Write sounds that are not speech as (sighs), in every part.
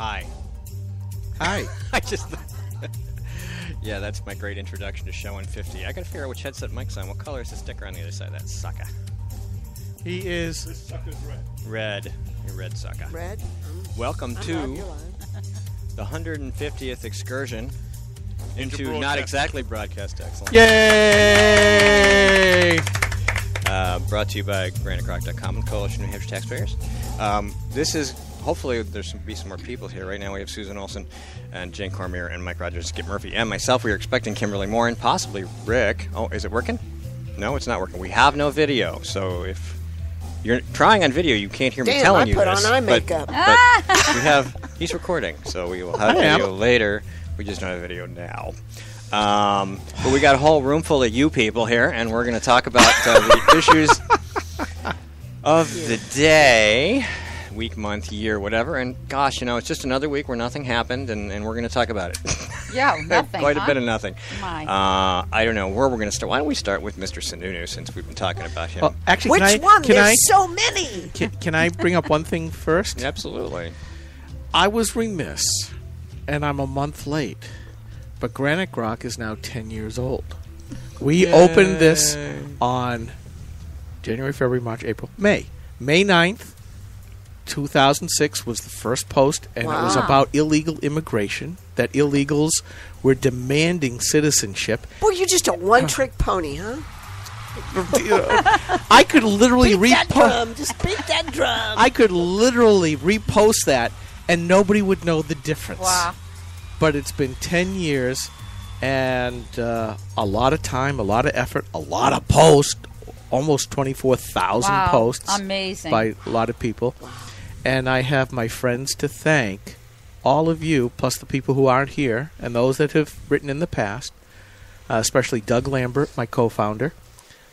Hi. Hi. (laughs) I just. (laughs) yeah, that's my great introduction to Show 150. I gotta figure out which headset mic's on. What color is the sticker on the other side of that sucker? He is. This sucker's red. Red. Your red sucker. Red? Welcome I'm to not, you're lying. (laughs) the 150th excursion into not exactly broadcast excellence. Yay! Uh, brought to you by granitegrok.com and Coalition of New Hampshire Taxpayers. Um, this is hopefully there's some, be some more people here. Right now we have Susan Olson and Jane Cormier and Mike Rogers, Skip Murphy, and myself. We are expecting Kimberly Moore and possibly Rick. Oh, is it working? No, it's not working. We have no video, so if you're trying on video, you can't hear me Damn, telling I you put this. on eye but- makeup. But, we (laughs) have he's recording, so we will have I video later. We just don't have video now. Um, but we got a whole room full of you people here, and we're going to talk about uh, the issues (laughs) of the day, week, month, year, whatever. And gosh, you know, it's just another week where nothing happened, and, and we're going to talk about it. (laughs) Yeah, (laughs) nothing. Quite a bit of nothing. My. Uh, I don't know where we're going to start. Why don't we start with Mr. Sununu since we've been talking about him? Well, actually, Which can I, one? Can There's I, so many. can, can I bring up one thing (laughs) first? Absolutely. I was remiss, and I'm a month late. But Granite Grok is now 10 years old. We opened this on January, February, March, April, May. May 9th, 2006 was the first post, and it was about illegal immigration, that illegals were demanding citizenship. Boy, you're just a one-trick pony, huh? (laughs) I could literally repost. Just beat that drum. I could literally repost that, and nobody would know the difference. Wow. But it's been ten years, and uh, a lot of time, a lot of effort, a lot of posts, almost twenty four thousand Wow. posts Amazing. by a lot of people, and I have my friends to thank, all of you, plus the people who aren't here, and those that have written in the past, uh, especially Doug Lambert, my co-founder,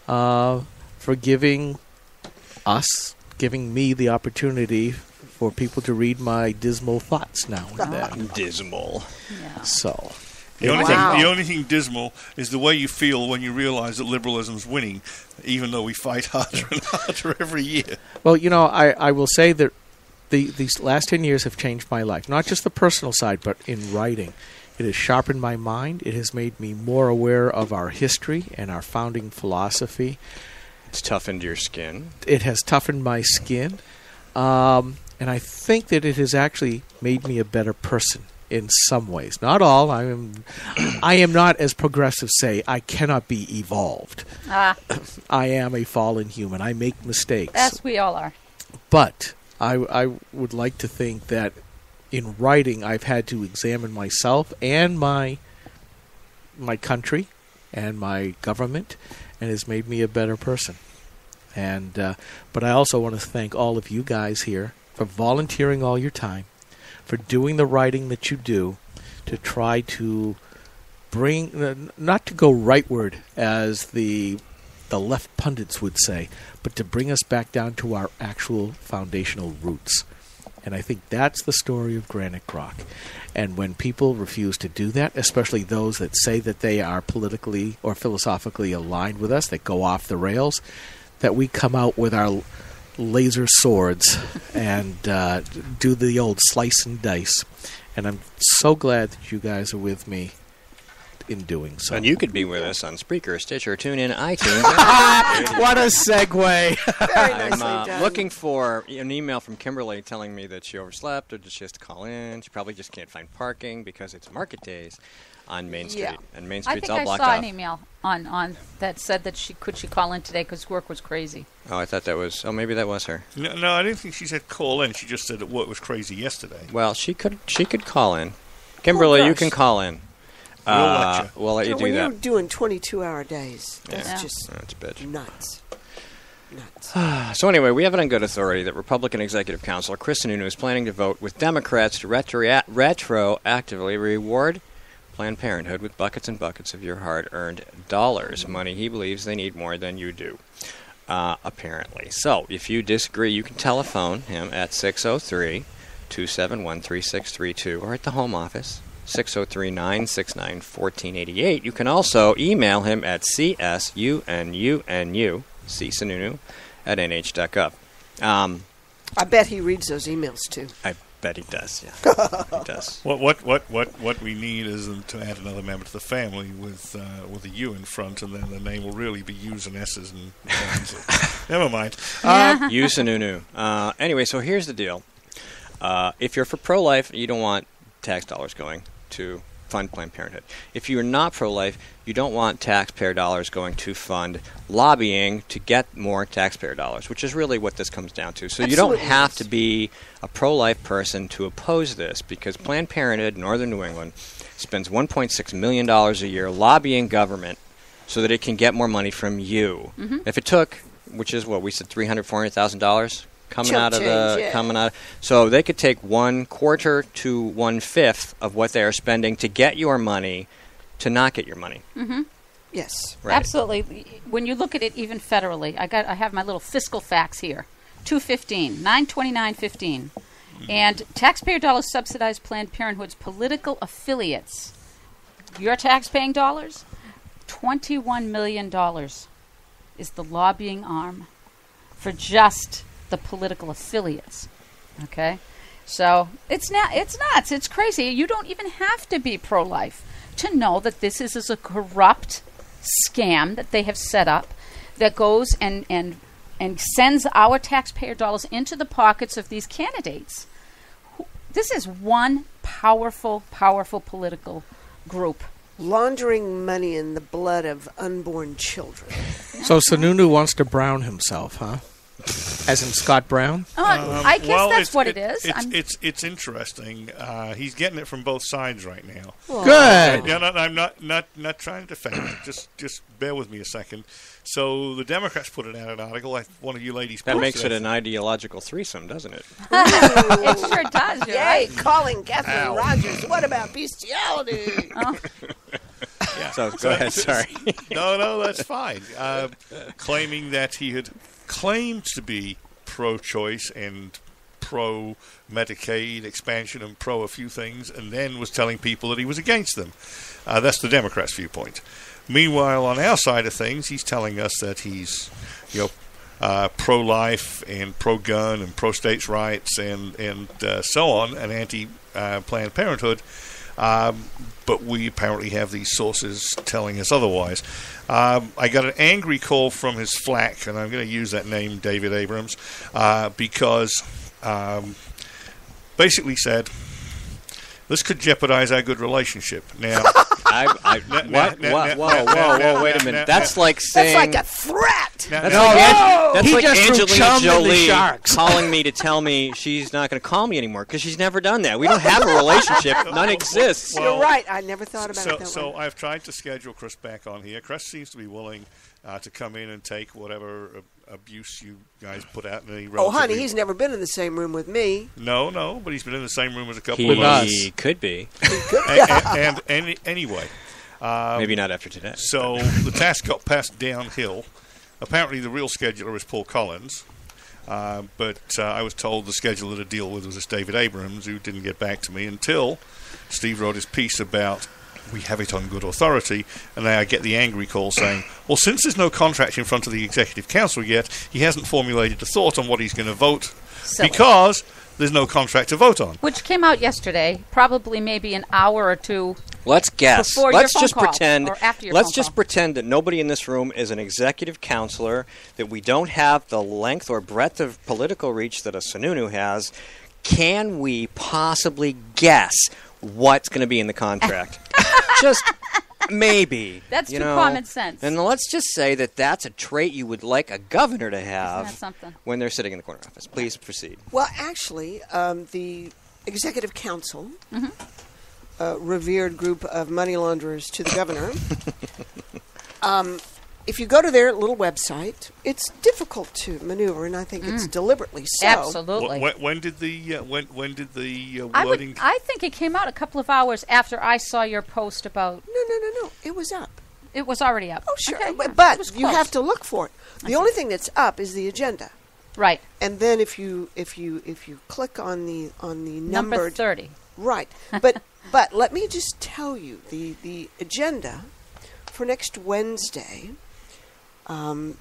uh, for giving us, giving me the opportunity for people to read my dismal thoughts now and then. (laughs) Dismal. Yeah. So, The only, Wow. thing, the only thing dismal is the way you feel when you realize that liberalism's winning, even though we fight (laughs) harder and harder every year. well, you know, I, I will say that the these last ten years have changed my life, not just the personal side, but in writing. It has sharpened my mind. It has made me more aware of our history and our founding philosophy. It's toughened your skin. it has toughened my skin, um, and I think that it has actually made me a better person in some ways. Not all. I am. I am not as progressive. Say I cannot be evolved. Ah, (coughs) I am a fallen human. I make mistakes. as we all are. But I, I would like to think that in writing, I've had to examine myself and my my country and my government, and has made me a better person. And uh, but I also want to thank all of you guys here for volunteering all your time, for doing the writing that you do, to try to bring not to go rightward as the the left pundits would say, but to bring us back down to our actual foundational roots. And I think that's the story of Granite Grok. And when people refuse to do that, especially those that say that they are politically or philosophically aligned with us, that go off the rails, that we come out with our laser swords (laughs) and uh, do the old slice and dice. And I'm so glad that you guys are with me in doing so. And you could be with us on Spreaker, Stitcher, TuneIn, iTunes. (laughs) (laughs) what a segue! Very I'm uh, done. looking for an email from Kimberly telling me that she overslept or that she has to call in. She probably just can't find parking because it's market days on Main Street, Yeah. and Main I Street's think all I blocked saw off. an email on, on that said that she could she call in today because work was crazy. Oh, I thought that was. Oh, maybe that was her. No, no, I didn't think she said call in. She just said that work was crazy yesterday. Well, she could. She could call in. Kimberly, you gosh. can call in. We'll Uh, let you. We'll let you You know, do when that. you're doing 22-hour days, that's Yeah. just That's a bitch. nuts. Nuts. (sighs) So anyway, we have it on good authority that Republican Executive Councilor Chris Sununu is planning to vote with Democrats to retro- retroactively reward Planned Parenthood with buckets and buckets of your hard-earned dollars, money he believes they need more than you do. Uh, apparently. So, if you disagree, you can telephone him at 603 271 3632 or at the home office 603 969 1488. You can also email him at csununu, csununu, at nh.gov. Um, I bet he reads those emails too. I bet he does. Yeah, (laughs) he does. What what what what what we need is to add another member to the family with uh, with a U in front, and then the name will really be U's and S's and. and never mind. (laughs) Yeah. You Sununu. Uh, anyway, so here's the deal. Uh, if you're for pro-life, you don't want tax dollars going to fund Planned Parenthood. If you're not pro life, you don't want taxpayer dollars going to fund lobbying to get more taxpayer dollars, which is really what this comes down to. So Absolutely. you don't have to be a pro life person to oppose this because Planned Parenthood, Northern New England, spends $1.6 million a year lobbying government so that it can get more money from you. Mm-hmm. If it took, which is what we said, $300,000, $400,000 coming Chump out of the change, yeah. coming out, so they could take one quarter to one fifth of what they are spending to get your money, to not get your money. Mm-hmm. Yes. Right. Absolutely. When you look at it even federally, I got I have my little fiscal facts here. 215, 929.15. And taxpayer dollars subsidize Planned Parenthood's political affiliates. Your taxpaying dollars? $21 million is the lobbying arm for just the political affiliates. Okay? So it's not it's nuts. It's crazy. You don't even have to be pro life to know that this is, is a corrupt scam that they have set up that goes and, and and sends our taxpayer dollars into the pockets of these candidates. This is one powerful, powerful political group. Laundering money in the blood of unborn children. So Sununu wants to brown himself, huh? As in Scott Brown? Oh, I guess Um, well, that's it's, what it- it is. It's, it's it's interesting. Uh, he's getting it from both sides right now. Good. Yeah, no, I'm not not not trying to defend it. (clears throat) Just just bear with me a second. So the Democrats put it out an article. Like one of you ladies. That makes it an ideological threesome, doesn't it? (laughs) it sure does. You're Yay, right. calling Catherine Ow. Rogers. What about bestiality? (laughs) Oh. Yeah. So go ahead. Sorry. (laughs) no, no, that's fine. Uh, claiming that he had claimed to be pro-choice and pro Medicaid expansion and pro a few things, and then was telling people that he was against them. Uh, that's the Democrats' viewpoint. Meanwhile, on our side of things, he's telling us that he's, you know, uh, pro-life and pro-gun and pro-states' rights and and uh, so on, and anti-Planned Parenthood. Um, but we apparently have these sources telling us otherwise. Um, I got an angry call from his flack, and I'm going to use that name, David Abrams, uh, because um, basically said this could jeopardize our good relationship. Now, I, I, No, no, what? no, Whoa, no, whoa, no, whoa, no, whoa! Wait a minute. no, That's no. like That's like a threat. now- That's now- like, Ange- that's He like just Angelina Jolie calling me to tell me she's not going to call me anymore because she's never done that. We don't have a relationship. (laughs) None exists. Well, You're right. I never thought about so, it that so way. I've tried to schedule Chris back on here. Chris seems to be willing uh, to come in and take whatever uh, abuse you guys put out in the Oh, honey, he's never been in the same room with me. No, no, but he's been in the same room as a couple He of us. He could be. (laughs) and, and, and any, anyway, Maybe not after today. so the task got passed downhill. Apparently, the real scheduler is Paul Collins, uh, but uh, I was told the scheduler to deal with was this David Abrams, who didn't get back to me until Steve wrote his piece about we have it on good authority, and then I get the angry call saying, "Well, since there's no contract in front of the executive council yet, he hasn't formulated a thought on what he's going to vote Silly. because there's no contract to vote on." Which came out yesterday, probably maybe an hour or two. Let's guess. Before your let's phone just call, pretend. or after your let's phone just call. pretend that nobody in this room is an executive counselor. That we don't have the length or breadth of political reach that a Sununu has. Can we possibly guess what's going to be in the contract? (laughs) just maybe. That's you too know? common sense. And let's just say that that's a trait you would like a governor to have something? when they're sitting in the corner office. Please proceed. Well, actually, um, the executive council, Mm-hmm. a revered group of money launderers to the governor, (laughs) um, if you go to their little website, it's difficult to maneuver, and I think it's deliberately so. Absolutely. When, when did the uh, when when did the uh, I, would, I think it came out a couple of hours after I saw your post about No, no, no, no. It was up. it was already up. Oh, sure. Okay, but yeah, but you have to look for it. The only thing that's up is the agenda. right And then if you if you if you click on the on the number thirty. Right. (laughs) But but let me just tell you the the agenda for next Wednesday, um,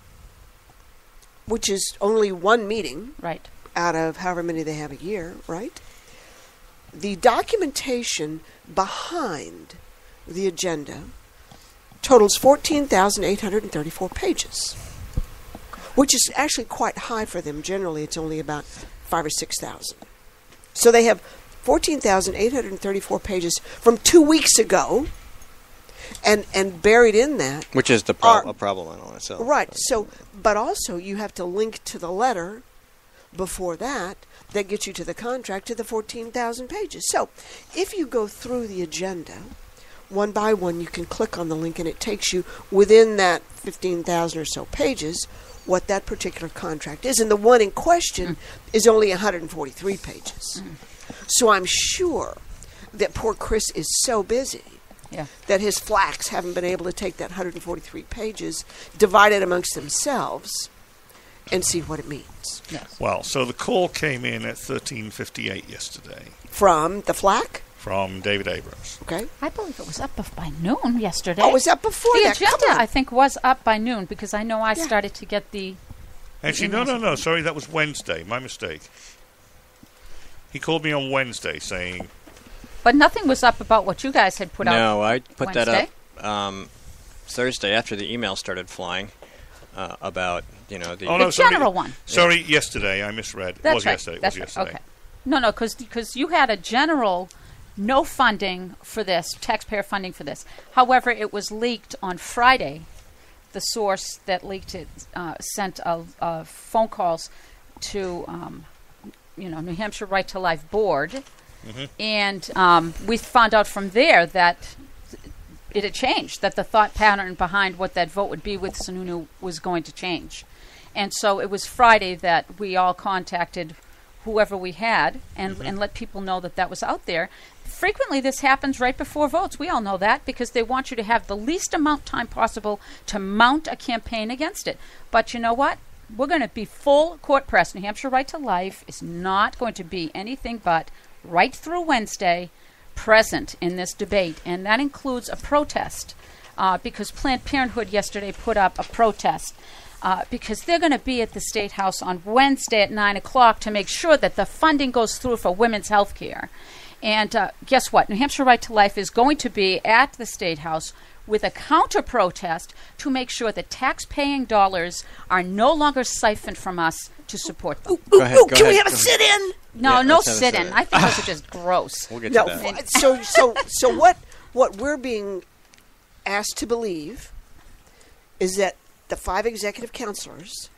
which is only one meeting Right. out of however many they have a year, right? the documentation behind the agenda totals 14,834 pages, which is actually quite high for them. Generally, it's only about five or 6,000. So they have 14,834 pages from two weeks ago, and, and buried in that Which is the pro- Are- a problem in on itself. Right. So, but also you have to link to the letter before that that gets you to the contract to the 14,000 pages. So, if you go through the agenda one by one, you can click on the link and it takes you within that 15,000 or so pages what that particular contract is. And the one in question is only 143 pages. Mm-hmm. So, I'm sure that poor Chris is so busy Yeah. that his flacks haven't been able to take that 143 pages, divide it amongst themselves, and see what it means. Yes. Well, so the call came in at 13:58 yesterday From the flack, from David Abrams. okay? I believe it was up by noon yesterday. Oh, was that before the that? Agenda? I think was up by noon because I know I Yeah. started to get the. Actually, no, no, no. Sorry, that was Wednesday. My mistake. He called me on Wednesday saying, But nothing was up about what you guys had put out. No, I put that up um, Thursday after the email started flying uh, about you know the. "Oh The no, sorry, general one. Sorry, yesterday I misread. That's it was right. yesterday. It That's was right. yesterday. Okay. No, no, because you had a general no funding for this, taxpayer funding for this. However, it was leaked on Friday. The source that leaked it uh, sent a, a phone calls to, um, you know, New Hampshire Right to Life Board, and um, we found out from there that it had changed, that the thought pattern behind what that vote would be with Sununu was going to change. And so it was Friday that we all contacted whoever we had and, and let people know that that was out there. Frequently, this happens right before votes. We all know that because they want you to have the least amount of time possible to mount a campaign against it. But you know what? We're going to be full court press. New Hampshire Right to Life is not going to be anything but right through Wednesday present in this debate, and that includes a protest uh, because Planned Parenthood yesterday put up a protest. Uh, because they're going to be at the State House on Wednesday at 9 o'clock to make sure that the funding goes through for women's health care. And uh, guess what? New Hampshire Right to Life is going to be at the State House with a counter protest to make sure that tax-paying dollars are no longer siphoned from us to support them. Ooh, ahead, ooh, go can we have a sit-in? No, Yeah, no let's have a sit-in. sit-in. I think those are (laughs) just gross. We'll get No. to that. So, so, so what? What we're being asked to believe is that the five executive counselors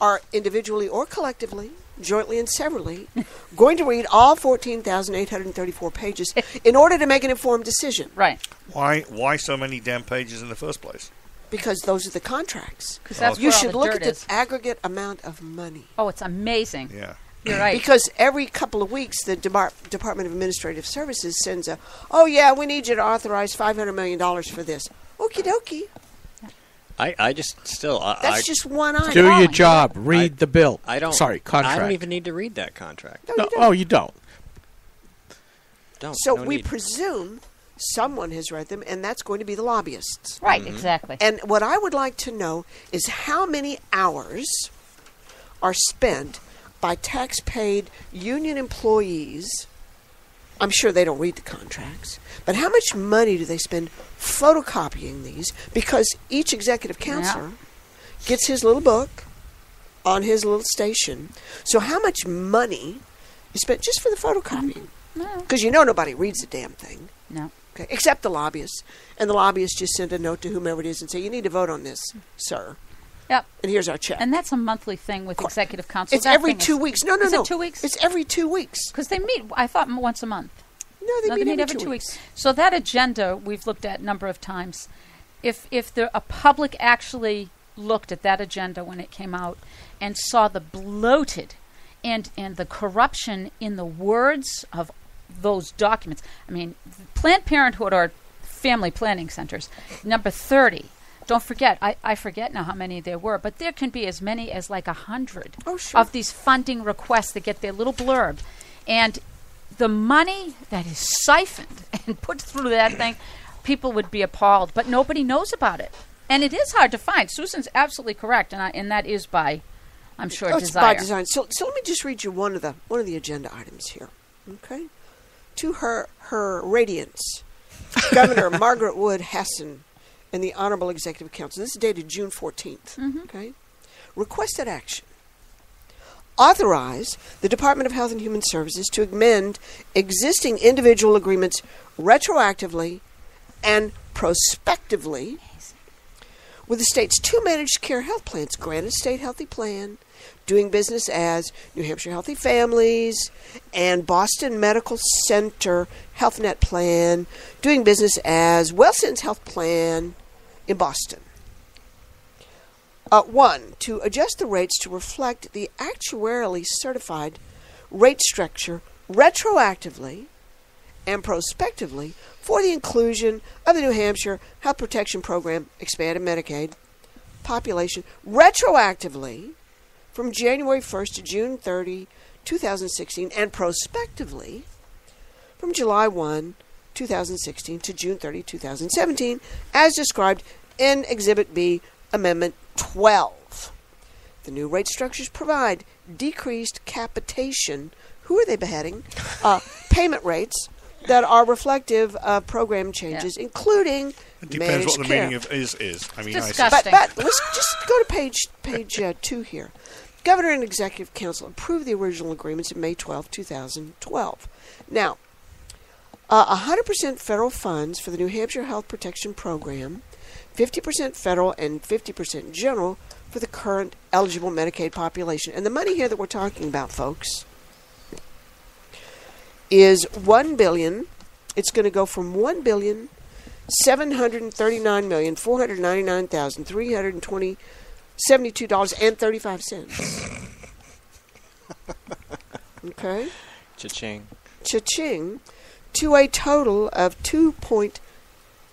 are individually or collectively, jointly and severally, (laughs) going to read all 14,834 pages in order to make an informed decision. Right. Why? Why so many damn pages in the first place? Because those are the contracts. Because that's oh. You where all should the look dirt at is. the aggregate amount of money. Oh, it's amazing. Yeah. You're right. Because every couple of weeks, the Depart- Department of Administrative Services sends a, oh, yeah, we need you to authorize $500 million for this. Okie dokie. I, I just still I, That's I, just one item. Do your job. Read I- the bill. I don't. Sorry, contract. I don't even need to read that contract. No, No, you don't. oh, you don't. Don't. so no we need. presume someone has read them, and that's going to be the lobbyists. right, Mm-hmm. exactly. And what I would like to know is how many hours are spent by tax paid union employees. I'm sure they don't read the contracts, but how much money do they spend photocopying these? Because each executive counselor gets his little book on his little station. So, how much money is spent just for the photocopying? Mm-hmm. no, Because you know nobody reads the damn thing. no. Okay, except the lobbyists. And the lobbyists just send a note to whomever it is and say, you need to vote on this, sir. Yep. And here's our check. And that's a monthly thing with executive council. it's That every thing is- two weeks. No, no, is no. It two weeks? It's every two weeks. Because they meet, I thought, m- once a month. No, they, No, meet, they every, two weeks. So that agenda we've looked at a number of times. If if the a public actually looked at that agenda when it came out and saw the bloated and and the corruption in the words of those documents. I mean, Planned Parenthood or family planning centers, number thirty. Don't forget, I, I forget now how many there were, but there can be as many as like a hundred Oh, sure. of these funding requests that get their little blurb. And the money that is siphoned (laughs) and put through that thing, people would be appalled, but nobody knows about it. And it is hard to find. Susan's absolutely correct, and, I, and that is by, I'm sure, Oh, it's desire. by design. So, so let me just read you one of the one of the agenda items here. Okay? To her her radiance, (laughs) Governor Margaret Wood Hassan and the Honorable Executive Council. This is dated June 14th. Mm-hmm. Okay? Requested action. Authorize the Department of Health and Human Services to amend existing individual agreements retroactively and prospectively with the state's two managed care health plans, Granite State Healthy Plan, doing business as New Hampshire Healthy Families, and Boston Medical Center Health Net Plan, doing business as Well Sense Health Plan in Boston. Uh, one, to adjust the rates to reflect the actuarially certified rate structure retroactively and prospectively for the inclusion of the New Hampshire Health Protection Program expanded Medicaid population retroactively from January 1st to June 30, 2016, and prospectively from July 1, 2016 to June 30, 2017, as described in Exhibit B, Amendment 12. The new rate structures provide decreased capitation. Who are they beheading? Uh, (laughs) payment rates that are reflective of program changes, including It depends managed what the care. meaning of is is. I mean, I Disgusting. But, but let's just go to page page uh, two here. Governor and Executive Council approved the original agreements in May 12, 2012. Now, uh, 100% federal funds for the New Hampshire Health Protection Program, 50% federal and 50% general for the current eligible Medicaid population. And the money here that we're talking about, folks, is 1 billion. It's going to go from 1 billion seven hundred and thirty nine million four hundred ninety nine thousand three hundred and twenty seventy two dollars and thirty five cents. (laughs) Okay, Cha-ching. cha-ching, to a total of two point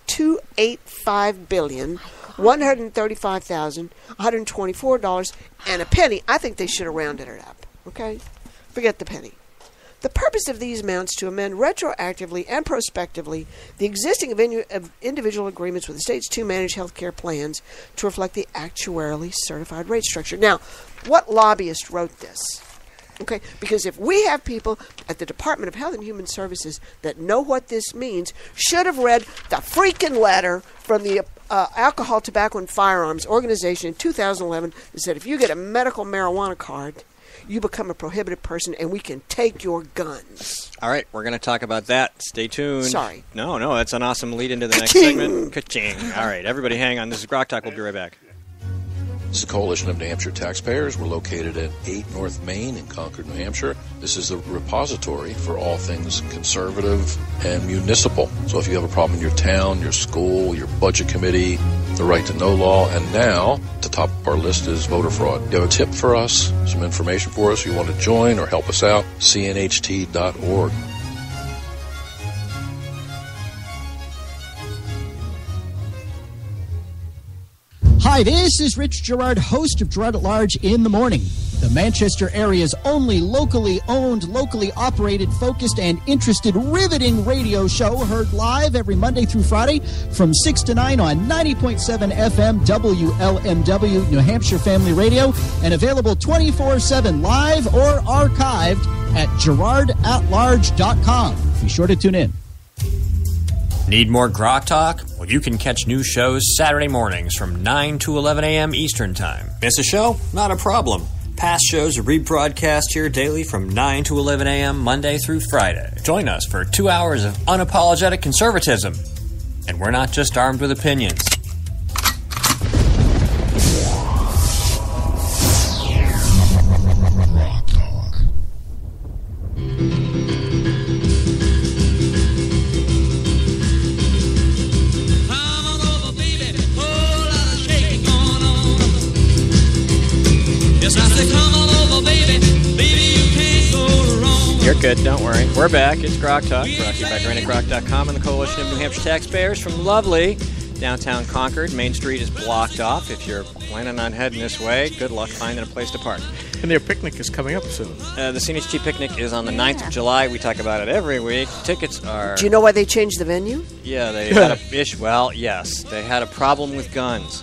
two eight five billion oh one hundred thirty five thousand one hundred twenty four dollars and a penny. I think they should have rounded it up. Okay, forget the penny. The purpose of these amounts to amend retroactively and prospectively the existing of uh, individual agreements with the state's to manage health care plans to reflect the actuarially certified rate structure. Now, what lobbyist wrote this? Okay, because if we have people at the Department of Health and Human Services that know what this means, should have read the freaking letter from the uh, Alcohol, Tobacco, and Firearms Organization in 2011 that said if you get a medical marijuana card, you become a prohibited person and we can take your guns. All right, we're going to talk about that. Stay tuned. Sorry. No, no, that's an awesome lead into the next Ka-ching! segment. Ka-ching. All right, everybody hang on. This is Grok Talk. We'll be right back. Is a coalition of New Hampshire taxpayers. We're located at 8 North Main in Concord, New Hampshire. This is the repository for all things conservative and municipal. So if you have a problem in your town, your school, your budget committee, the right to know law, and now the top of our list is voter fraud. You have a tip for us, some information for us, you want to join or help us out, cnht.org. Hi, this is Rich Girard, host of Girard at Large in the Morning. The Manchester area's only locally owned, locally operated, focused, and interested riveting radio show heard live every Monday through Friday from 6 to 9 on 90.7 FM WLMW New Hampshire Family Radio and available 24 7 live or archived at girardatlarge.com. Be sure to tune in. Need more Grok Talk? You can catch new shows Saturday mornings from 9 to 11 a.m. Eastern Time. Miss a show? Not a problem. Past shows are rebroadcast here daily from 9 to 11 a.m. Monday through Friday. Join us for two hours of unapologetic conservatism. And we're not just armed with opinions. We're back. It's Grok Talk, brought to you by GraniteGrok.com and the Coalition of New Hampshire Taxpayers from lovely downtown Concord. Main Street is blocked off. If you're planning on heading this way, good luck finding a place to park. And their picnic is coming up soon. Uh, the CNHT picnic is on the 9th of July. We talk about it every week. Tickets are. Do you know why they changed the venue? Yeah, they had a (laughs) ish. Well, yes, they had a problem with guns.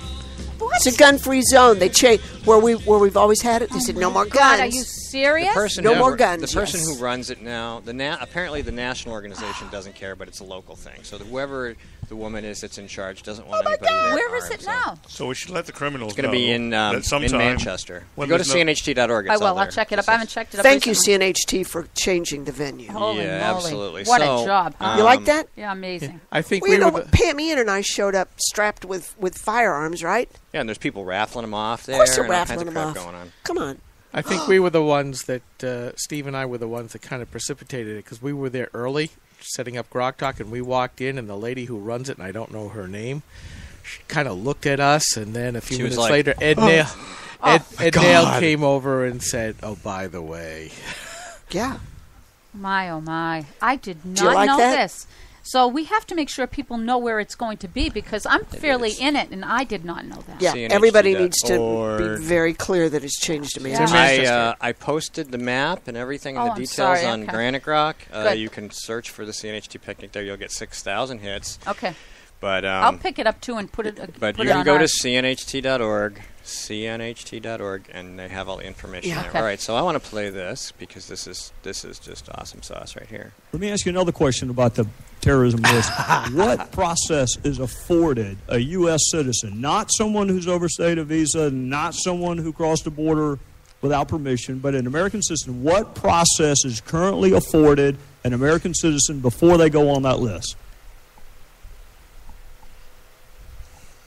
It's a gun-free zone. They changed where we where we've always had it. They said no more God, are guns. You serious? The person No who, more guns, The person yes. who runs it now, the na- apparently the national organization doesn't care, but it's a local thing. So that whoever the woman is that's in charge doesn't want Oh my anybody God. there. Where is armed, it now? So we should let the criminals It's going to be in um, in Manchester. when you go to there's no- cnht.org. I It's will. I'll check it up. I haven't checked it up. Thank you. CNHT, for changing the venue. Holy Yeah, moly. absolutely. What So, a job. huh? you like Um, that? yeah, amazing. I think Well, we you know, were the, Pam Ian and I showed up strapped with, with firearms, right? Yeah, and there's people raffling them off there. Of course they're and all kinds raffling them off. going on. Come on. I think we were the ones that uh, Steve and I were the ones that kind of precipitated it because we were there early setting up Grok Talk, and we walked in, and the lady who runs it, and I don't know her name, she kind of looked at us, and then a few She minutes like, later, Ed "Oh, Naile, Ed, my Ed Naile came over and said, "Oh, by the way." Yeah. My oh my! I did not Do you like know that? this. So we have to make sure people know where it's going to be because I'm fairly is. in it, and I did not know that. Yeah, CNHT everybody dot needs to org. be very clear that it's changed to Yeah. in I, uh, I posted the map and everything and Oh, the details sorry, on okay. Granite Grok. Uh, you can search for the CNHT picnic there. You'll get 6,000 hits. Okay, But um, I'll pick it up too and put it. Uh, But put you it can on go our- to cnht.org, cnht.org, and they have all the information Yeah. there. Okay. All right, so I want to play this because this is this is just awesome sauce right here. Let me ask you another question about the terrorism list. (laughs) what process is afforded a U.S. citizen, not someone who's overstayed a visa, not someone who crossed the border without permission, but an American citizen? What process is currently afforded an American citizen before they go on that list?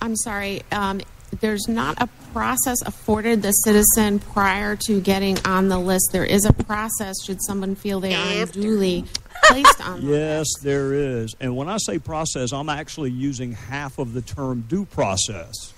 I'm sorry. Um, there's not a process afforded the citizen prior to getting on the list. There is a process should someone feel they are After. unduly placed on the Yes, there is. And when I say process, I'm actually using half of the term due process,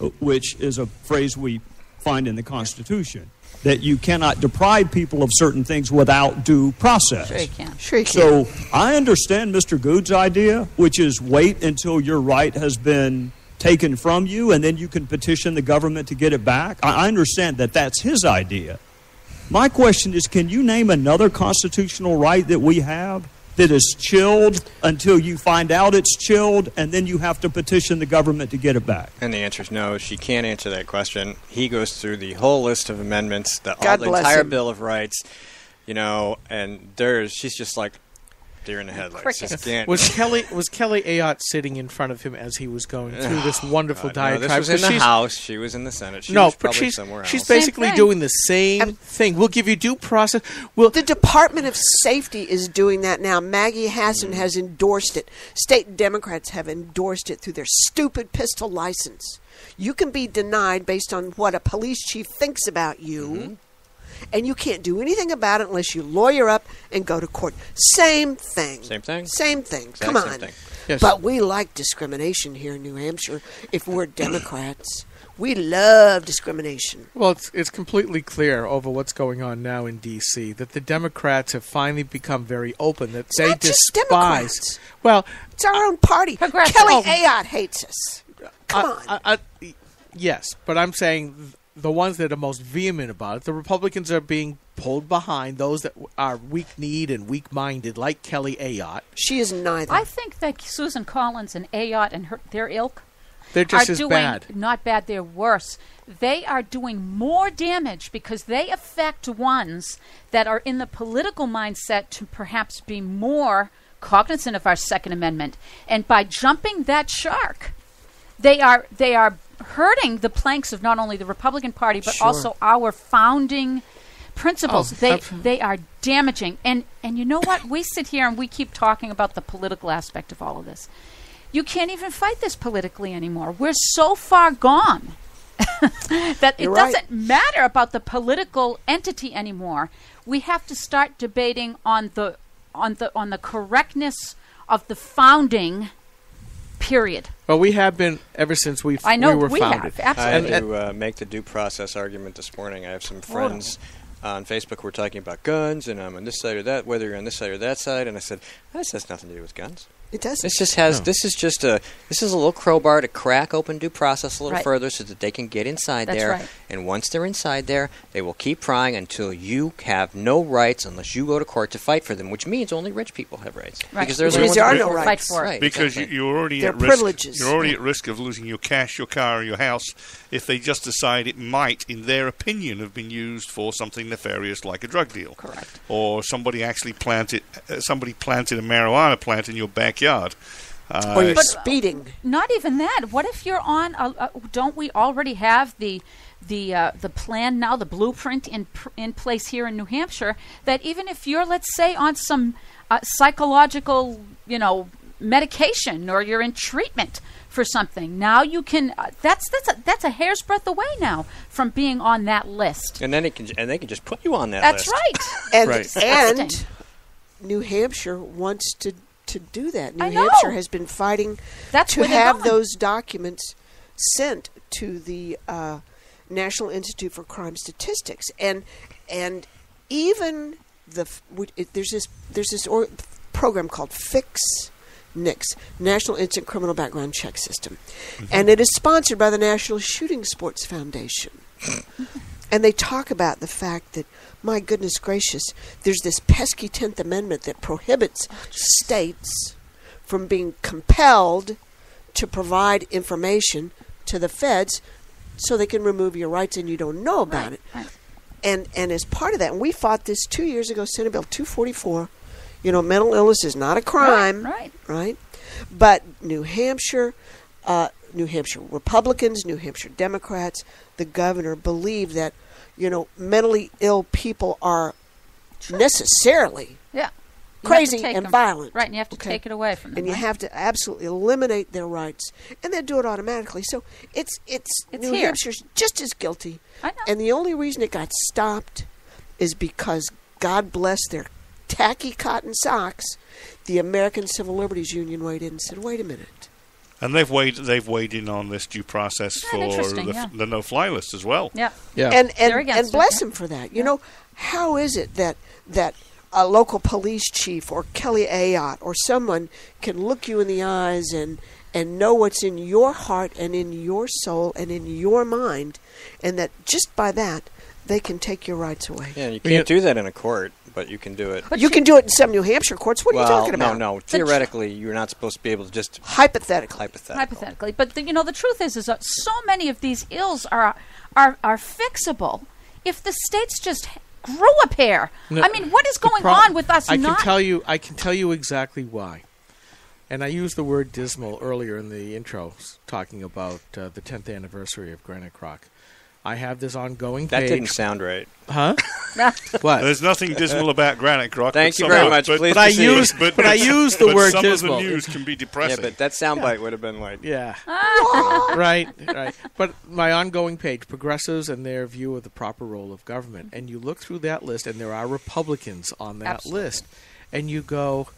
uh, which is a phrase we find in the Constitution. That you cannot deprive people of certain things without due process. Sure you can. Sure you can. So I understand Mr. Good's idea, which is wait until your right has been taken from you and then you can petition the government to get it back. I I understand that that's his idea. My question is can you name another constitutional right that we have that is chilled until you find out it's chilled and then you have to petition the government to get it back? And the answer is no. She can't answer that question. He goes through the whole list of amendments, the, all the entire him. Bill of Rights, you know, and there's she's just like deer in the headlights. Just can't. Was Kelly was Kelly Ayotte sitting in front of him as he was going through this wonderful God, no, diatribe? this was in 'Cause the House. She was in the Senate. She no, was but probably she's somewhere she's else. Same basically thing. doing the same thing. We'll give you due process. We'll The Department of Safety is doing that now. Maggie Hassan mm. has endorsed it. State Democrats have endorsed it through their stupid pistol license. You can be denied based on what a police chief thinks about you, mm-hmm. And you can't do anything about it unless you lawyer up and go to court. Same thing. Same thing? Same thing. Exact Come on. thing. Yes. But we like discrimination here in New Hampshire if we're (coughs) Democrats. We love discrimination. Well, it's, it's completely clear over what's going on now in D.C. that the Democrats have finally become very open that they not just despise. Democrats. Well, It's our own party. Kelly Oh. Ayotte hates us. Come I- on. I- I- yes, but I'm saying th- the ones that are most vehement about it, the Republicans are being pulled behind. Those that are weak-kneed and weak-minded, like Kelly Ayotte, she is neither. I think that Susan Collins and Ayotte and her, their ilk they're just are as doing bad. not bad. They're worse. They are doing more damage because they affect ones that are in the political mindset to perhaps be more cognizant of our Second Amendment, and by jumping that shark, they are they are hurting the planks of not only the Republican Party but Sure. also our founding principles. Oh, they abs- they are damaging. And and you know what? We sit here and we keep talking about the political aspect of all of this. You can't even fight this politically anymore. We're so far gone (laughs) that it You're right. doesn't matter about the political entity anymore. We have to start debating on the on the on the correctness of the founding period. Well, we have been ever since we I know we were we founded. have I had absolutely. to uh, make the due process argument this morning. I have some friends on Facebook who are talking about guns, and I'm on this side or that, whether you're on this side or that side. And I said, this has nothing to do with guns. It doesn't. This just has. No. This is just a. This is a little crowbar to crack open due process a little Right. further, so that they can get inside That's there. right. And once they're inside there, they will keep prying until you have no rights unless you go to court to fight for them. Which means only rich people have rights Right. because they're Which the there are no rights. Fight for. Right, because exactly. you, you're already They're at risk. privileges. You're already at risk of losing your cash, your car, or your house if they just decide it might, in their opinion, have been used for something nefarious like a drug deal. Correct. Or somebody actually planted uh, somebody planted a marijuana plant in your backyard. Uh, or you're But- speeding. Not even that. What if you're on? A, a, don't we already have the the uh, the plan now, the blueprint in in place here in New Hampshire? That even if you're, let's say, on some uh, psychological, you know, medication or you're in treatment for something, now you can. Uh, that's that's a, that's a hair's breadth away now from being on that list. and then it can and they can just put you on that That's list. right. And Right. and New Hampshire wants to to do that. New I know. Hampshire has been fighting That's to have those documents sent to the uh, National Institute for Crime Statistics, and and even the it, there's this there's this or, program called Fix. NICS, National Instant Criminal Background Check System, and it is sponsored by the National Shooting Sports Foundation. (laughs) and they talk about the fact that, my goodness gracious, there's this pesky Tenth Amendment that prohibits states from being compelled to provide information to the feds so they can remove your rights and you don't know about Right, it. right. And and as part of that, and we fought this two years ago, Senate Bill 244. You know, mental illness is not a crime, Right. right? But New Hampshire, uh, New Hampshire Republicans, New Hampshire Democrats, the governor believe that you know mentally ill people are necessarily Yeah. You crazy and and 'em. violent. Right, and you have to Okay. take it away from them. and you right? have to absolutely eliminate their rights, and they do it automatically. So it's it's, It's New here. Hampshire's just as guilty, I know. and the only reason it got stopped is because God bless their tacky cotton socks. The American Civil Liberties Union weighed in and said, "Wait a minute." And they've weighed they've weighed in on this due process Yeah, for the, yeah. the no fly list as well. yeah. Yeah. and and, They're against and it, bless yeah. him for that. You know, how is it that that a local police chief or Kelly Ayotte or someone can look you in the eyes and and know what's in your heart and in your soul and in your mind, and that just by that they can take your rights away. Yeah, you Well, you- can't do that in a court, but you can do it. But you can do it in some New Hampshire courts. What are you talking about? no, no. Theoretically, you're not supposed to be able to just Hypothetically. hypothetical. hypothetically. But the, you know, the truth is, is that so many of these ills are are are fixable if the states just grow a pair. No, I mean, what is going prob- on with us I not? can tell you. I can tell you exactly why. And I used the word dismal earlier in the intro, talking about uh, the 10th anniversary of Granite Grok. I have this ongoing That page. didn't sound right. huh? (laughs) what? There's nothing dismal about Granite Grok. Thank but you some very of- much. But, Please But I proceed. used- but I used the but word some dismal. of the news can be Yeah, depressing. but that soundbite would have been like. Yeah. (laughs) right, right. But my ongoing page, progressives and their view of the proper role of government. And you look through that list, and there are Republicans on that Absolutely. list. And you go,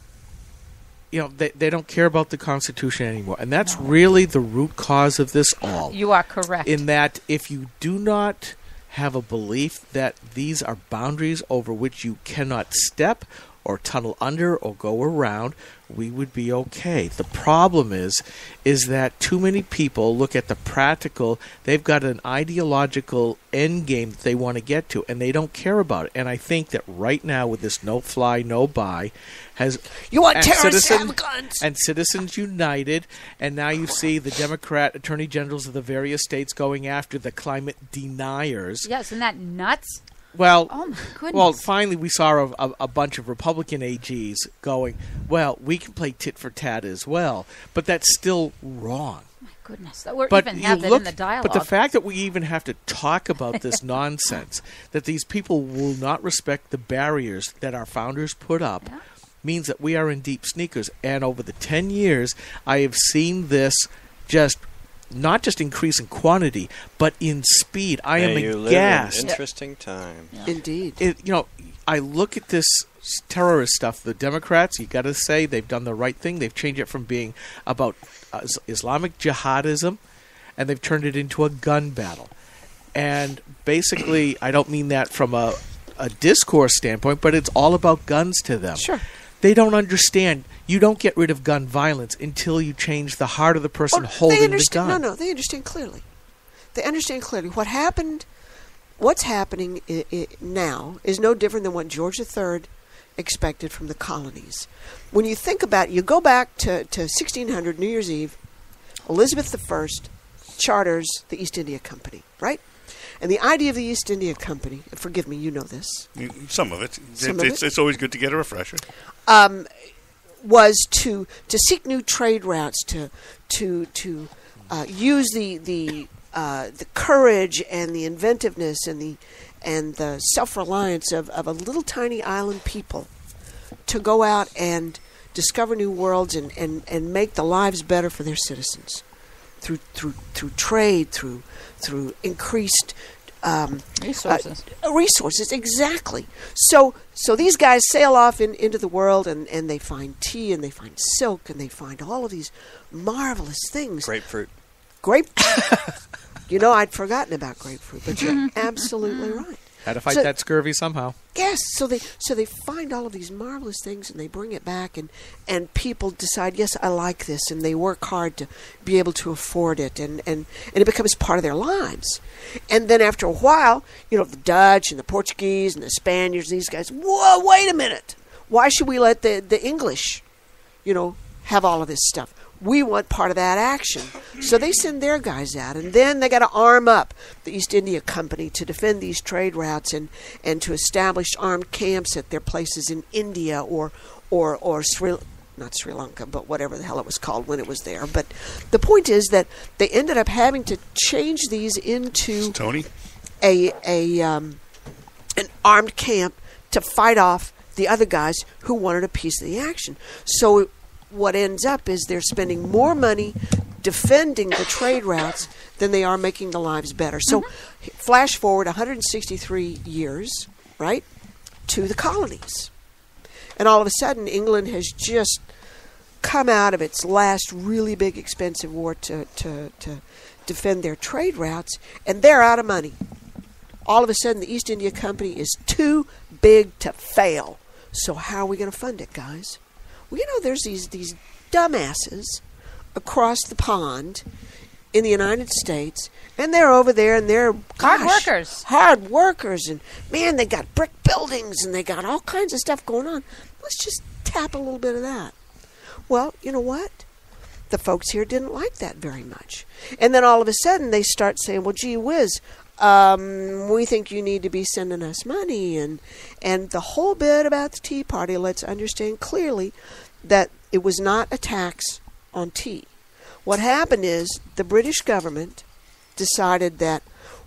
you know, they, they don't care about the Constitution anymore. And that's really the root cause of this all. you are correct. In that, if you do not have a belief that these are boundaries over which you cannot step or tunnel under or go around, we would be okay. The problem is is that too many people look at the practical, they've got an ideological end game that they want to get to and they don't care about it. And I think that right now with this no fly no buy has You want and terrorists Citizen- have guns? and Citizens United, and now you see the Democrat attorney generals of the various states going after the climate deniers. yes, isn't that nuts? Well, Oh my goodness. well, finally we saw a, a, a bunch of Republican AGs going, well, we can play tit for tat as well, but that's still wrong. My goodness, that we're But even have look, in the dialogue. but the fact that we even have to talk about this (laughs) nonsense, that these people will not respect the barriers that our founders put up, Yeah. means that we are in deep sneakers. And over the ten years, I have seen this just not just increase in quantity, but in speed. I am May you live in aghast. interesting time. Indeed. It, you know, I look at this terrorist stuff. The Democrats, you got to say, they've done the right thing. They've changed it from being about uh, Islamic jihadism, and they've turned it into a gun battle. And basically, I don't mean that from a, a discourse standpoint, but it's all about guns to them. Sure. They don't understand. You don't get rid of gun violence until you change the heart of the person Or holding they the gun. No, no, they understand clearly. They understand clearly what happened. What's happening I- I- now is no different than what George III expected from the colonies. When you think about, it, you go back to, to 1600 New Year's Eve. Elizabeth I charters the East India Company, right? And the idea of the East India Company, forgive me, you know this, Some of it. Some It- of it's, it? it's always good to get a refresher. um, was to to seek new trade routes, to to to uh, use the the uh, the courage and the inventiveness and the and the self reliance of, of a little tiny island people to go out and discover new worlds and, and, and make the lives better for their citizens through through through trade, through through increased um, Resources. uh, resources, exactly. So so these guys sail off in, into the world and, and they find tea and they find silk and they find all of these marvelous things. Grapefruit. Grape. (laughs) you know, I'd forgotten about grapefruit, but you're (laughs) absolutely right. Had to fight So- that scurvy somehow. Yes, so they so they find all of these marvelous things and they bring it back and and people decide yes I like this and they work hard to be able to afford it and and and it becomes part of their lives. And then after a while, you know, the Dutch and the Portuguese and the Spaniards, these guys, whoa, wait a minute. Why should we let the the English, you know, have all of this stuff? We want part of that action. So they send their guys out, and then they got to arm up the East India Company to defend these trade routes and, and to establish armed camps at their places in India or or or Sri not Sri Lanka, but whatever the hell it was called when it was there. But the point is that they ended up having to change these into Tony? a a um, an armed camp to fight off the other guys who wanted a piece of the action. So what ends up is they're spending more money defending the trade routes than they are making the lives better. So flash forward 163 years, right, to the colonies. And all of a sudden England has just come out of its last really big expensive war to, to, to defend their trade routes and they're out of money all of a sudden the East India Company is too big to fail. So how are we going to fund it, guys? Well, you know, there's these these dumbasses across the pond in the United States, and they're over there, and they're Hard workers. hard workers, and man, they got brick buildings, and they got all kinds of stuff going on. Let's just tap a little bit of that. Well, you know what? the folks here didn't like that very much. And then all of a sudden they start saying, "Well, gee whiz, um, we think you need to be sending us money." And and the whole bit about the Tea Party lets understand clearly that it was not a tax on tea. What happened is the British government decided that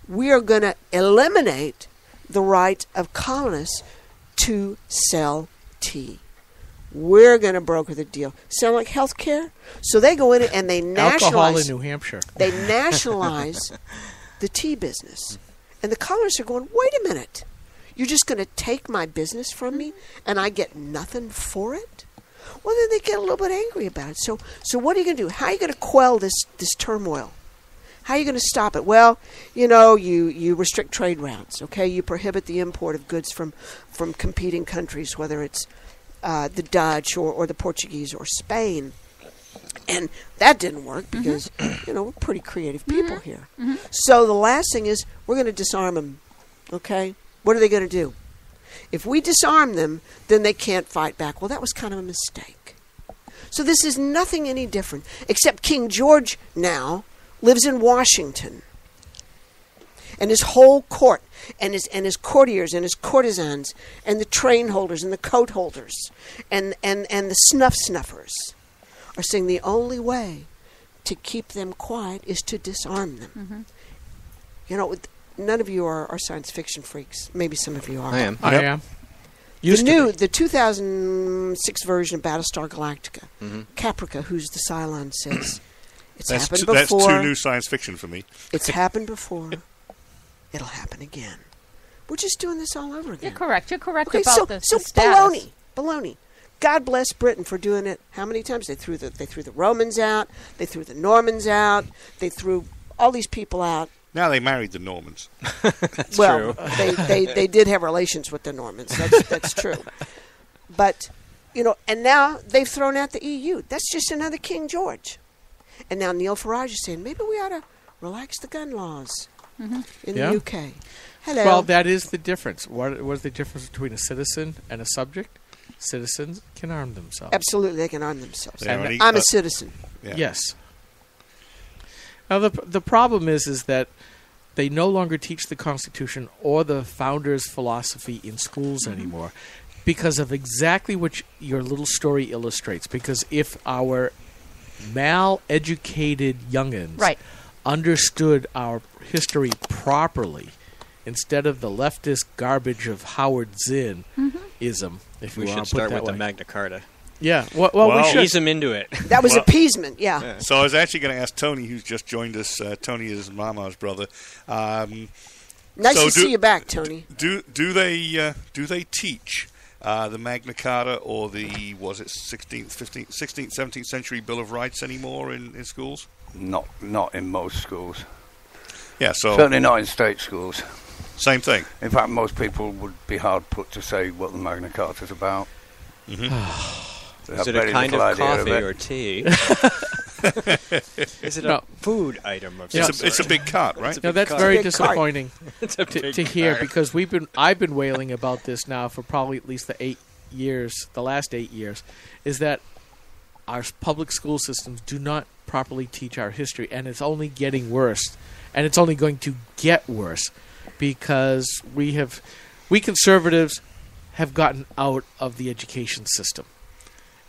we are going to eliminate the right of colonists to sell tea. We're going to broker the deal. Sound like health care? So they go in and they Alcohol nationalize. in New Hampshire. They nationalize (laughs) the tea business. And the colonists are going, wait a minute. You're just going to take my business from me and I get nothing for it? Well, then they get a little bit angry about it. So, so what are you going to do? How are you going to quell this, this turmoil? How are you going to stop it? Well, you know, you, you restrict trade routes, okay? You prohibit the import of goods from, from competing countries, whether it's uh, the Dutch or, or the Portuguese or Spain. And that didn't work mm-hmm. because, you know, we're pretty creative mm-hmm. people here. Mm-hmm. So the last thing is we're going to disarm them, okay? What are they going to do? If we disarm them, then they can't fight back. Well, that was kind of a mistake. So this is nothing any different, except King George now lives in Washington. And his whole court, and his and his courtiers, and his courtesans, and the train holders, and the coat holders, and and and the snuff snuffers, are saying the only way to keep them quiet is to disarm them. You know, none of you are, are science fiction freaks. Maybe some of you are. I am. I Yep. am. The Used to new, be. the 2006 version of Battlestar Galactica, Mm-hmm. Caprica, who's the Cylon, says (clears throat) it's That's, happened before. that's before. too new science fiction for me. It's (laughs) happened before. It'll happen again. We're just doing this all over again. You're correct. You're correct Okay, about so the, so the status. baloney, baloney. God bless Britain for doing it. How many times they threw the they threw the Romans out, they threw the Normans out, they threw all these people out. Now they married the Normans. (laughs) (laughs) well, they, they they (laughs) did have relations with the Normans. That's that's true. But you know, and now they've thrown out the EU. That's just another King George. And now Nigel Farage is saying maybe we ought to relax the gun laws mm-hmm. in Yeah. the UK. Hello. Well, that is the difference. What was the difference between a citizen and a subject? Citizens can arm themselves. Absolutely, they can arm themselves. They already- I'm uh, a citizen. Yeah. Yes. Now the the problem is is that they no longer teach the Constitution or the founders' philosophy in schools anymore, because of exactly what your little story illustrates. Because if our mal-educated youngins Right. understood our history properly, instead of the leftist garbage of Howard Zinn ism, if We should put start that with the. Magna Carta. yeah. Well, well, Well, we should. Ease them into it. That was (laughs) Well- appeasement, yeah. So I was actually going to ask Tony, who's just joined us. Uh, Tony is Mama's brother. Um, Nice So to do- see you back, Tony. do do they uh, do they teach uh, the Magna Carta or the was it 16th, 15th, 16th, 17th century Bill of Rights anymore in, in schools? Not not in most schools. Yeah, so Certainly not in state schools. Same thing. In fact, most people would be hard put to say what the Magna Carta is about. (sighs) Mhm. Is it a kind of coffee it. or tea? (laughs) Is it No. a food item of Yeah. some It's, a, it's a big cart, right? No, that's cart. very disappointing to, to hear because we've been I've been wailing about this now for probably at least the eight years, the last eight years, is that our public school systems do not properly teach our history, and it's only getting worse, and it's only going to get worse because we have we conservatives have gotten out of the education system,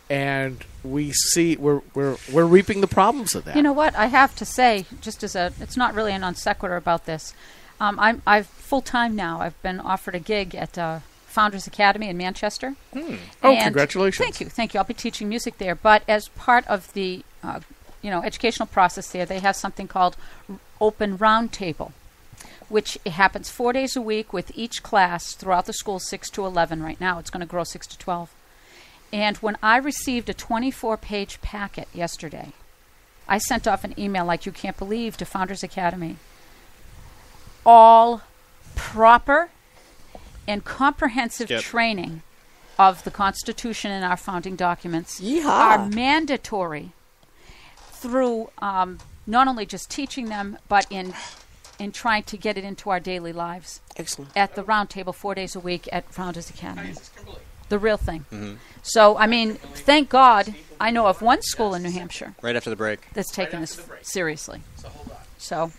and we see we're we're we're reaping the problems of that. You know what? I have to say, just as a, it's not really a non sequitur about this. Um, I'm I've full time now. I've been offered a gig at uh, Founders Academy in Manchester. Oh, And- congratulations! Thank you, thank you. I'll be teaching music there, but as part of the uh, you know educational process there, they have something called Open Roundtable, which happens four days a week with each class throughout the school, six to eleven. Right now, it's going to grow six to twelve. And when I received a 24-page packet yesterday, I sent off an email like you can't believe to Founders Academy. All proper and comprehensive Skip. training of the Constitution and our founding documents Yeehaw. are mandatory through um, not only just teaching them, but in in trying to get it into our daily lives Excellent. at the round table four days a week at Founders Academy. The real thing. Mm-hmm. So, I mean, thank God I know of one school in New Hampshire Right after the break. that's taken this seriously. So, So,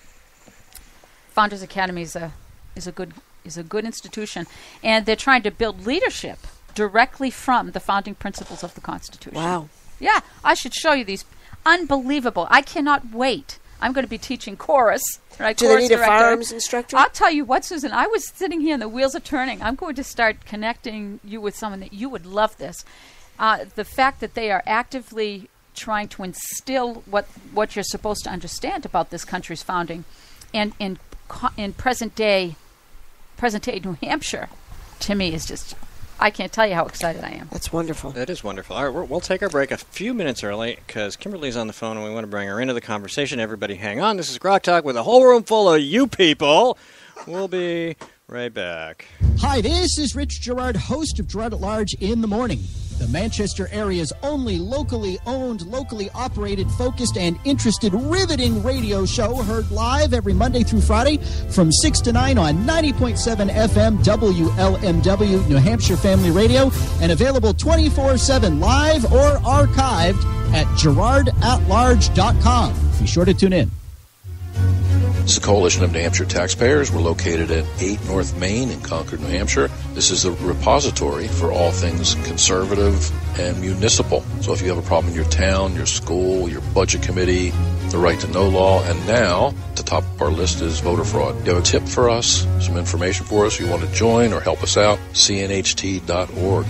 Founders Academy is a is a good is a good institution, and they're trying to build leadership directly from the founding principles of the Constitution. Wow. Yeah, I should show you these. Unbelievable! I cannot wait. I'm going to be teaching chorus. Right, Do they chorus need a firearms instructor? I'll tell you what, Susan. I was sitting here and the wheels are turning. I'm going to start connecting you with someone that you would love this. Uh, the fact that they are actively trying to instill what what you're supposed to understand about this country's founding, and in in present day, present day New Hampshire, to me is just. I can't tell you how excited I am. That's wonderful. That is wonderful. All right, we're, we'll take our break a few minutes early because Kimberly's on the phone and we want to bring her into the conversation. Everybody hang on. This is Grok Talk with a whole room full of you people. We'll be right back. Hi, this is Rich Girard, host of Girard at Large in the Morning, the Manchester area's only locally owned, locally operated, focused, and interested riveting radio show heard live every Monday through Friday from 6 to 9 on 90.7 FM WLMW New Hampshire Family Radio and available 24 7 live or archived at girardatlarge.com. Be sure to tune in. This is a coalition of New Hampshire taxpayers. We're located at 8 North Main in Concord, New Hampshire. This is the repository for all things conservative and municipal. So if you have a problem in your town, your school, your budget committee, the right to know law, and now the top of our list is voter fraud. You have a tip for us, some information for us, you want to join or help us out, cnht.org.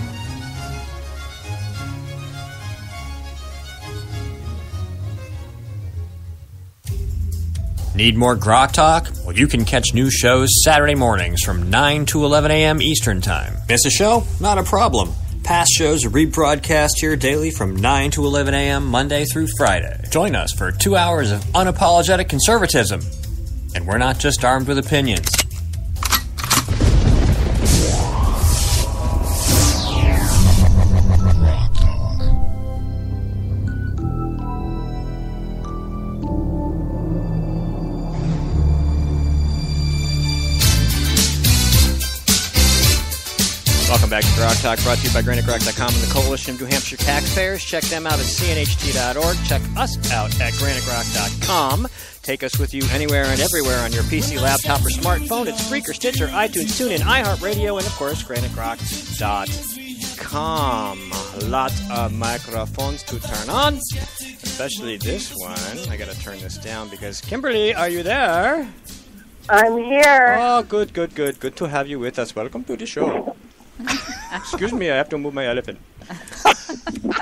Need more Grok Talk? Well, you can catch new shows Saturday mornings from 9 to 11 a.m. Eastern Time. Miss a show? Not a problem. Past shows are rebroadcast here daily from 9 to 11 a.m. Monday through Friday. Join us for two hours of unapologetic conservatism. And we're not just armed with opinions. Talk, brought to you by GraniteGrok.com and the Coalition of New Hampshire Taxpayers. Check them out at cnht.org. Check us out at GraniteGrok.com. Take us with you anywhere and everywhere on your PC, laptop, or smartphone. It's Spreaker, Stitcher, iTunes, TuneIn, iHeartRadio, and of course, GraniteGrok.com. A lot of microphones to turn on, especially this one. I gotta turn this down because Kimberly, are you there? I'm here. Oh, good, good, good. Good to have you with us. Welcome to the show. Excuse me, I have to move my elephant. (laughs)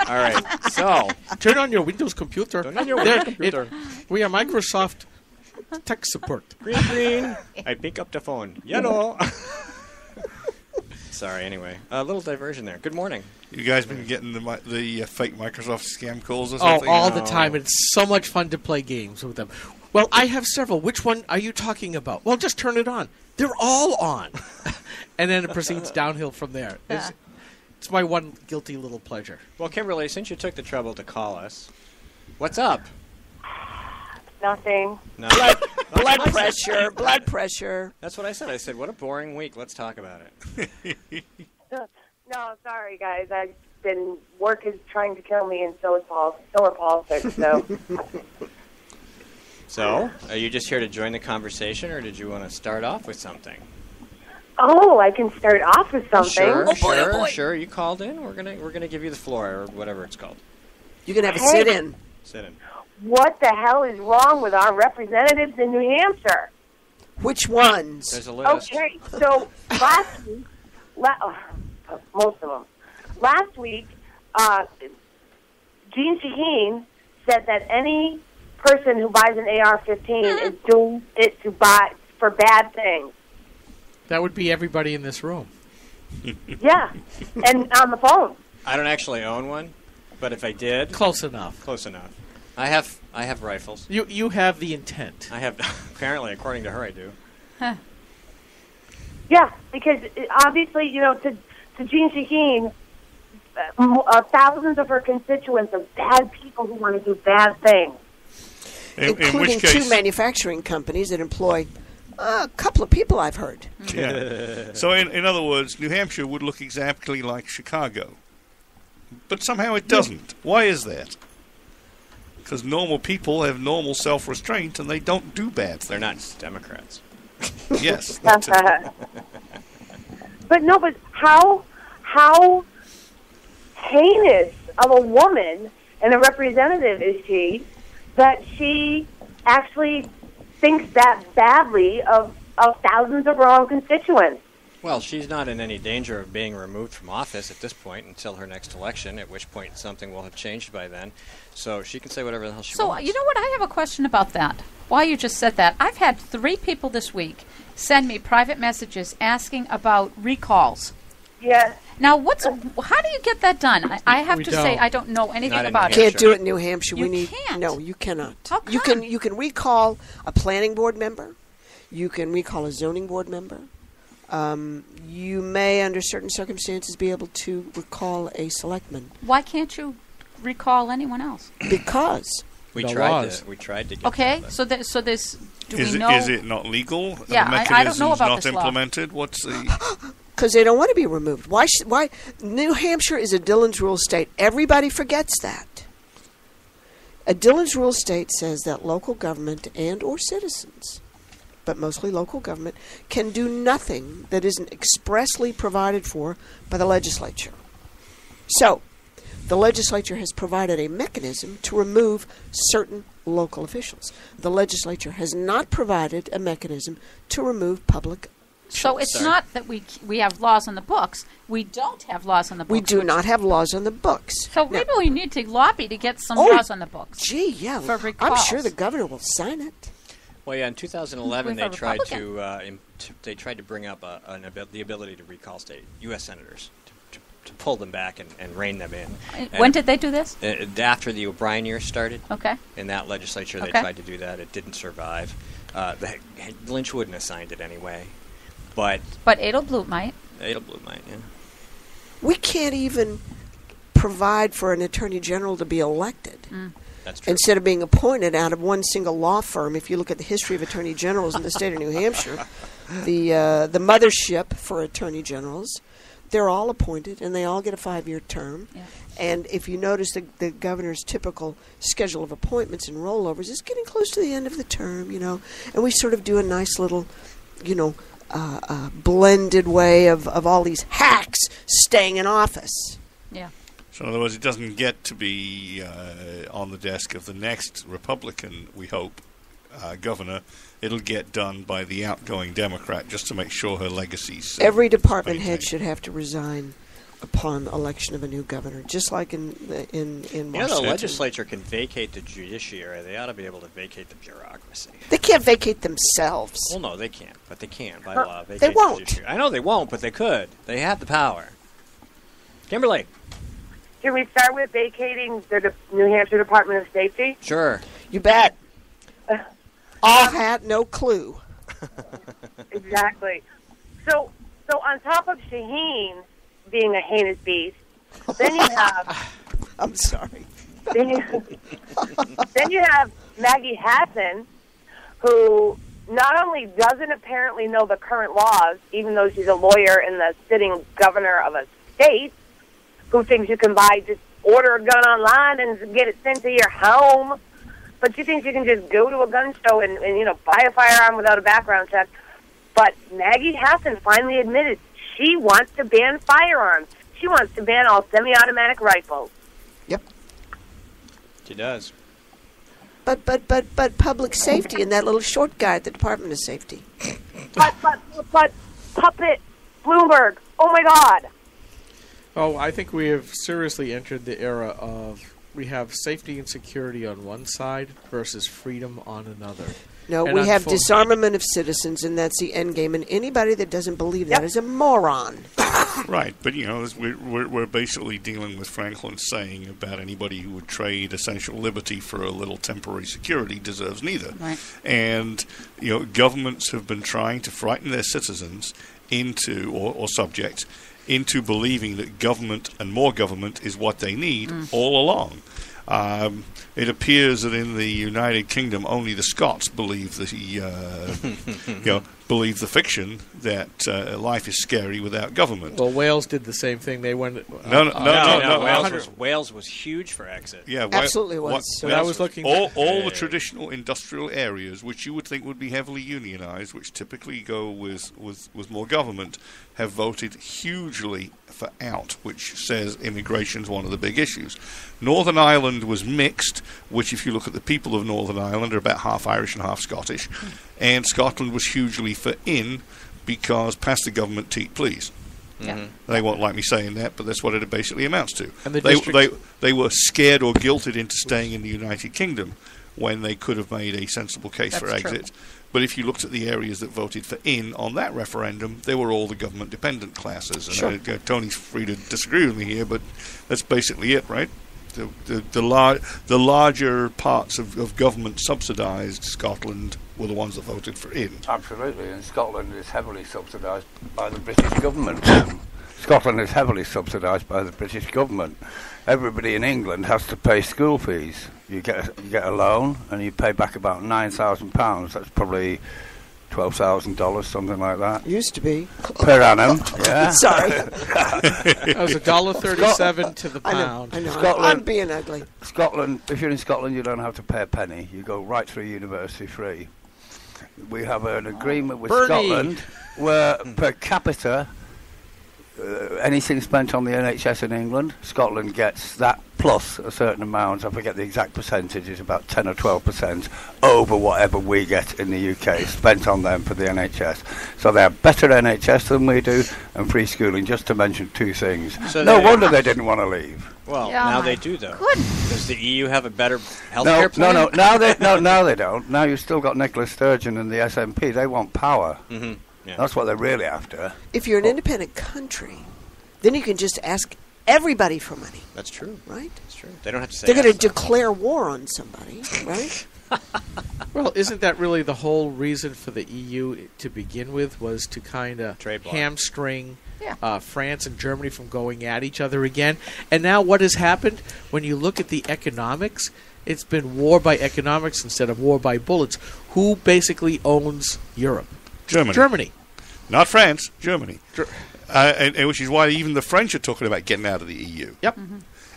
All right, so Turn on your Windows computer. Turn on your Windows computer. it- we are Microsoft tech support. green, green. I pick up the phone. Yellow. (laughs) Sorry. Anyway, a little diversion there. Good morning. You guys been getting the the uh, fake Microsoft scam calls or Oh, something? all the time. It's so much fun to play games with them. Well, I have several. Which one are you talking about? Well, just turn it on. They're all on. (laughs) and then it proceeds downhill from there. (laughs) It's, it's my one guilty little pleasure. Well, Kimberly, since you took the trouble to call us, what's up? Nothing. No. Blood, (laughs) blood pressure, blood pressure. That's what I said. I said, "What a boring week. Let's talk about it." (laughs) No, sorry guys. I've been work is trying to kill me, and so is pol- so are politics. So So, are you just here to join the conversation, or did you want to start off with something? Oh, I can start off with something. Sure, Oh, boy, oh, sure, boy. sure. You called in. We're gonna we're gonna give you the floor or whatever it's called. You can have a Hey. sit in. Sit in. What the hell is wrong with our representatives in New Hampshire? Which ones? There's a list. Okay, so (laughs) last week, la- uh, most of them. Last week, uh, Jeanne Shaheen said that any person who buys an AR-15 is doing it to buy for bad things. That would be everybody in this room. Yeah, and on the phone. I don't actually own one, but if I did, Close enough. close enough. I have I have rifles. You you have the intent. I have (laughs) apparently, according to her, I do. Yeah, because obviously, you know, to to Jeanne Shaheen, uh, uh, thousands of her constituents are bad people who want to do bad things. In, in including which case, two manufacturing companies that employ uh, a couple of people I've heard. yeah. so in, in other words, New Hampshire would look exactly like Chicago, but somehow it doesn't. Why is that? Because normal people have normal self-restraint and they don't do bad things. They're not Democrats. (laughs) Yes. (laughs) that's it. but no, but how how heinous of a woman and a representative is she that she actually thinks that badly of of thousands of her own constituents? Well, she's not in any danger of being removed from office at this point until her next election, at which point something will have changed by then. So she can say whatever the hell she So, wants. So, you know what? I have a question about that. Why you just said that. I've had three people this week send me private messages asking about recalls. Yes. Now, what's how do you get that done? I, I have We to say don't. I don't know anything Not in about New it. Can't do it in New Hampshire. You we need can't. no. You cannot. How You come? can you can recall a planning board member. You can recall a zoning board member. Um, you may, under certain circumstances, be able to recall a selectman Why can't you recall anyone else? because we No tried laws. to. We tried to get. Okay, that, so there, so this do Is we it, know? is it not legal? Yeah, Are the I- I don't mechanisms know about not this law. implemented? What's the? (laughs) because they don't want to be removed. Why? Sh- why? New Hampshire is a Dillon's Rule state. Everybody forgets that. A Dillon's Rule state says that local government and or citizens, but mostly local government, can do nothing that isn't expressly provided for by the legislature. So, the legislature has provided a mechanism to remove certain local officials. The legislature has not provided a mechanism to remove public so it's Sorry. not that we we have laws on the books. We don't have laws on the books. We do not have laws on the books. So Now- maybe we need to lobby to get some Oh, laws on the books. Gee, yeah. For I'm sure the governor will sign it. Well, yeah. In 2011, they tried to, uh, im- to they tried to bring up a, an abil- the ability to recall state U.S. senators to, to, to pull them back and, and rein them in. Uh, And When did they do this? uh, after the O'Brien years started? Okay. In that legislature, they Okay. tried to do that. It didn't survive. Uh, the, Lynch wouldn't have signed it anyway, but But Edelblut might. Edelblut might. Yeah. We can't even provide for an attorney general to be elected. Mm. That's true. Instead of being appointed out of one single law firm, if you look at the history of attorney generals in the state of New Hampshire, the uh, the mothership for attorney generals, they're all appointed and they all get a five-year term. Yeah. And if you notice the, the governor's typical schedule of appointments and rollovers, it's getting close to the end of the term, you know. And we sort of do a nice little, you know, uh, uh, blended way of, of all these hacks staying in office. Yeah. So in other words, it doesn't get to be uh, on the desk of the next Republican, we hope, uh, governor. It'll get done by the outgoing Democrat just to make sure her legacy's. uh, Every department head should have to resign upon election of a new governor, just like in the, in in You know, the legislature can vacate the judiciary. They ought to be able to vacate the bureaucracy. They can't vacate themselves. Well, no, they can't, but they can by Huh, law. they vacate the won't. judiciary. I know they won't, but they could. They have the power. Kimberly, Can we start with vacating the De- New Hampshire Department of Safety? sure. You bet. (laughs) All hat, no clue. Exactly. So, so on top of Shaheen being a heinous beast, then you have (laughs) I'm sorry. then you, then you have Maggie Hassan, who not only doesn't apparently know the current laws, even though she's a lawyer and the sitting governor of a state, who thinks you can buy just order a gun online and get it sent to your home, but she thinks you can just go to a gun show and, and you know buy a firearm without a background check. But Maggie Hassan finally admitted she wants to ban firearms. She wants to ban all semi-automatic rifles. Yep. She does. But but but but public safety and that little short guy at the Department of Safety. But but but puppet Bloomberg. Oh my God. Oh, I think we have seriously entered the era of we have safety and security on one side versus freedom on another. No, And we I'm have full- disarmament of citizens, and that's the end game. And anybody that doesn't believe that is a moron. (coughs) Right, but you know, we're, we're, we're basically dealing with Franklin's saying about anybody who would trade essential liberty for a little temporary security deserves neither. Right. And, you know, governments have been trying to frighten their citizens into, or, or subjects, into believing that government and more government is what they need mm. all along. Um, it appears that in the United Kingdom, only the Scots believe the, uh, (laughs) you know, believe the fiction that uh, life is scary without government. Well, Wales did the same thing. They went. No, no, uh, no, uh, no, no, Wales, was, Wales was huge for exit. Yeah, Wa- Absolutely Wa- was. So I was looking- All, all the traditional industrial areas, which you would think would be heavily unionized, which typically go with, with, with more government, have voted hugely for out, which says immigration is one of the big issues. Northern Ireland was mixed, which, if you look at the people of Northern Ireland, are about half Irish and half Scottish, hmm. and Scotland was hugely for in because pass the government teat, please. Yeah. Mm-hmm. They won't like me saying that, but that's what it basically amounts to. And the they, they, they were scared or guilted into staying in the United Kingdom when they could have made a sensible case for exit. true. But if you looked at the areas that voted for in on that referendum, they were all the government dependent classes. And Sure. uh, Tony's free to disagree with me here, but that's basically it, right? The the the, lar- the larger parts of, of government subsidised Scotland were the ones that voted for in. Absolutely, and Scotland is heavily subsidised by the British government. (coughs) Scotland is heavily subsidised by the British government. Everybody in England has to pay school fees. You get a, you get a loan and you pay back about nine thousand pounds. That's probably twelve thousand dollars, something like that, Used to be. per annum. Yeah. (laughs) Sorry. (laughs) That was a dollar thirty-seven to the pound. I know. I'm- Scotland- I'm being ugly. Scotland, if you're in Scotland, you don't have to pay a penny. You go right through university free. We have an agreement with Bernie. Scotland where per capita, uh, anything spent on the NHS in England, Scotland gets that plus a certain amount. I forget the exact percentage. It's about 10 or 12 percent over whatever we get in the UK spent on them for the NHS. So they have better NHS than we do, and free schooling. Just to mention two things. So no they- wonder they didn't want to leave. Well, Yeah, now they do, though. goodness. Does the EU have a better healthcare No, plan? no, no. Now they no, now they don't. Now you've still got Nicola Sturgeon and the SNP. They want power. Mm-hmm. Yeah. That's what they're really after. If you're an independent country, then you can just ask everybody for money, That's true. right? That's true. They don't have to say They're going to though. declare war on somebody, right? (laughs) Well, isn't that really the whole reason for the EU to begin with? Was to kind of Trade bloc. hamstring Yeah. uh, France and Germany from going at each other again. And now, what has happened? When you look at the economics, it's been war by economics instead of war by bullets. Who basically owns Europe? Germany. Germany. Not France, Germany. Ger- uh, and, and which is why even the French are talking about getting out of the EU. Yep.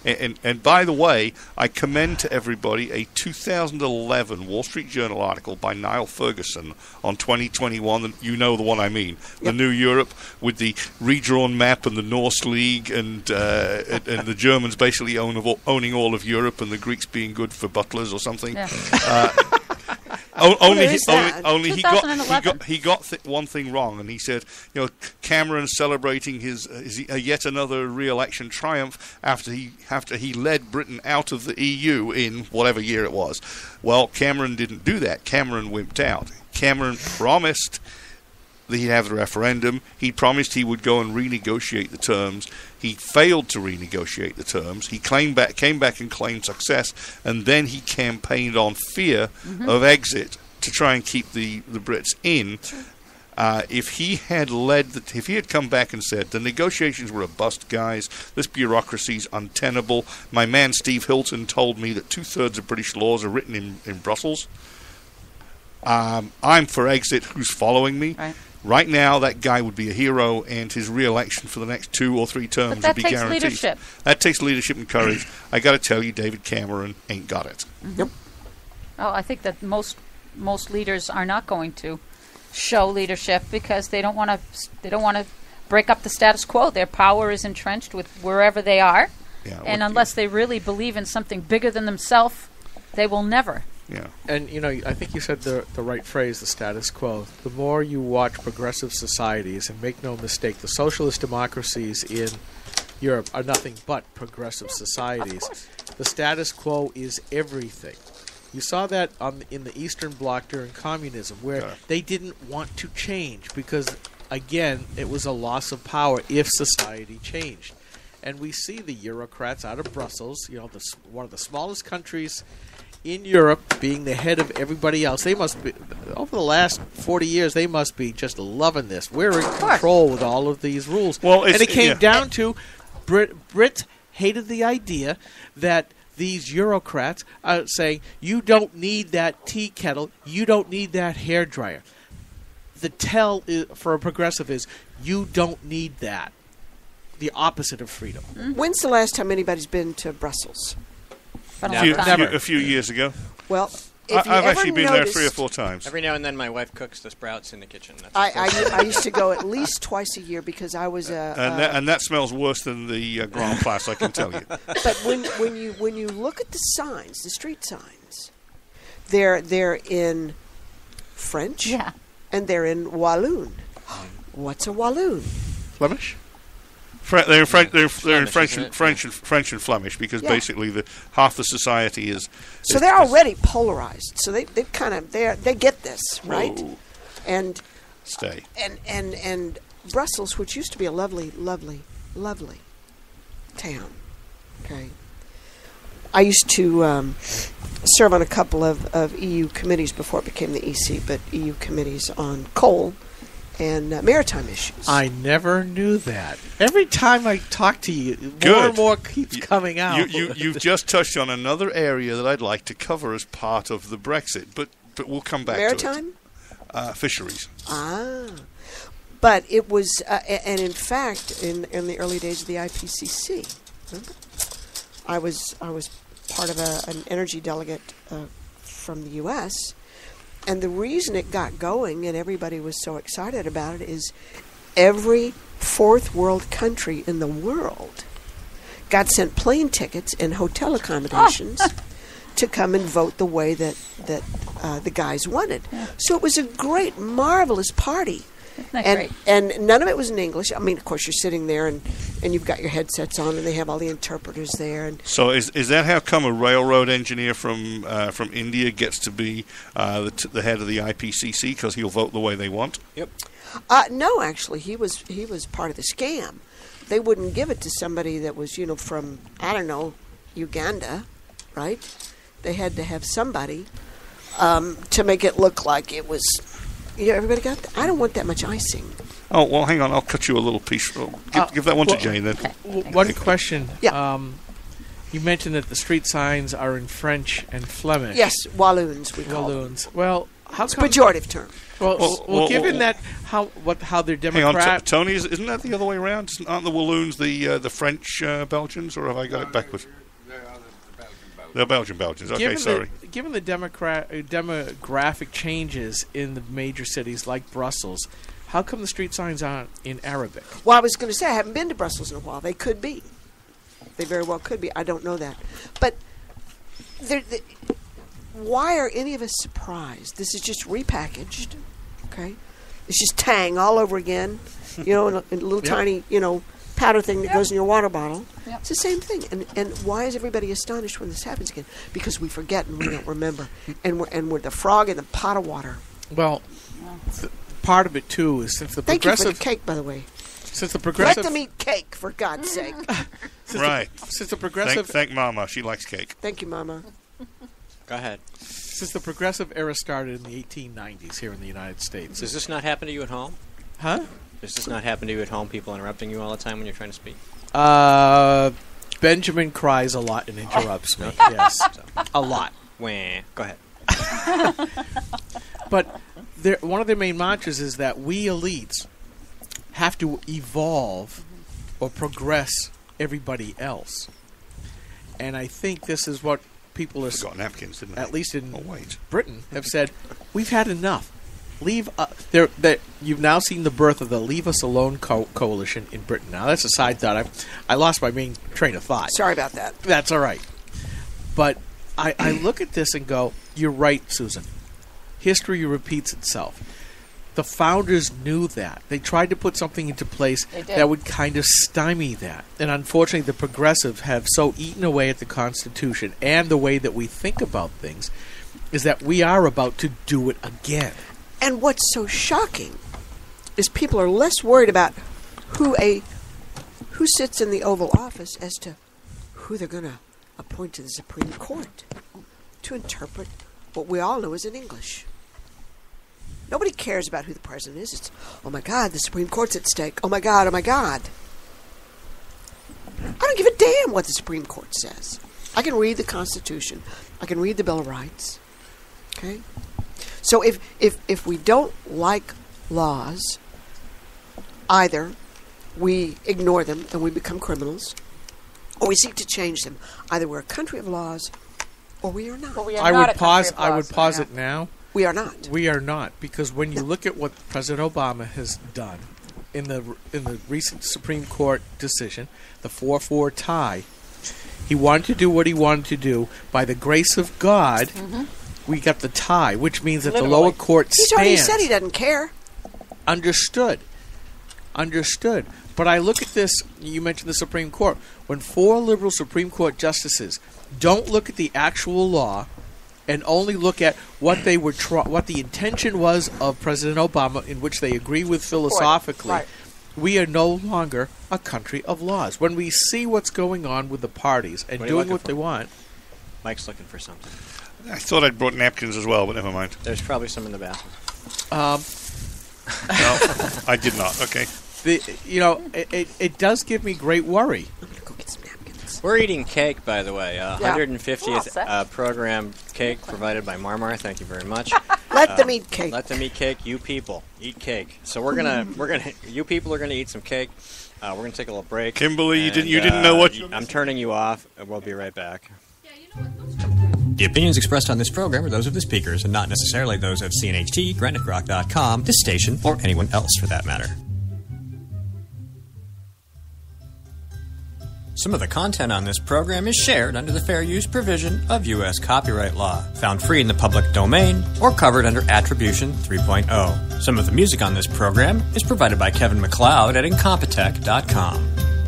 And, and, and by the way, I commend to everybody a 2011 Wall Street Journal article by Niall Ferguson on 2021. and You know the one I mean. The New Europe with the redrawn map and the Norse League and uh, and, and the Germans basically own of all, owning all of Europe and the Greeks being good for butlers or something. Yeah. Uh, O- only, he, only, only he got he got he got th- one thing wrong, and he said, you know, Cameron celebrating his, uh, his uh, yet another re-election triumph after he after he led Britain out of the EU in whatever year it was. Well, Cameron didn't do that. Cameron wimped out. Cameron promised he'd have the referendum. He promised he would go and renegotiate the terms. He failed to renegotiate the terms. He claimed back, came back and claimed success, and then he campaigned on fear Mhm. of exit to try and keep the, the Brits in. Uh, if he had led, the, if he had come back and said the negotiations were a bust, guys, this bureaucracy's untenable. My man Steve Hilton told me that two thirds of British laws are written in, in Brussels. Um, I'm for exit. Who's following me? Right. Now, that guy would be a hero, and his re-election for the next two or three terms But that would be takes guaranteed. leadership. That takes leadership and courage. I got to tell you, David Cameron ain't got it. Mm-hmm. Yep. Oh, I think that most most leaders are not going to show leadership because they don't want to they don't want to break up the status quo. Their power is entrenched with wherever they are, Yeah, and what- unless they really believe in something bigger than themselves, they will never. Yeah. And you know, I think you said the the right phrase, the status quo. The more you watch progressive societies, and make no mistake, the socialist democracies in Europe are nothing but progressive societies. The status quo is everything. You saw that on in the Eastern Bloc during communism, where Yeah. they didn't want to change because, again, it was a loss of power if society changed. And we see the Eurocrats out of Brussels, you know, the, one of the smallest countries in Europe, being the head of everybody else. They must be over the last forty years. They must be just loving this. We're in control with all of these rules. Well, and it came yeah. down to Brit. Brits hated the idea that these Eurocrats are saying you don't need that tea kettle, you don't need that hair dryer. The tell i for a progressive is you don't need that. The opposite of freedom. Mm-hmm. When's the last time anybody's been to Brussels? Been A few, few- a few years ago. Well, I, you I've ever actually been there three or four times. Every now and then, my wife cooks the sprouts in the kitchen. That's I, I, I used to go at least twice a year because I was a. and, that, and that smells worse than the uh, Grand Place, I can tell you. (laughs) but when when you when you look at the signs, the street signs, they're they're in French, yeah, and they're in Walloon. (gasps) What's a Walloon? Flemish? Fre- they're in French. They're, they're Flemish, French and? French and French and Flemish because Yeah. basically the half the society is. So is- they're is- already polarized. So they they kind of they they get this right, Whoa. and Stay. and and and Brussels, which used to be a lovely, lovely, lovely town. Okay, I used to um, serve on a couple of, of EU committees before it became the EC, but EU committees on coal and uh, maritime issues. I never knew that. Every time I talk to you, more Good. and more keeps coming out. You, you, you've just touched on another area that I'd like to cover as part of the Brexit, but but we'll come back to maritime. it. Uh, fisheries. Ah. But it was, uh, and in fact, in, in the early days of the IPCC, remember? I was I was part of a, an energy delegate uh, from the U.S. And the reason it got going and everybody was so excited about it is every fourth world country in the world got sent plane tickets and hotel accommodations (laughs) to come and vote the way that that uh, the guys wanted. So it was a great, marvelous party. That and great? and none of it was in English. I mean, of course, you're sitting there and, and you've got your headsets on, and they have all the interpreters there. And So is is that how come a railroad engineer from uh, from India gets to be uh, the, t- the head of the IPCC because he'll vote the way they want? Yep. uh, no, actually, he was he was part of the scam. They wouldn't give it to somebody that was, you know, from I don't know, Uganda, right? They had to have somebody um, to make it look like it was. You know, everybody got. That? I don't want that much icing. Oh well, hang on. I'll cut you a little piece. Give, Uh, give that one well, to Jane then. w- One question. Um, you mentioned that the street signs are in French and Flemish. Yes, Walloons we call them. Walloons. Well, how It's a come pejorative term. Well, Well, well, well, given well- that how what how they're Hang on, Democrat. T- Tony, is, isn't that the other way around? Aren't the Walloons the uh, the French uh, Belgians, or have I got it backwards? They're Belgian Belgians. Okay, given sorry. The, given the democrat, uh, demographic changes in the major cities like Brussels, how come the street signs aren't in Arabic? Well, I was going to say I haven't been to Brussels in a while. They could be. They very well could be. I don't know that, but they're, they, why are any of us surprised? This is just repackaged. Okay, it's just Tang all over again. You know, in a, in a little (laughs) Yep. tiny, you know, powder thing that Yep. goes in your water bottle. Yep. It's the same thing. And and why is everybody astonished when this happens again? Because we forget and we don't remember, and we're and we're the frog in the pot of water. Well, th- part of it too is since the Thank you for progressive the cake, by the way. since the progressive. Let them eat cake, for God's sake. (laughs) since Right. the, since the Thank, progressive thank Mama. She likes cake. Thank you, Mama. Go ahead. since the progressive era started in the 1890s here in the United States. Does this not happen to you at home? Huh? Does this not happen to you at home? People interrupting you all the time when you're trying to speak. Uh, Benjamin cries a lot and interrupts me. Okay. Yes, (laughs) a lot. Wah. Go ahead. (laughs) But their, one of their main mantras is that we elites have to evolve or progress everybody else. And I think this is what people are, Forgot napkins, didn't I? at least in Oh, wait. Britain, have said, we've had enough. Leave. Uh, there, that you've now seen the birth of the Leave Us Alone co- coalition in Britain. Now that's a side thought. I, I lost my main train of thought. Sorry about that. That's all right. But I, I look at this and go, you're right, Susan. History repeats itself. The founders knew that. They tried to put something into place that would kind of stymie that. And unfortunately, the progressives have so eaten away at the Constitution and the way that we think about things is that we are about to do it again. And what's so shocking is people are less worried about who a who sits in the Oval Office as to who they're going to appoint to the Supreme Court to interpret what we all know is in English. Nobody cares about who the president is. It's oh my God, the Supreme Court's at stake. Oh my God, oh my God. I don't give a damn what the Supreme Court says. I can read the Constitution. I can read the Bill of Rights. Okay? So if, if, if we don't like laws, either we ignore them and we become criminals, or we seek to change them. Either we're a country of laws, or we are not. But we are I not would a pause. country of I would pause yeah. it now. We are not. We are not because when you look at what President Obama has done in the in the recent Supreme Court decision, the four-four tie, he wanted to do what he wanted to do. By the grace of God, mm-hmm. We got the tie, which means that the lower court He's stands. already said he doesn't care. Understood. Understood. But I look at this, you mentioned the Supreme Court. When four liberal Supreme Court justices don't look at the actual law and only look at what they were try- what the intention was of President Obama in which they agree with philosophically, Right. we are no longer a country of laws. When we see what's going on with the parties and What doing what for? they want, Mike's looking for something. I thought I'd brought napkins as well, but never mind. There's probably some in the bathroom. um, No, (laughs) I did not. Okay. the, you know, it, it, it does give me great worry. I'm gonna go get some napkins. We're eating cake, by the way. Uh, Yeah. 150th uh, program cake provided by Marmar. Thank you very much. (laughs) Let Uh, them eat cake. Let them eat cake. You people eat cake. So we're gonna (laughs) we're gonna you people are gonna eat some cake. Uh, we're gonna take a little break. Kimberly, you didn't- you didn't know uh, what you I'm turning you off. and We'll be right back. The opinions expressed on this program are those of the speakers and not necessarily those of CNHT, GraniteGrok.com, this station, or anyone else for that matter. Some of the content on this program is shared under the fair use provision of U.S. copyright law, found free in the public domain, or covered under Attribution 3.0. Some of the music on this program is provided by Kevin MacLeod at Incompetech.com.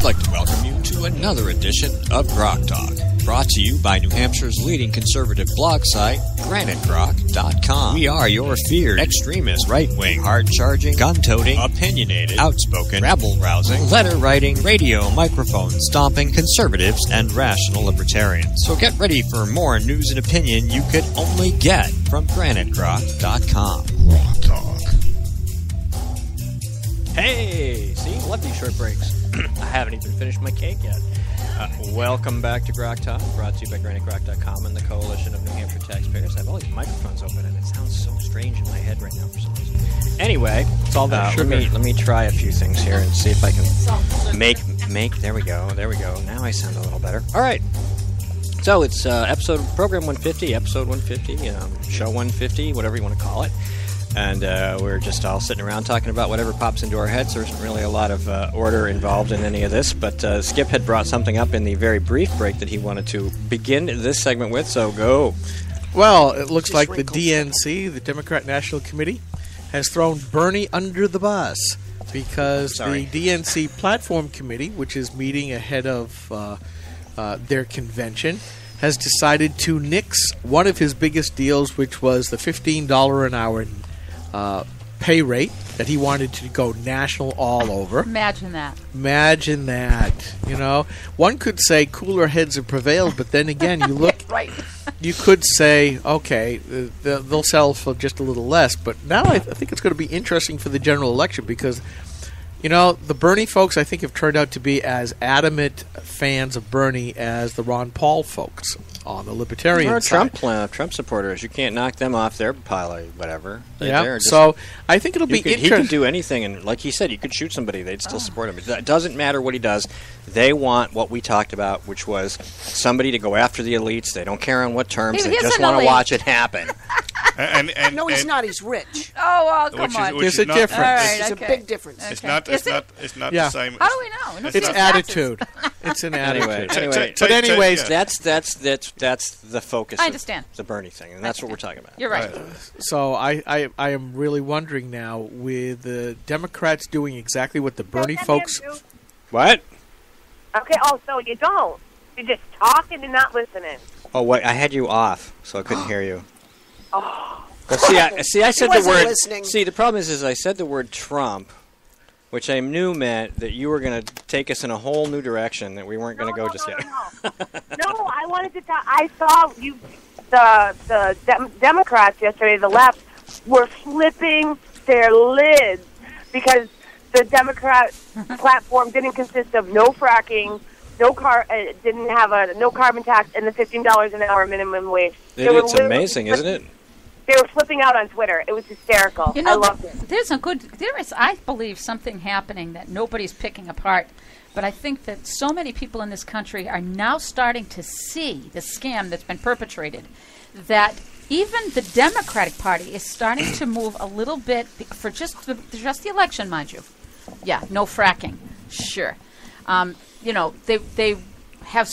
We'd like to welcome you to another edition of Grok Talk. Brought to you by New Hampshire's leading conservative blog site, GraniteGrok.com. We are your feared extremist, right wing, hard charging, gun toting, opinionated, outspoken, rabble rousing, letter writing, radio microphone stomping conservatives and rational libertarians. So get ready for more news and opinion you could only get from GraniteGrok.com. Hey, see, love these short breaks. (clears throat) I haven't even finished my cake yet. Uh, welcome back to Grok Talk, brought to you by GraniteGrok.com and the Coalition of New Hampshire Taxpayers. I have all these microphones open, and it sounds so strange in my head right now for some reason. Anyway, It's all that uh. Let me, let me try a few things here and see if I can make make. There we go. There we go. Now I sound a little better. All right. So it's uh, episode program 150, episode 150, um, show 150, whatever you want to call it. And uh, we're just all sitting around talking about whatever pops into our heads. There isn't really a lot of uh, order involved in any of this, but uh, Skip had brought something up in the very brief break that he wanted to begin this segment with. So go. Well, it looks like the DNC, the Democrat National Committee, has thrown Bernie under the bus because the DNC Platform Committee, which is meeting ahead of uh, uh, their convention, has decided to nix one of his biggest deals, which was the $15 an hour uh, pay rate that he wanted to go national all over. Imagine that. Imagine that. You know, one could say cooler heads have prevailed, but then again, you (laughs) look. Right. You could say, okay, uh, they'll they'll sell for just a little less, but now I, I think it's going to be interesting for the general election because, you know, the Bernie folks I think have turned out to be as adamant fans of Bernie as the Ron Paul folks on the libertarian Or side. Trump, uh, Trump supporters. You can't knock them off their pile of whatever. Yeah, so I think it'll be could- He interest- could do anything, and like he said, you could shoot somebody; they'd still support him. It doesn't matter what he does. They want what we talked about, which was somebody to go after the elites. They don't care on what terms. He- they just want to watch it happen. (laughs) and, and, no, he's and- not. He's rich. Oh, well, come Which is- on. which There's a not- difference. All right, There's okay. a big difference. It's not. It's not. It's not Yeah. the same. How do we know? It's attitude. It's an anyway, attitude. anyway, but anyways, that's that's that's that's the focus. I of understand. the Bernie thing, and that's what we're talking about. You're right. So I, I, I am really wondering now with the Democrats doing exactly what the Bernie folks. What? Okay. Oh, so you don't. You're just talking and not listening. Oh wait, I had you off, so I couldn't (gasps) hear you. Oh. But see, I, see, I said the wasn't word. listening. See, the problem is, is I said the word Trump, which I knew meant that you were going to take us in a whole new direction that we weren't going to go just yet. (laughs) No, I wanted to talk. I saw you, the the dem- Democrats yesterday, the left, were flipping their lids because the Democrat (laughs) platform didn't consist of no fracking, no car, uh, didn't have a no carbon tax, and the fifteen dollars an hour minimum wage. It- were it's amazing, isn't it? They were flipping out on Twitter. It was hysterical. You know, I loved it. there's a good, there is, I believe, something happening that nobody's picking apart. But I think that so many people in this country are now starting to see the scam that's been perpetrated. That even the Democratic Party is starting to move a little bit for just the, just the election, mind you. Yeah, no fracking, sure. Um, you know, they they have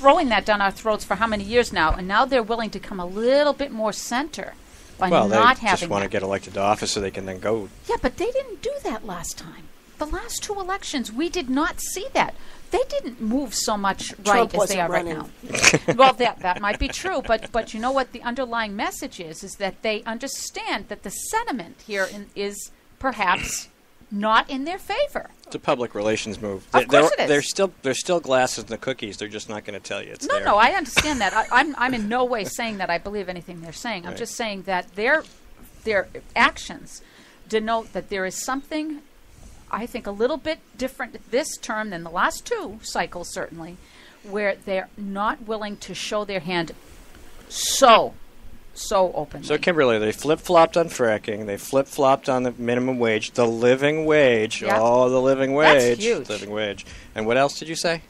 throwing that down our throats for how many years now, and now they're willing to come a little bit more center by well, not they having just want to get elected to office so they can then go. Yeah, but they didn't do that last time. The last two elections, we did not see that. They didn't move so much right as they wasn't are right now. well, that that might be true, but but you know what the underlying message is is that they understand that the sentiment here in, is perhaps not in their favor. It's a public relations move. Of course they're, it is. They're still there's still glasses in the cookies. They're just not going to tell you it's No, there. no, I understand that. I, I'm I'm in no way saying that I believe anything they're saying. I'm Right. just saying that their their actions denote that there is something, I think, a little bit different this term than the last two cycles, certainly, where they're not willing to show their hand so so openly. So Kimberly, they flip flopped on fracking. They flip flopped on the minimum wage, the living wage. Yeah. Oh, the living That's wage, huge. living wage. And what else did you say?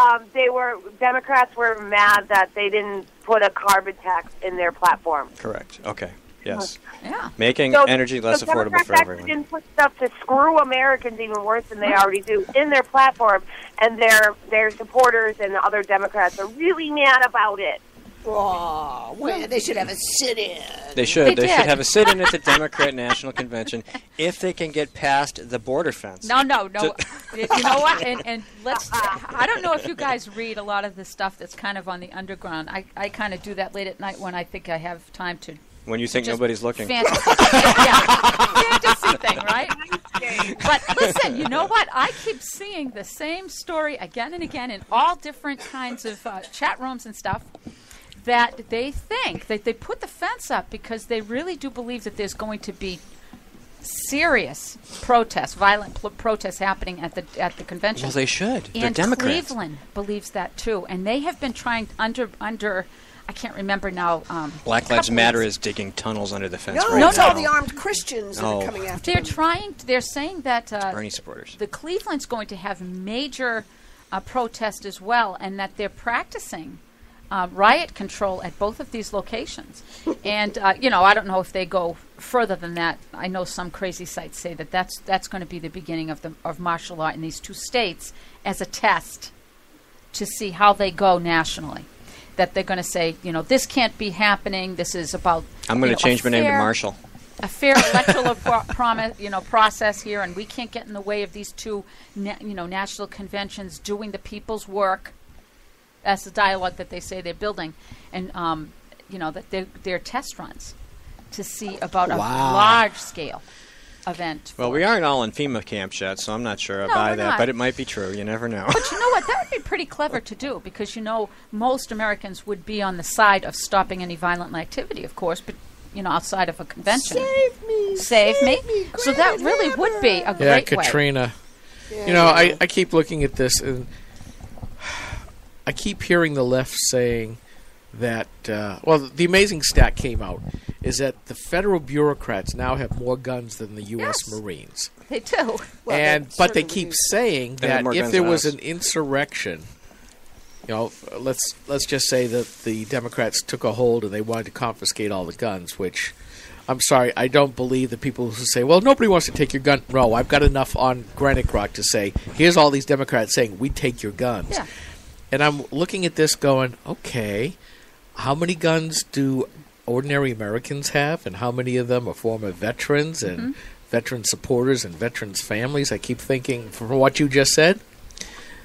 Um, they were Democrats were mad that they didn't put a carbon tax in their platform. Correct. Okay. Yes. Yeah. Making So- energy less so affordable Democrats for everyone. didn't put stuff to screw Americans even worse than they already do in their platform, and their their supporters and the other Democrats are really mad about it. Oh, man, they should have a sit-in. They should. They They, should have a sit-in at the (laughs) Democrat National Convention if they can get past the border fence. No, no, no. (laughs) you know what? (laughs) And, and let's. I don't know if you guys read a lot of the stuff that's kind of on the underground. I, I kind of do that late at night when I think I have time to. When you think nobody's looking. Fantasy, yeah, fantasy thing, right? But listen, you know what? I keep seeing the same story again and again in all different kinds of uh, chat rooms and stuff. That they think that they put the fence up because they really do believe that there's going to be serious protests, violent pl- protests happening at the at the convention. Well, they should. They're And Democrats. Cleveland believes that too, and they have been trying under under. I can't remember now. Um, Black Lives Matter is digging tunnels under the fence No, right no, now. all the armed Christians that Oh. are coming after They're them. trying. They're saying that uh, Bernie supporters. the Cleveland's going to have major uh, protest as well, and that they're practicing uh, riot control at both of these locations. and uh, you know, I don't know if they go further than that. I know some crazy sites say that that's that's going to be the beginning of the of martial law in these two states as a test to see how they go nationally. That they're going to say, you know, this can't be happening. This is about. I'm going to change my name to Marshall. a fair electoral (laughs) pro- promise, you know, process here, and we can't get in the way of these two, na- you know, national conventions doing the people's work. That's the dialogue that they say they're building, and um, you know that they're, they're test runs to see about a large scale event. Well, we aren't all in FEMA camps yet, so I'm not sure I No, buy that. not. But it might be true. You never know. But you know what? That would be pretty clever to do because you know most Americans would be on the side of stopping any violent activity, of course, but you know outside of a convention. Save me! Save me. So that really would be a Yeah, great way. Yeah, Katrina. You know, I. I keep looking at this and I keep hearing the left saying that, uh, well, the amazing stat came out is that the federal bureaucrats now have more guns than the U.S. Yes. Marines. They do. (laughs) and but they keep saying that if there was us. an insurrection, you know, let's let's just say that the Democrats took a hold and they wanted to confiscate all the guns, which I'm sorry, I don't believe the people who say, "Well, nobody wants to take your gun." No, I've got enough on Granite Grok to say, here's all these Democrats saying, "We take your guns." Yeah. And I'm looking at this going, okay, how many guns do ordinary Americans have, and how many of them are former veterans and Mm-hmm. veteran supporters and veterans' families? I keep thinking, from what you just said,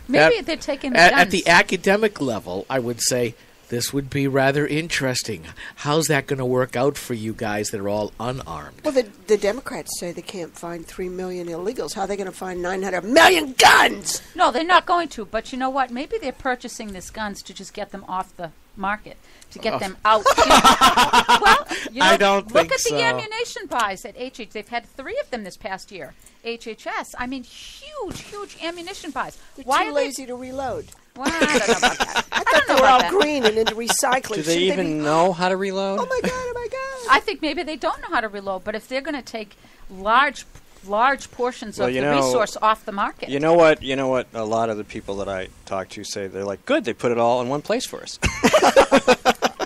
Maybe at- they're taking the at, at the academic level, I would say this would be rather interesting. How's that going to work out for you guys that are all unarmed? Well, the, the Democrats say they can't find 3 million illegals. How are they going to find 900 million guns? no, they're not going to. But you know what? Maybe they're purchasing these guns to just get them off the market, to get Oh. them out. You (laughs) know. well, you know, I don't look think at so. the ammunition buys at HH. They've had three of them this past year. HHS. I mean, huge, huge ammunition buys. They're Why too are lazy to reload. Well, I don't know about that. I I thought they know were all that. green and into recycling. Do they Shouldn't even be- know how to reload? Oh my god! Oh my god! I think maybe they don't know how to reload. But if they're going to take large, large portions Well, of the know- resource off the market, You know what? You know what? A lot of the people that I talk to say they're like, "Good, they put it all in one place for us." (laughs)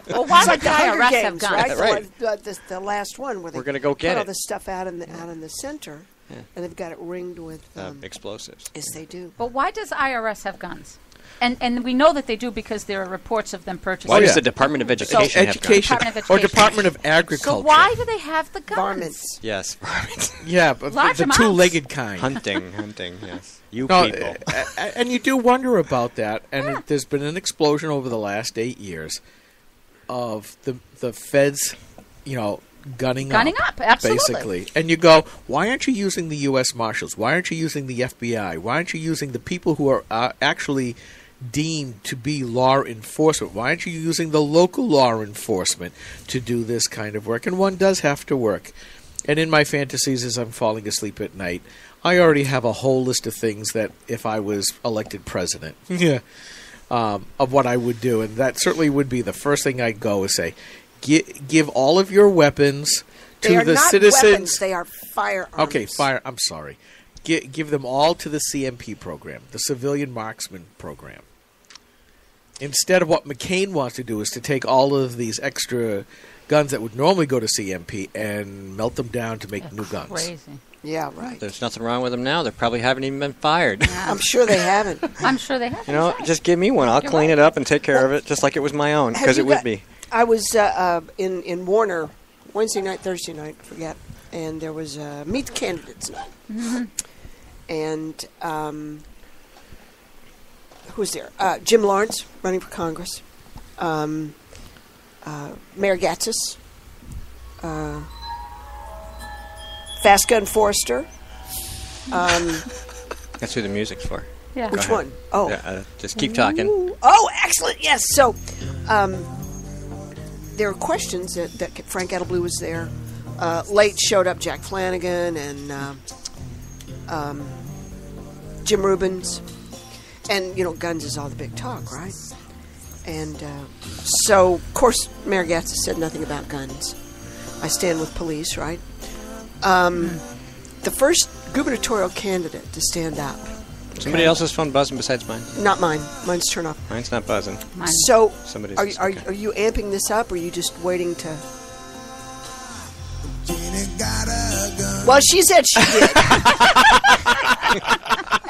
well, why It's would like the the IRS Games, have guns? right? The Right. one- The, the, the last one where they We're gonna go get put all the stuff out in the out in the center, Yeah. and they've got it ringed with. Uh, Um, explosives. yes, they do. But why does IRS have guns? And and we know that they do because there are reports of them purchasing. Why Oh, does yeah. the Department of Education have guns? education, Department of or Department of Agriculture. So why do they have the guns? Varmints. Yes, (laughs) Yeah, but the, Large the amounts. two-legged kind. hunting, hunting. Yes, you No, people. uh, and you do wonder about that. And there's been an explosion over the last eight years of the the feds, you know, gunning, Gunning up, absolutely. basically. And you go, why aren't you using the U.S. Marshals? Why aren't you using the FBI? Why aren't you using the people who are uh, actually deemed to be law enforcement? Why aren't you using the local law enforcement to do this kind of work? And one does have to work. And in my fantasies, as I'm falling asleep at night, I already have a whole list of things that if I was elected president, yeah, um, of what I would do, and that certainly would be the first thing I'd go is say, give all of your weapons to they are the not citizens. weapons; they are firearms. Okay, fire. I'm sorry. Gi- give them all to the CMP program, the Civilian Marksman Program. Instead of what McCain wants to do is to take all of these extra guns that would normally go to CMP and melt them down to make new guns. Crazy. Yeah, right. There's nothing wrong with them now. They probably haven't even been fired. (laughs) I'm sure they haven't. (laughs) I'm sure they haven't. You know, just give me one. I'll You're clean right. it up and take care of it, just like it was my own, because you it would got- be. I was uh, uh, in in Warner Wednesday night, Thursday night, forget, and there was a meet the candidates night, Mhm. and um, who was there? Uh, Jim Lawrence running for Congress, um, uh, Mayor Gatsas, uh, Fast Gun Forrester. Um, (laughs) That's who the music's for. Yeah. Which one? Oh. Yeah, uh, just keep talking. Ooh. Oh, excellent. Yes. So, um, there are questions that, that Frank Edelblut was there. Uh, late showed up Jack Flanagan and um um, Jim Rubens, and you know, guns is all the big talk, right? And uh, so, of course, Mayor Gatz said nothing about guns. I stand with police, right? Um, the first gubernatorial candidate to stand up. Somebody else's phone buzzing besides mine. Not mine. Mine's turned off. Mine's not buzzing. So, Somebody's are, is, are, okay. are you amping this up, or are you just waiting to? Well, she said she did, (laughs)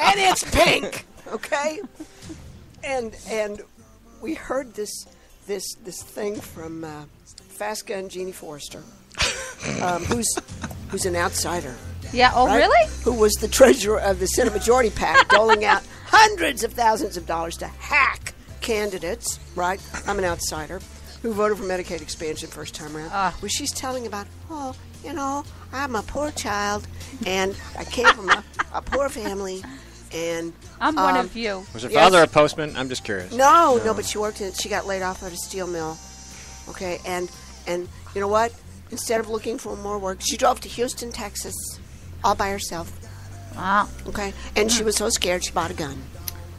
and it's pink. Okay, and and we heard this this this thing from uh, Fast Gun Jeanie Forrester, um, who's who's an outsider. Yeah. Oh, right? really? Who was the treasurer of the Senate Majority PAC, doling out hundreds of thousands of dollars to hack candidates. Right? I'm an outsider who voted for Medicaid expansion first time around. Where she's telling about, oh, you know, I'm a poor child, and I came from a, a poor family, and I'm one um, of you. Was her yes. father a postman? I'm just curious. No, no, but she worked in. She got laid off at a steel mill. Okay, and and you know what? Instead of looking for more work, she drove to Houston, Texas, all by herself. Wow. Okay, and she was so scared she bought a gun.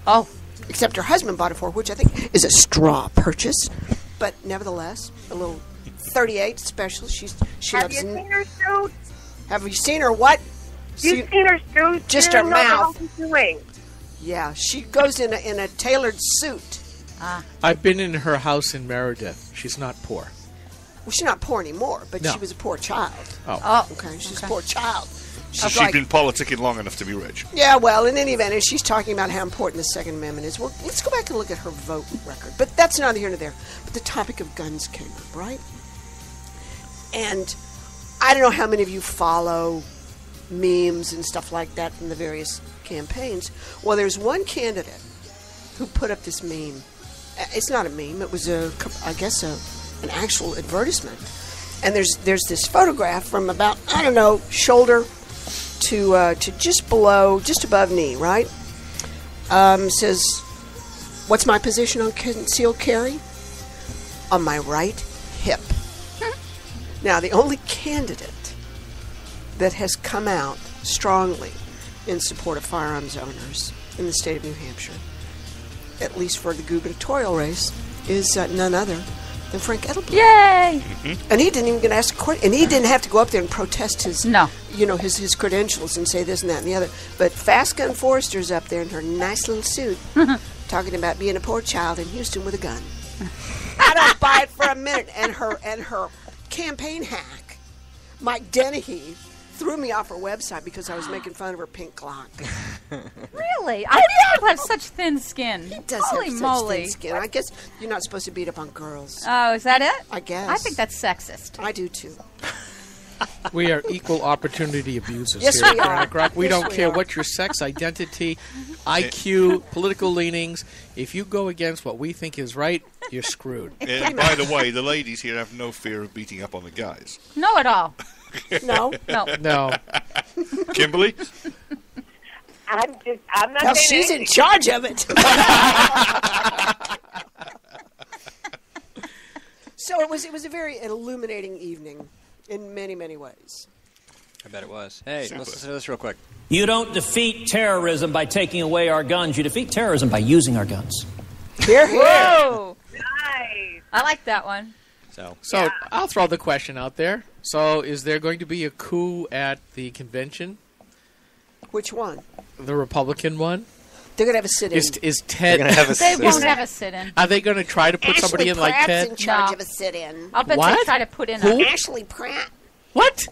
Oh. Except her husband bought it for her, which I think is a straw purchase, but nevertheless, a little 38 special. She's she Have loves. you n- seen her shoot? Have you seen her what? You've See- seen her suit? Just You her don't what mouth. she's doing. Yeah, she goes in a, in a tailored suit. Ah. I've been in her house in Meredith. She's not poor. Well, she's not poor anymore, but No. she was a poor child. Oh. Oh. Okay, she's a poor child. So Of she'd like- been politicking long enough to be rich. Yeah, well, in any event, and she's talking about how important the Second Amendment is. Well, let's go back and look at her vote record. But that's neither here nor there. But the topic of guns came up, right? And I don't know how many of you follow memes and stuff like that from the various campaigns. Well, there's one candidate who put up this meme. Uh, It's not a meme. It was a, I guess, a, an actual advertisement. And there's there's this photograph from about I don't know shoulder to uh, to just below, just above knee, right? Um, says, "What's my position on concealed carry?" On my right hip. now, the only candidate that has come out strongly in support of firearms owners in the state of New Hampshire, at least for the gubernatorial race, is uh, none other than Frank Edelblut. Yay! And he didn't even get asked a question, and he didn't have to go up there and protest his, No. you know, his his credentials and say this and that and the other. But Fast Gun Forrester's up there in her nice little suit, (laughs) talking about being a poor child in Houston with a gun. I don't buy it for a minute. And her and her campaign hack, Mike Dennehy, threw me off her website because I was making fun of her pink Glock. (laughs) Really? I didn't have such thin skin. It does Holy have such moly. thin skin. I guess you're not supposed to beat up on girls. Oh, is that it? I guess. I think that's sexist. I do too. We are equal opportunity abusers Yes, here we at are. Grok. We Yes, don't we care are. what your sex, identity, (laughs) IQ, political leanings. If you go against what we think is right, you're screwed. And by the way, the ladies here have no fear of beating up on the guys. No, at all. (laughs) (laughs) No, no, no. Kimberly, I'm just, I'm not Now saying she's in charge of it. (laughs) so it was it was a very illuminating evening in many many ways. I bet it was. Hey, Super. let's listen to this real quick. You don't defeat terrorism by taking away our guns. You defeat terrorism by using our guns. Here, here. Whoa! Nice. I like that one. So, So I'll throw the question out there. So is there going to be a coup at the convention, Which one? the Republican one? They're gonna have a sit in. Is is Ted? They're gonna have a They sit-in. won't have a sit-in. Are they going to try to put Ashley somebody in like Pratt's Ted? in charge No. of a sit in. I'll bet What? they try to put in Who? a. Ashley Pratt. What?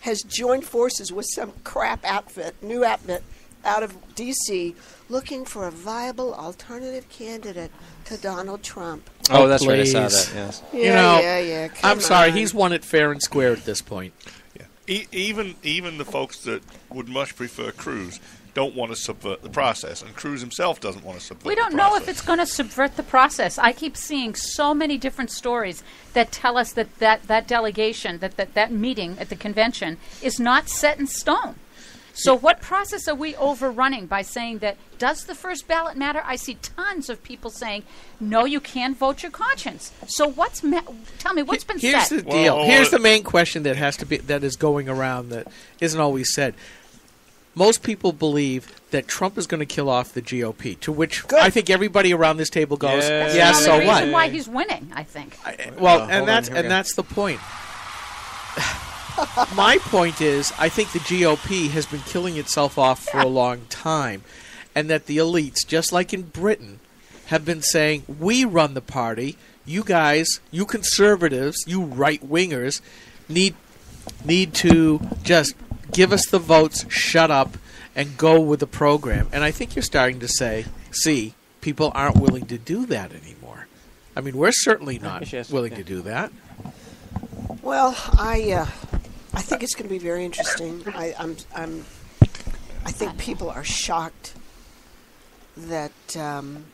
has joined forces with some crap outfit, new outfit out of D.C., looking for a viable alternative candidate to Donald Trump. Oh, oh that's right. I saw that. Yes. Yeah, you know, yeah, yeah. Come I'm sorry. He's won it fair and square at this point. E- even even the folks that would much prefer Cruz don't want to subvert the process, and Cruz himself doesn't want to subvert. The pro we don't know process. if it's going to subvert the process. I keep seeing so many different stories that tell us that that, that delegation, that, that that meeting at the convention is not set in stone. So, what process are we overrunning by saying that does the first ballot matter? I see tons of people saying, no, you can't vote your conscience. So, what's ma- tell me what's been Here's said? the deal. Here's the main question that has to be that is going around that isn't always said. Most people believe that Trump is going to kill off the GOP. To which I think everybody around this table goes, That's "Yeah, so only what?" reason why he's winning, I think. Well, Uh, and hold on, that's and that's the point. My point is, I think the GOP has been killing itself off for a long time, and that the elites, just like in Britain, have been saying, "We run the party. You guys, you conservatives, you right wingers, need need to just give us the votes, shut up, and go with the program." And I think you're starting to say, "See, people aren't willing to do that anymore." I mean, we're certainly not willing to do that. Well, I uh, I think it's going to be very interesting. I, I'm I'm I think people are shocked that um,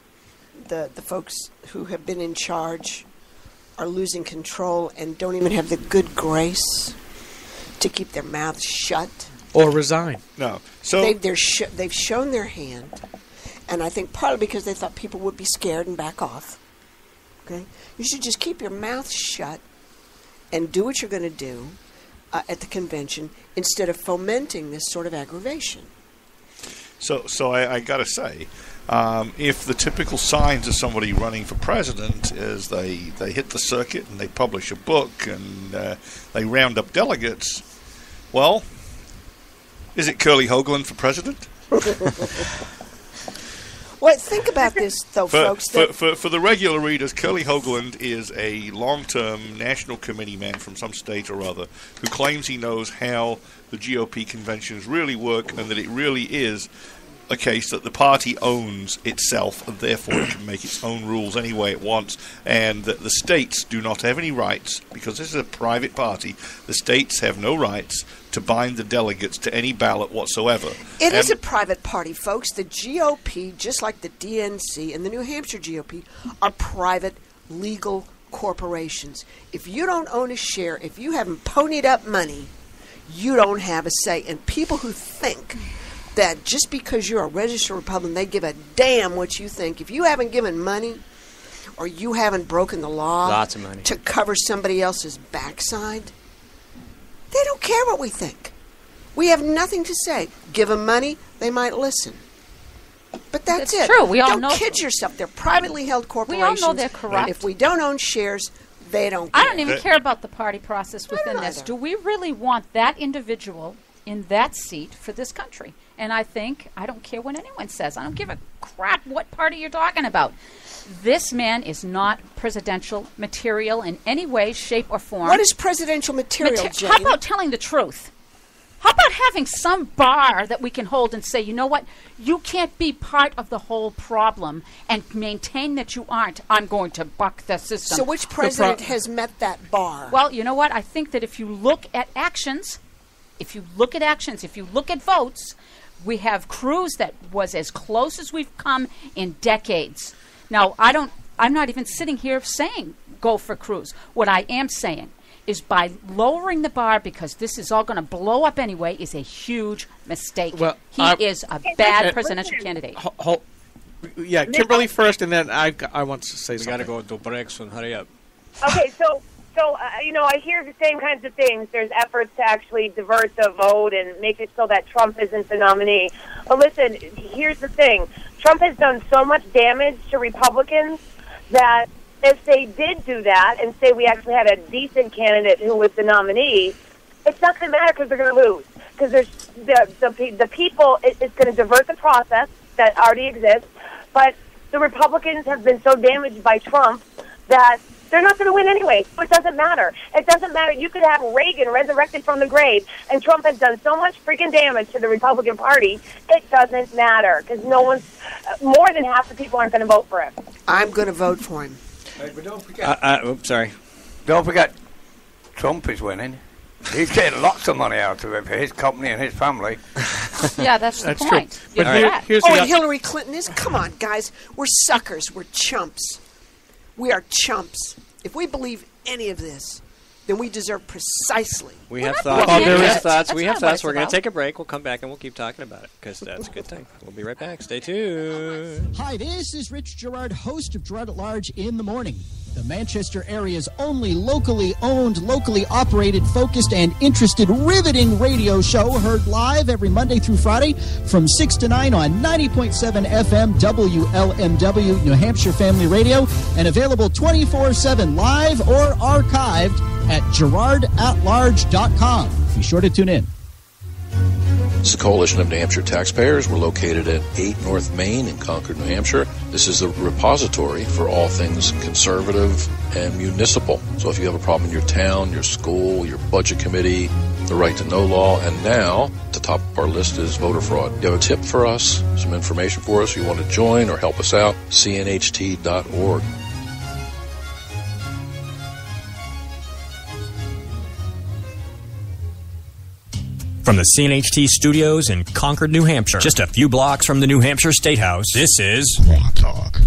the the folks who have been in charge are losing control and don't even have the good grace to keep their mouths shut. Or resign. No. So they, they're sh- they've shown their hand, and I think partly because they thought people would be scared and back off. Okay, you should just keep your mouth shut and do what you're going to do uh, at the convention instead of fomenting this sort of aggravation. So, so I, I got to say, um, if the typical signs of somebody running for president is they, they hit the circuit and they publish a book and uh, they round up delegates, well, is it Curly Haugland for president? (laughs) Well, think about this, though, For, folks. for, for, for the regular readers, Curly Haugland is a long-term national committee man from some state or other who claims he knows how the GOP conventions really work and that it really is a case that the party owns itself and therefore it can make its own rules any way it wants and that the states do not have any rights because this is a private party the states have no rights to bind the delegates to any ballot whatsoever It is And- a private party, folks. The GOP, just like the DNC and the New Hampshire GOP, are private legal corporations. If you don't own a share, if you haven't ponied up money, you don't have a say. And people who think that just because you're a registered Republican, they give a damn what you think. If you haven't given money or you haven't broken the law Lots of money. to cover somebody else's backside, they don't care what we think. We have nothing to say. Give them money, they might listen. But that's It's it. true. We all don't know- kid yourself. They're privately held corporations. We all know they're corrupt. If we don't own shares, they don't. Care. I don't even care about the party process within this. either. Do we really want that individual in that seat for this country? And I think I don't care what anyone says. I don't give a crap what party you're talking about. This man is not presidential material in any way, shape, or form. What is presidential material, Mater-? How about telling the truth? How about having some bar that we can hold and say, you know what, you can't be part of the whole problem and maintain that you aren't. I'm going to buck the system. so which The pro- president has met that bar? well, you know what? I think that if you look at actions, if you look at actions, if you look at votes, we have Cruz that was as close as we've come in decades. Now, I don't. I'm not even sitting here saying go for Cruz. What I am saying is by lowering the bar because this is all going to blow up anyway is a huge mistake. Well, he I- is a bad presidential candidate. Ho- ho- yeah, Kimberly first, and then I, I want to say We got to go to breaks and hurry up. okay, so so uh, you know, I hear the same kinds of things. There's efforts to actually divert the vote and make it so that Trump isn't the nominee. But listen, here's the thing: Trump has done so much damage to Republicans that if they did do that and say we actually had a decent candidate who was the nominee, it's not going to matter because they're going to lose because there's the the the people. It, it's going to divert the process that already exists, but the Republicans have been so damaged by Trump that they're They're not going to win anyway, so it doesn't matter. It doesn't matter. You could have Reagan resurrected from the grave, and Trump has done so much freaking damage to the Republican Party. It doesn't matter because no one's uh, more than half the people aren't going to vote for him. I'm going to vote for him. But don't uh, oops, sorry. Don't forget, Trump is winning. He's getting lots of money out of it for his company and his family. (laughs) yeah, that's the That's true. point. But here- here's oh, the and Hillary Clinton is? Come on, guys. We're suckers. We're chumps. We are chumps. If we believe any of this, then we deserve precisely. We have thoughts. believing oh, we have thoughts. we have thoughts. We're going to take a break. We'll come back and we'll keep talking about it because that's a good thing. We'll be right back. Stay tuned. Hi, this is Rich Girard, host of Girard at Large in the Morning, the Manchester area's only locally owned, locally operated, focused, and interested riveting radio show heard live every Monday through Friday from 6 to 9 on 90.7 FM WLMW New Hampshire Family Radio and available 24 7 live or archived at girardatlarge.com. Be sure to tune in. This is a coalition of New Hampshire taxpayers. We're located at 8 North Main in Concord, New Hampshire. This is the repository for all things conservative and municipal. So if you have a problem in your town, your school, your budget committee, the right to know law, and now the top of our list is voter fraud. You have a tip for us, some information for us, you want to join or help us out, cnht.org. From the CNHT studios in Concord, New Hampshire, just a few blocks from the New Hampshire State House, this is GrokTALK.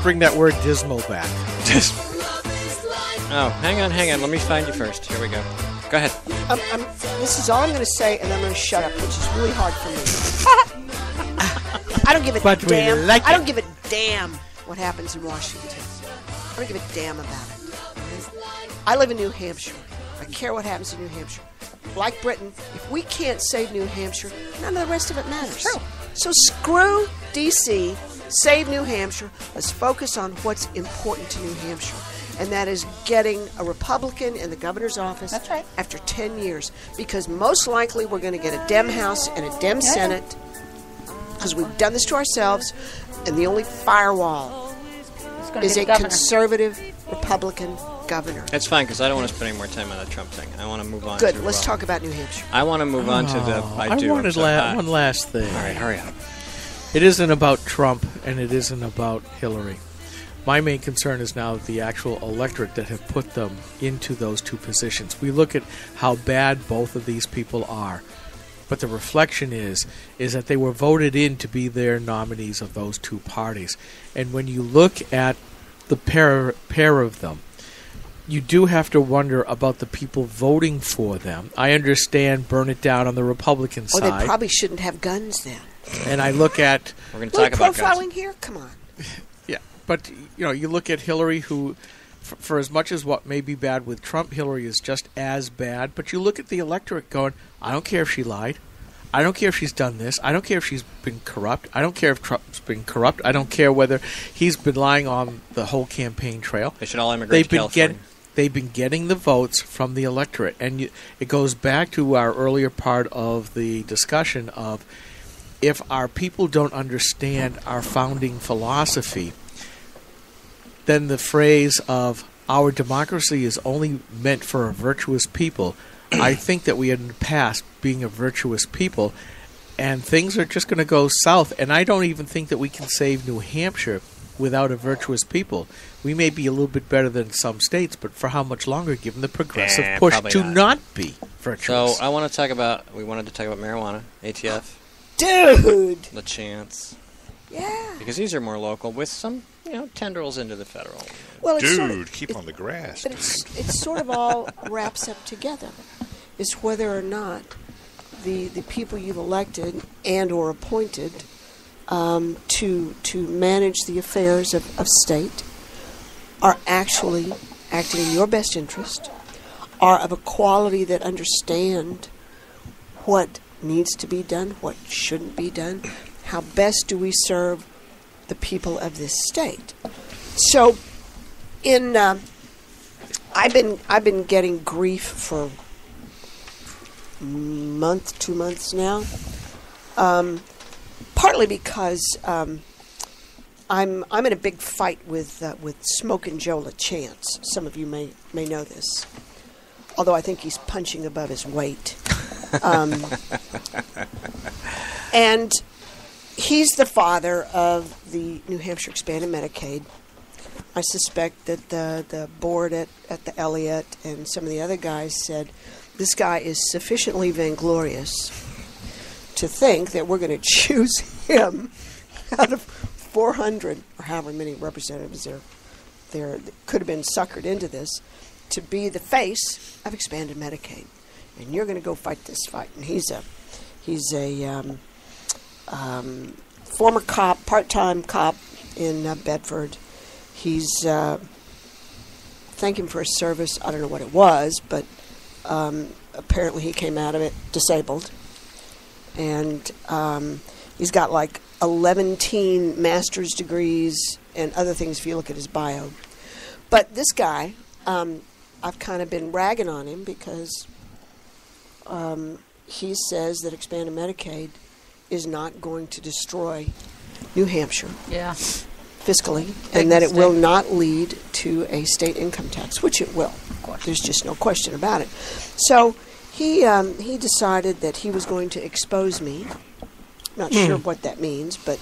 To bring that word dismal back. Oh, hang on, hang on. Let me find you first. Here we go. Go ahead. I'm, I'm, this is all I'm going to say, and I'm going to shut up, which is really hard for me. (laughs) I don't give a But damn. like I don't give a damn what happens in Washington. I don't give a damn about it. I live in New Hampshire. I care what happens in New Hampshire. Like Britain, if we can't save New Hampshire, none of the rest of it matters. So screw DC, save New Hampshire. Let's focus on what's important to New Hampshire, and that is getting a Republican in the governor's office That's right. after 10 years. Because most likely we're going to get a Dem House and a Dem Yeah. Senate, because we've done this to ourselves, and the only firewall is a governor. conservative Republican governor. That's fine because I don't want to spend any more time on the Trump thing. I want to move on. Good. To, Let's uh, talk about New Hampshire. I want to move on to the. Oh, I do. I'm wanted la- one last thing. All right, hurry up. It isn't about Trump and it isn't about Hillary. My main concern is now the actual electorate that have put them into those two positions. We look at how bad both of these people are. But the reflection is is that they were voted in to be their nominees of those two parties. And when you look at the pair pair of them, you do have to wonder about the people voting for them. I understand burn it down on the Republican side. they probably shouldn't have guns then. And I look at We're going to talk about profiling guns. here? Come on. yeah, but you know, you look at Hillary, who, for, for as much as what may be bad with Trump, Hillary is just as bad. But you look at the electorate, going, I don't care if she lied, I don't care if she's done this, I don't care if she's been corrupt, I don't care if Trump's been corrupt, I don't care whether he's been lying on the whole campaign trail. They should all immigrate They've to been California. get, they've been getting the votes from the electorate, and you, it goes back to our earlier part of the discussion of if our people don't understand our founding philosophy, then the phrase of our democracy is only meant for a virtuous people. I (clears throat) think that we are in the past being a virtuous people, and things are just going to go south. And I don't even think that we can save New Hampshire without a virtuous people. We may be a little bit better than some states, but for how much longer, given the progressive Eh, push to not. not be virtuous? So? I want to talk about. We wanted to talk about marijuana, ATF, Dude! the chance, Yeah. because these are more local with some, you know, tendrils into the federal. Well, it's Dude, sort of, keep on the grass. but it's it's sort of all wraps up together. Is whether or not the, the people you've elected and or appointed um, to to manage the affairs of, of state are actually acting in your best interest, are of a quality that understand what needs to be done, what shouldn't be done, how best do we serve the people of this state. So, in uh, I've been I've been getting grief for month, two months now. Um, partly because um, I'm I'm in a big fight with uh, with Smokin' Joe LaChance. Some of you may may know this, although I think he's punching above his weight. (laughs) Um, and he's the father of the New Hampshire expanded Medicaid. I suspect that the the board at, at the Elliott and some of the other guys said this guy is sufficiently vainglorious to think that we're going (laughs) to choose him out of 400 or however many representatives there there could have been suckered into this to be the face of expanded Medicaid, and you're going to go fight this fight. And he's a he's a um, um, former cop, part-time cop in uh, Bedford. He's uh, thank him for his service. I don't know what it was, but um, apparently he came out of it disabled, and um, he's got like 11 teen master's degrees and other things if you look at his bio. But this guy, um, I've kind of been ragging on him because um, he says that expanded Medicaid is not going to destroy New Hampshire Yeah. fiscally, Big and that it will not lead to a state income tax, which it will. There's just no question about it. So he um, he decided that he was going to expose me. Not Hmm. sure what that means, but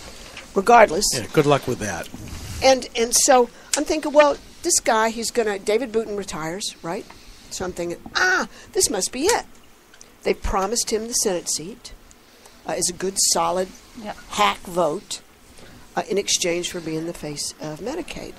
regardless, Yeah, good luck with that. and and so I'm thinking, well, this guy, he's gonna. David Boutin retires, right? So I'm thinking, ah, this must be it. They promised him the Senate seat uh, as a good, solid hack vote uh, in exchange for being the face of Medicaid.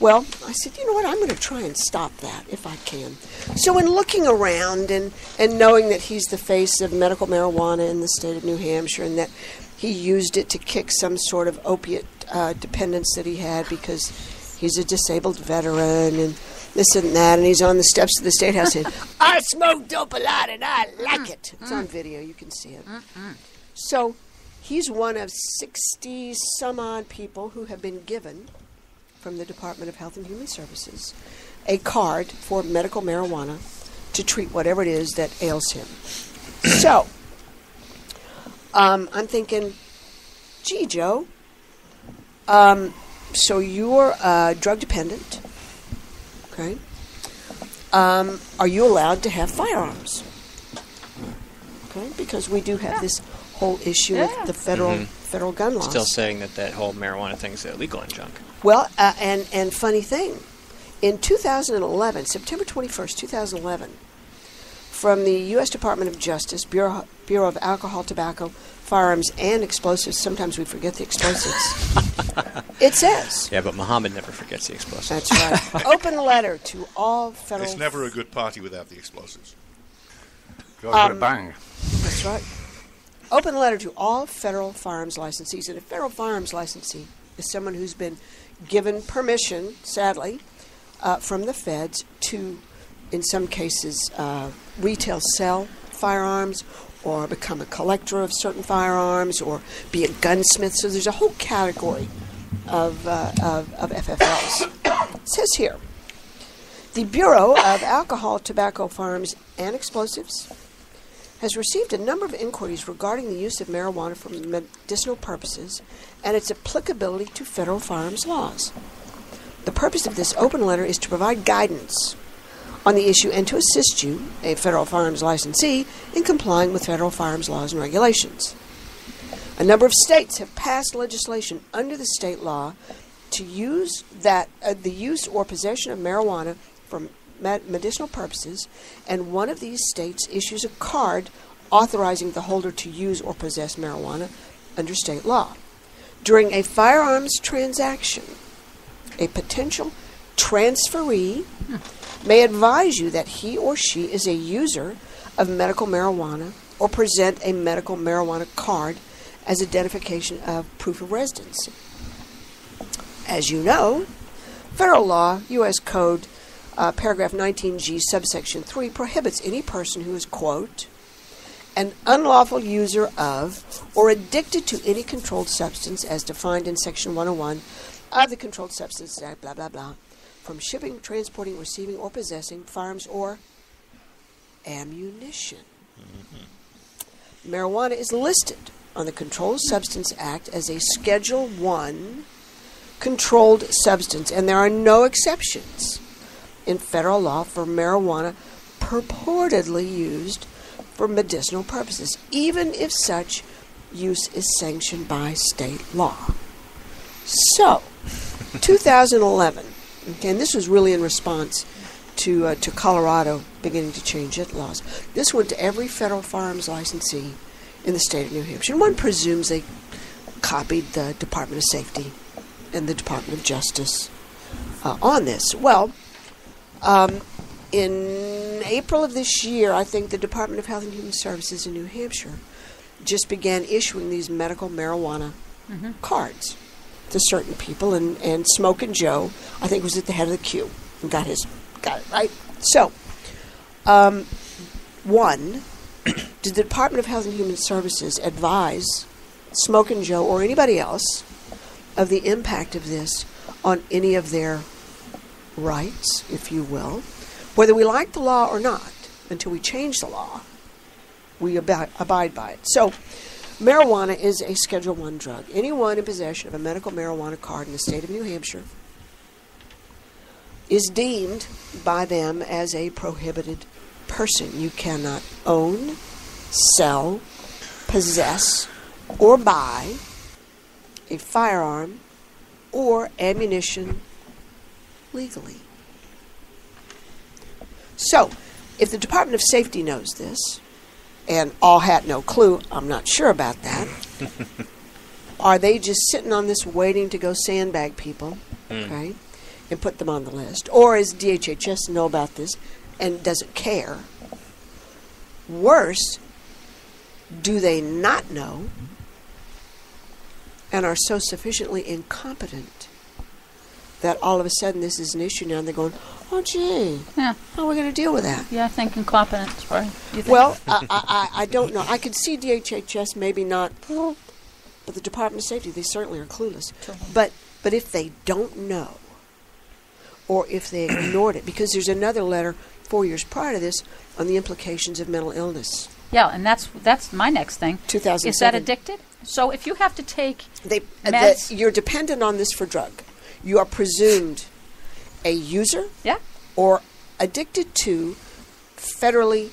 Well, I said, you know what? I'm going to try and stop that if I can. So, in looking around and, and knowing that he's the face of medical marijuana in the state of New Hampshire and that he used it to kick some sort of opiate uh, dependence that he had because he's a disabled veteran and this and that, and he's on the steps of the State House saying, (laughs) I smoke dope a lot and I like it. It's on video, you can see it. So, he's one of 60 some odd people who have been given from the Department of Health and Human Services a card for medical marijuana to treat whatever it is that ails him. so, um, I'm thinking, gee, Joe, um, so you're uh, drug dependent, okay? Um, are you allowed to have firearms? Okay, because we do have this whole issue Yeah. with the federal Mhm. federal gun laws. Still saying that that whole marijuana thing is illegal in junk. Well, uh, and and funny thing, in 2011, September 21st, 2011, from the U.S. Department of Justice Bureau Bureau of Alcohol, Tobacco, Firearms, and Explosives. Sometimes we forget the explosives. (laughs) it says. Yeah, but Muhammad never forgets the explosives. That's right. (laughs) Open the letter to all federal. It's never a good party without the explosives. Goes with a Um, bang. That's right. Open letter to all federal firearms licensees. And a federal firearms licensee is someone who's been given permission, sadly, uh, from the feds to, in some cases, uh, retail sell firearms or become a collector of certain firearms or be a gunsmith. So there's a whole category of, uh, of, of FFLs. it says here the Bureau of Alcohol, Tobacco, Firearms, and Explosives has received a number of inquiries regarding the use of marijuana for medicinal purposes and its applicability to federal firearms laws. The purpose of this open letter is to provide guidance on the issue and to assist you, a federal firearms licensee, in complying with federal firearms laws and regulations. A number of states have passed legislation under the state law to use that uh, the use or possession of marijuana for med- medicinal purposes, and one of these states issues a card authorizing the holder to use or possess marijuana under state law. During a firearms transaction, a potential transferee may advise you that he or she is a user of medical marijuana or present a medical marijuana card as identification of proof of residency. As you know, federal law, U.S. Code, uh, paragraph 19G, subsection 3, prohibits any person who is, quote, an unlawful user of or addicted to any controlled substance as defined in section 101 of the Controlled Substances Act, blah, blah, blah, from shipping, transporting, receiving, or possessing firearms or ammunition. Mm-hmm. Marijuana is listed on the Controlled Substance Act as a Schedule 1 controlled substance, and there are no exceptions in federal law for marijuana purportedly used for medicinal purposes, even if such use is sanctioned by state law. So, (laughs) 2011, okay, and this was really in response to uh, to Colorado beginning to change its laws. This went to every federal firearms licensee in the state of New Hampshire. And one presumes they copied the Department of Safety and the Department of Justice uh, on this. Well, um, in April of this year, I think the Department of Health and Human Services in New Hampshire just began issuing these medical marijuana Mhm. cards to certain people, and, and Smoking Joe, I think, was at the head of the queue and got his got it right. So, um, one, (clears throat) did the Department of Health and Human Services advise Smoking Joe or anybody else of the impact of this on any of their rights, if you will, whether we like the law or not? Until we change the law, we abi- abide by it. So, marijuana is a Schedule One drug. Anyone in possession of a medical marijuana card in the state of New Hampshire is deemed by them as a prohibited person. You cannot own, sell, possess, or buy a firearm or ammunition legally. So, if the Department of Safety knows this, and all had no clue, I'm not sure about that. (laughs) Are they just sitting on this waiting to go sandbag people, Hmm. okay, and put them on the list? Or is DHHS know about this and doesn't care? Worse, do they not know and are so sufficiently incompetent that all of a sudden this is an issue now and they're going, oh, gee, Yeah. how are we going to deal with that? Yeah, I think incompetence, right? You think? Well, I, I, I don't know. I could see DHHS maybe not, but the Department of Safety, they certainly are clueless. But but if they don't know, or if they ignored it, because there's another letter four years prior to this on the implications of mental illness. yeah, and that's that's my next thing. 2007. Is that addicted? So if you have to take They uh, meds, that you're dependent on this for drug. You are presumed a user, yeah, or addicted to federally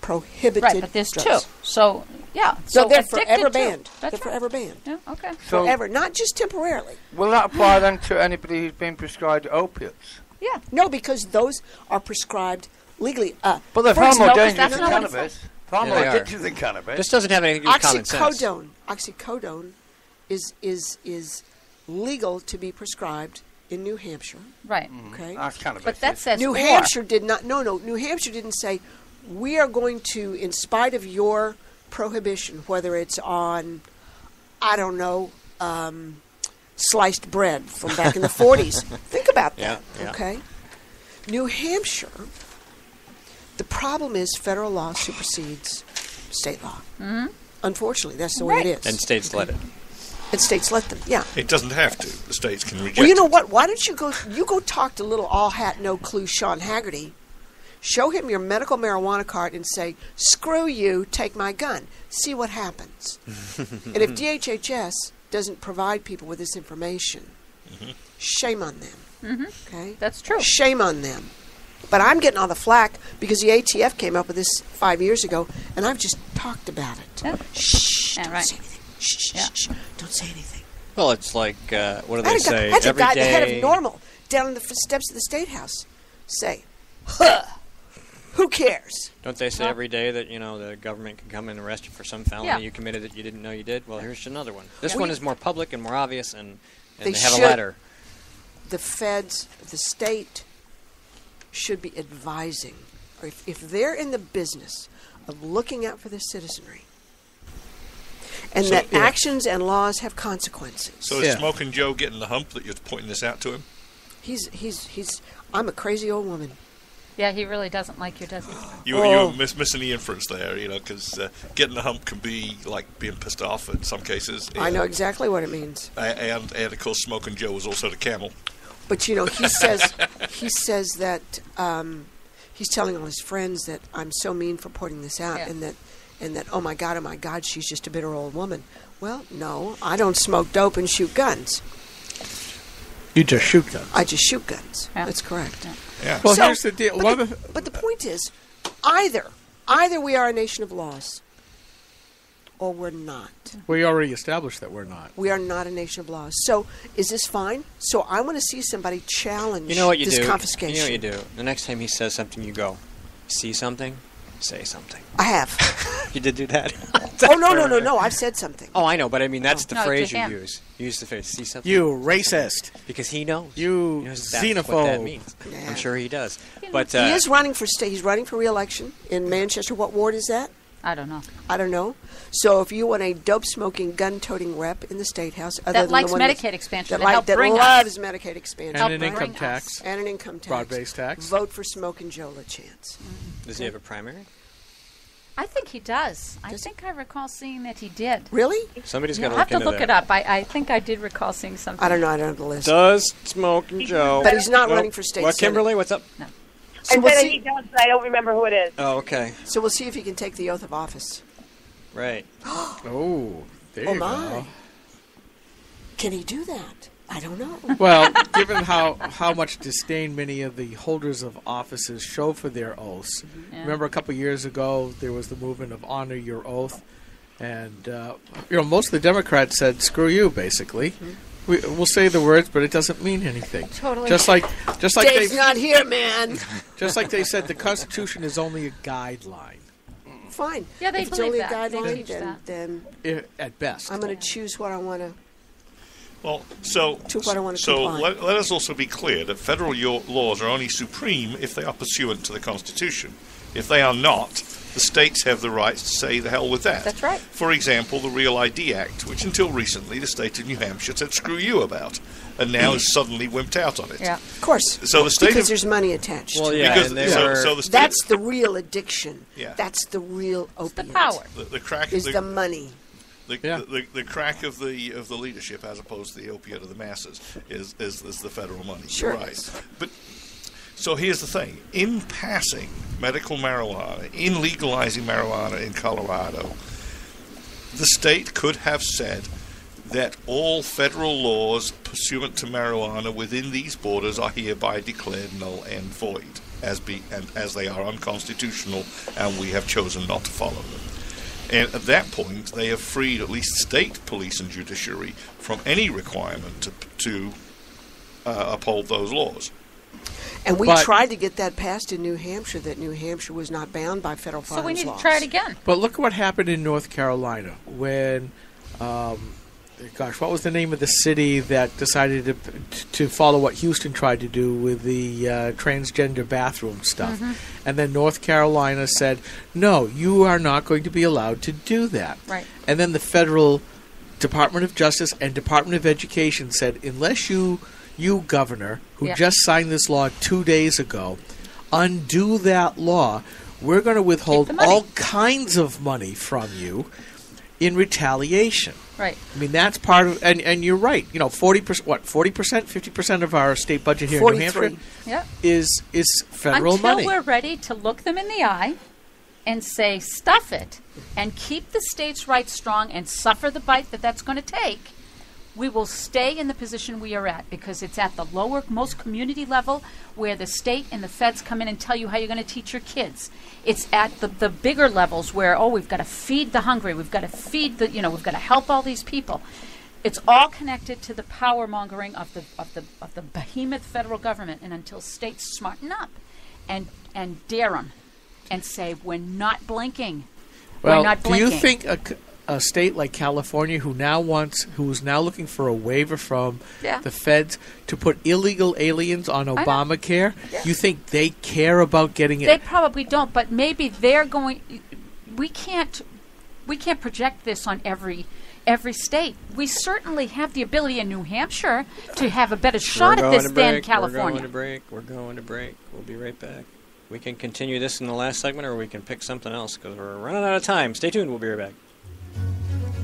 prohibited right, but there's drugs. two. So yeah, So, so they're forever banned. That's they're right. forever banned. Yeah, okay. So- forever, not just temporarily. Will that apply then to anybody who's been prescribed opiates? Yeah. No, because those are prescribed legally. Uh, But they're far more dangerous than cannabis. Far more are. addictive than cannabis. This doesn't have anything to do with common sense. Oxycodone. Oxycodone is is is legal to be prescribed in New Hampshire. Right. Okay. That's cannabis. But that says New or. Hampshire did not. No, no. New Hampshire didn't say we are going to, in spite of your prohibition, whether it's on, I don't know, um, sliced bread from back in the (laughs) 40s. Think about that. Yeah, yeah. Okay. New Hampshire. The problem is federal law supersedes state law. Mhm. Unfortunately, that's the way it is. And states let it. And states let them. Yeah. It doesn't have to. The states can reject Well, you know it. what? Why don't you go? You go talk to little all hat, no clue Sean Haggerty. Show him your medical marijuana card and say, "Screw you, take my gun." See what happens. (laughs) and if DHHS doesn't provide people with this information, shame on them. Mm-hmm. Okay, that's true. Shame on them. But I'm getting all the flack because the ATF came up with this five years ago, and I've just talked about it. Yeah. Shh! Yeah, don't right. Say anything. Shh! Shh! Yeah. shh, Don't say anything. Well, it's like uh, what do I they had a guy, say? I had a Every guy at the head of normal down in the steps of the state house say, "Huh? Who cares?" Don't they say every day that you know the government can come and arrest you for some felony Yeah. you committed that you didn't know you did? Well, here's another one. This Yeah. one We- is more public and more obvious, and, and They they, have should- a letter. The feds, the state, should be advising, or if, if they're in the business of looking out for the citizenry. And So- that Yeah. actions and laws have consequences. So is Smoking Joe getting the hump that you're pointing this out to him? He's he's he's I'm a crazy old woman. Yeah, he really doesn't like you, does he? You, Oh. You're miss, missing the inference there, you know, because uh, getting the hump can be like being pissed off in some cases. I know exactly what it means. And, and of course, Smoking Joe was also the camel. But you know, he (laughs) says he says that um, he's telling all his friends that I'm so mean for pointing this out, Yeah. and that and that oh my god, oh my god, she's just a bitter old woman. Well, no, I don't smoke dope and shoot guns. You just shoot guns. I just shoot guns. That's correct. Yeah. Well, So- here's the deal. But the, the- but the point is, either either we are a nation of laws, or we're not. we already established that we're not. We are not a nation of laws. So, is this fine? So, I want to see somebody challenge You know what you this do? confiscation. You know what you do? The next time he says something, you go, see something, say something. I have. (laughs) You did do that. (laughs) oh no, no, no, no! I've said something. Oh, I know, but I mean that's the No, to phrase you him. use. You use the phrase "see something." You racist. because he knows. You He knows exactly what that xenophobe. means. I'm sure he does. But uh, he is running for state. He's running for re-election in Manchester. What ward is that? I don't know. I don't know. So if you want a dope smoking, gun toting rep in the state house, other That than the likes one that's- Medicaid expansion that, to like- help that bring us- loves Medicaid expansion, And an income us. tax. and an income tax, Broad-based tax. Vote for Smoking Joe LaChance. Mm-hmm. does he have a primary? I think he does. I think I recall seeing that he did. Really? Somebody's Yeah, got I'll to have to look that. it up. I, I think I did recall seeing something. I don't know. I don't have the list. Does Smoking Joe? But he's not Well, running for state What, senate. Kimberly? What's up? So I we'll, said he does, but I don't remember who it is. Oh, okay. so we'll see if he can take the oath of office. Right. (gasps) Oh, there oh you my! go. Can he do that? I don't know. (laughs) Well, given how, how much disdain many of the holders of offices show for their oaths, Yeah. remember a couple years ago there was the movement of honor your oath, and uh, you know most of the Democrats said screw you basically. We, we'll say the words, but it doesn't mean anything. Totally. Just like just like Dave's not here, man. (laughs) just like they said the Constitution is only a guideline Fine. Yeah, they if it's only that. a They guideline, teach then, that. then i- at best. I'm going to choose what I want to. Well, so To what I wanna so comply. let, let us also be clear that federal yo- laws are only supreme if they are pursuant to the Constitution. If they are not, the states have the right to say the hell with that. That's right. For example, the Real ID Act, which until recently the state of New Hampshire said screw you about, and now has suddenly wimped out on it. Yeah. Of course. So the state because of- there's money attached. Well, yeah, Because and so, were. so the state That's the real addiction. Yeah. That's the real opiate. The power. the, the crack Is the, the money. the, Yeah. the, the, the crack of the of the leadership as opposed to the opiate of the masses is is, is the federal money. Sure. You're right. But so here's the thing: in passing medical marijuana, in legalizing marijuana in Colorado, the state could have said that all federal laws pursuant to marijuana within these borders are hereby declared null and void, as be and as they are unconstitutional, and we have chosen not to follow them. And at that point, they have freed at least state police and judiciary from any requirement to, to uh, uphold those laws. And we But- tried to get that passed in New Hampshire, that New Hampshire was not bound by federal laws. So we need laws. to try it again. But look what happened in North Carolina when, um, gosh, what was the name of the city that decided to to follow what Houston tried to do with the uh, transgender bathroom stuff? And then North Carolina said, "No, you are not going to be allowed to do that." Right. And then the federal Department of Justice and Department of Education said, unless you, you governor, who Yeah. just signed this law two days ago, undo that law, we're going to withhold all kinds of money from you in retaliation. Right. I mean, that's part of, and, and you're right. You know, forty percent, what, forty percent, fifty percent of our state budget here in New Hampshire Yeah. is is federal Until money. we're ready to look them in the eye and say, stuff it, and keep the states' rights strong and suffer the bite that that's going to take, we will stay in the position we are at because it's at the lower, most community level where the state and the feds come in and tell you how you're going to teach your kids. It's at the, the bigger levels where, oh, we've got to feed the hungry, we've got to feed the, you know, we've got to help all these people. It's all connected to the power mongering of the, of the, of the behemoth federal government. And until states smarten up and, and dare them and say, we're not blinking. Well, we're not do you think a, a state like California, who now wants, who's now looking for a waiver from Yeah. the feds to put illegal aliens on. Obamacare, Yeah. you think they care about getting it? They probably don't, but maybe they're going. we can't we can't project this on every every state. We certainly have the ability in New Hampshire to have a better shot at this than break, California. We're going to break. We're going to break. We'll be right back. We can continue this in the last segment, or we can pick something else because we're running out of time. Stay tuned. We'll be right back.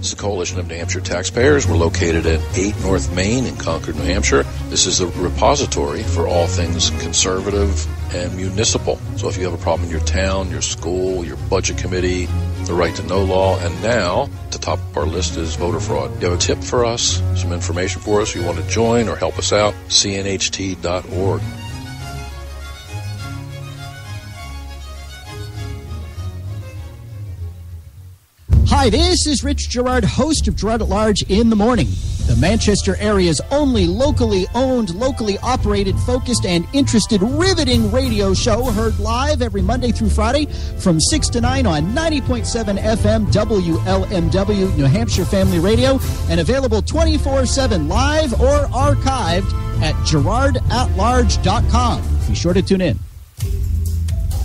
Is the Coalition of New Hampshire Taxpayers. We're located at 8 North Main in Concord, New Hampshire. This is the repository for all things conservative and municipal. So if you have a problem in your town, your school, your budget committee, the right to know law, and now the top of our list is voter fraud. You have a tip for us, some information for us, you want to join or help us out, cnht.org. Hi, this is Rich Girard, host of Girard at Large in the Morning, the Manchester area's only locally owned, locally operated, focused, and interested riveting radio show heard live every Monday through Friday from 6 to 9 on 90.7 FM WLMW New Hampshire Family Radio and available 24 7 live or archived at girardatlarge.com. Be sure to tune in.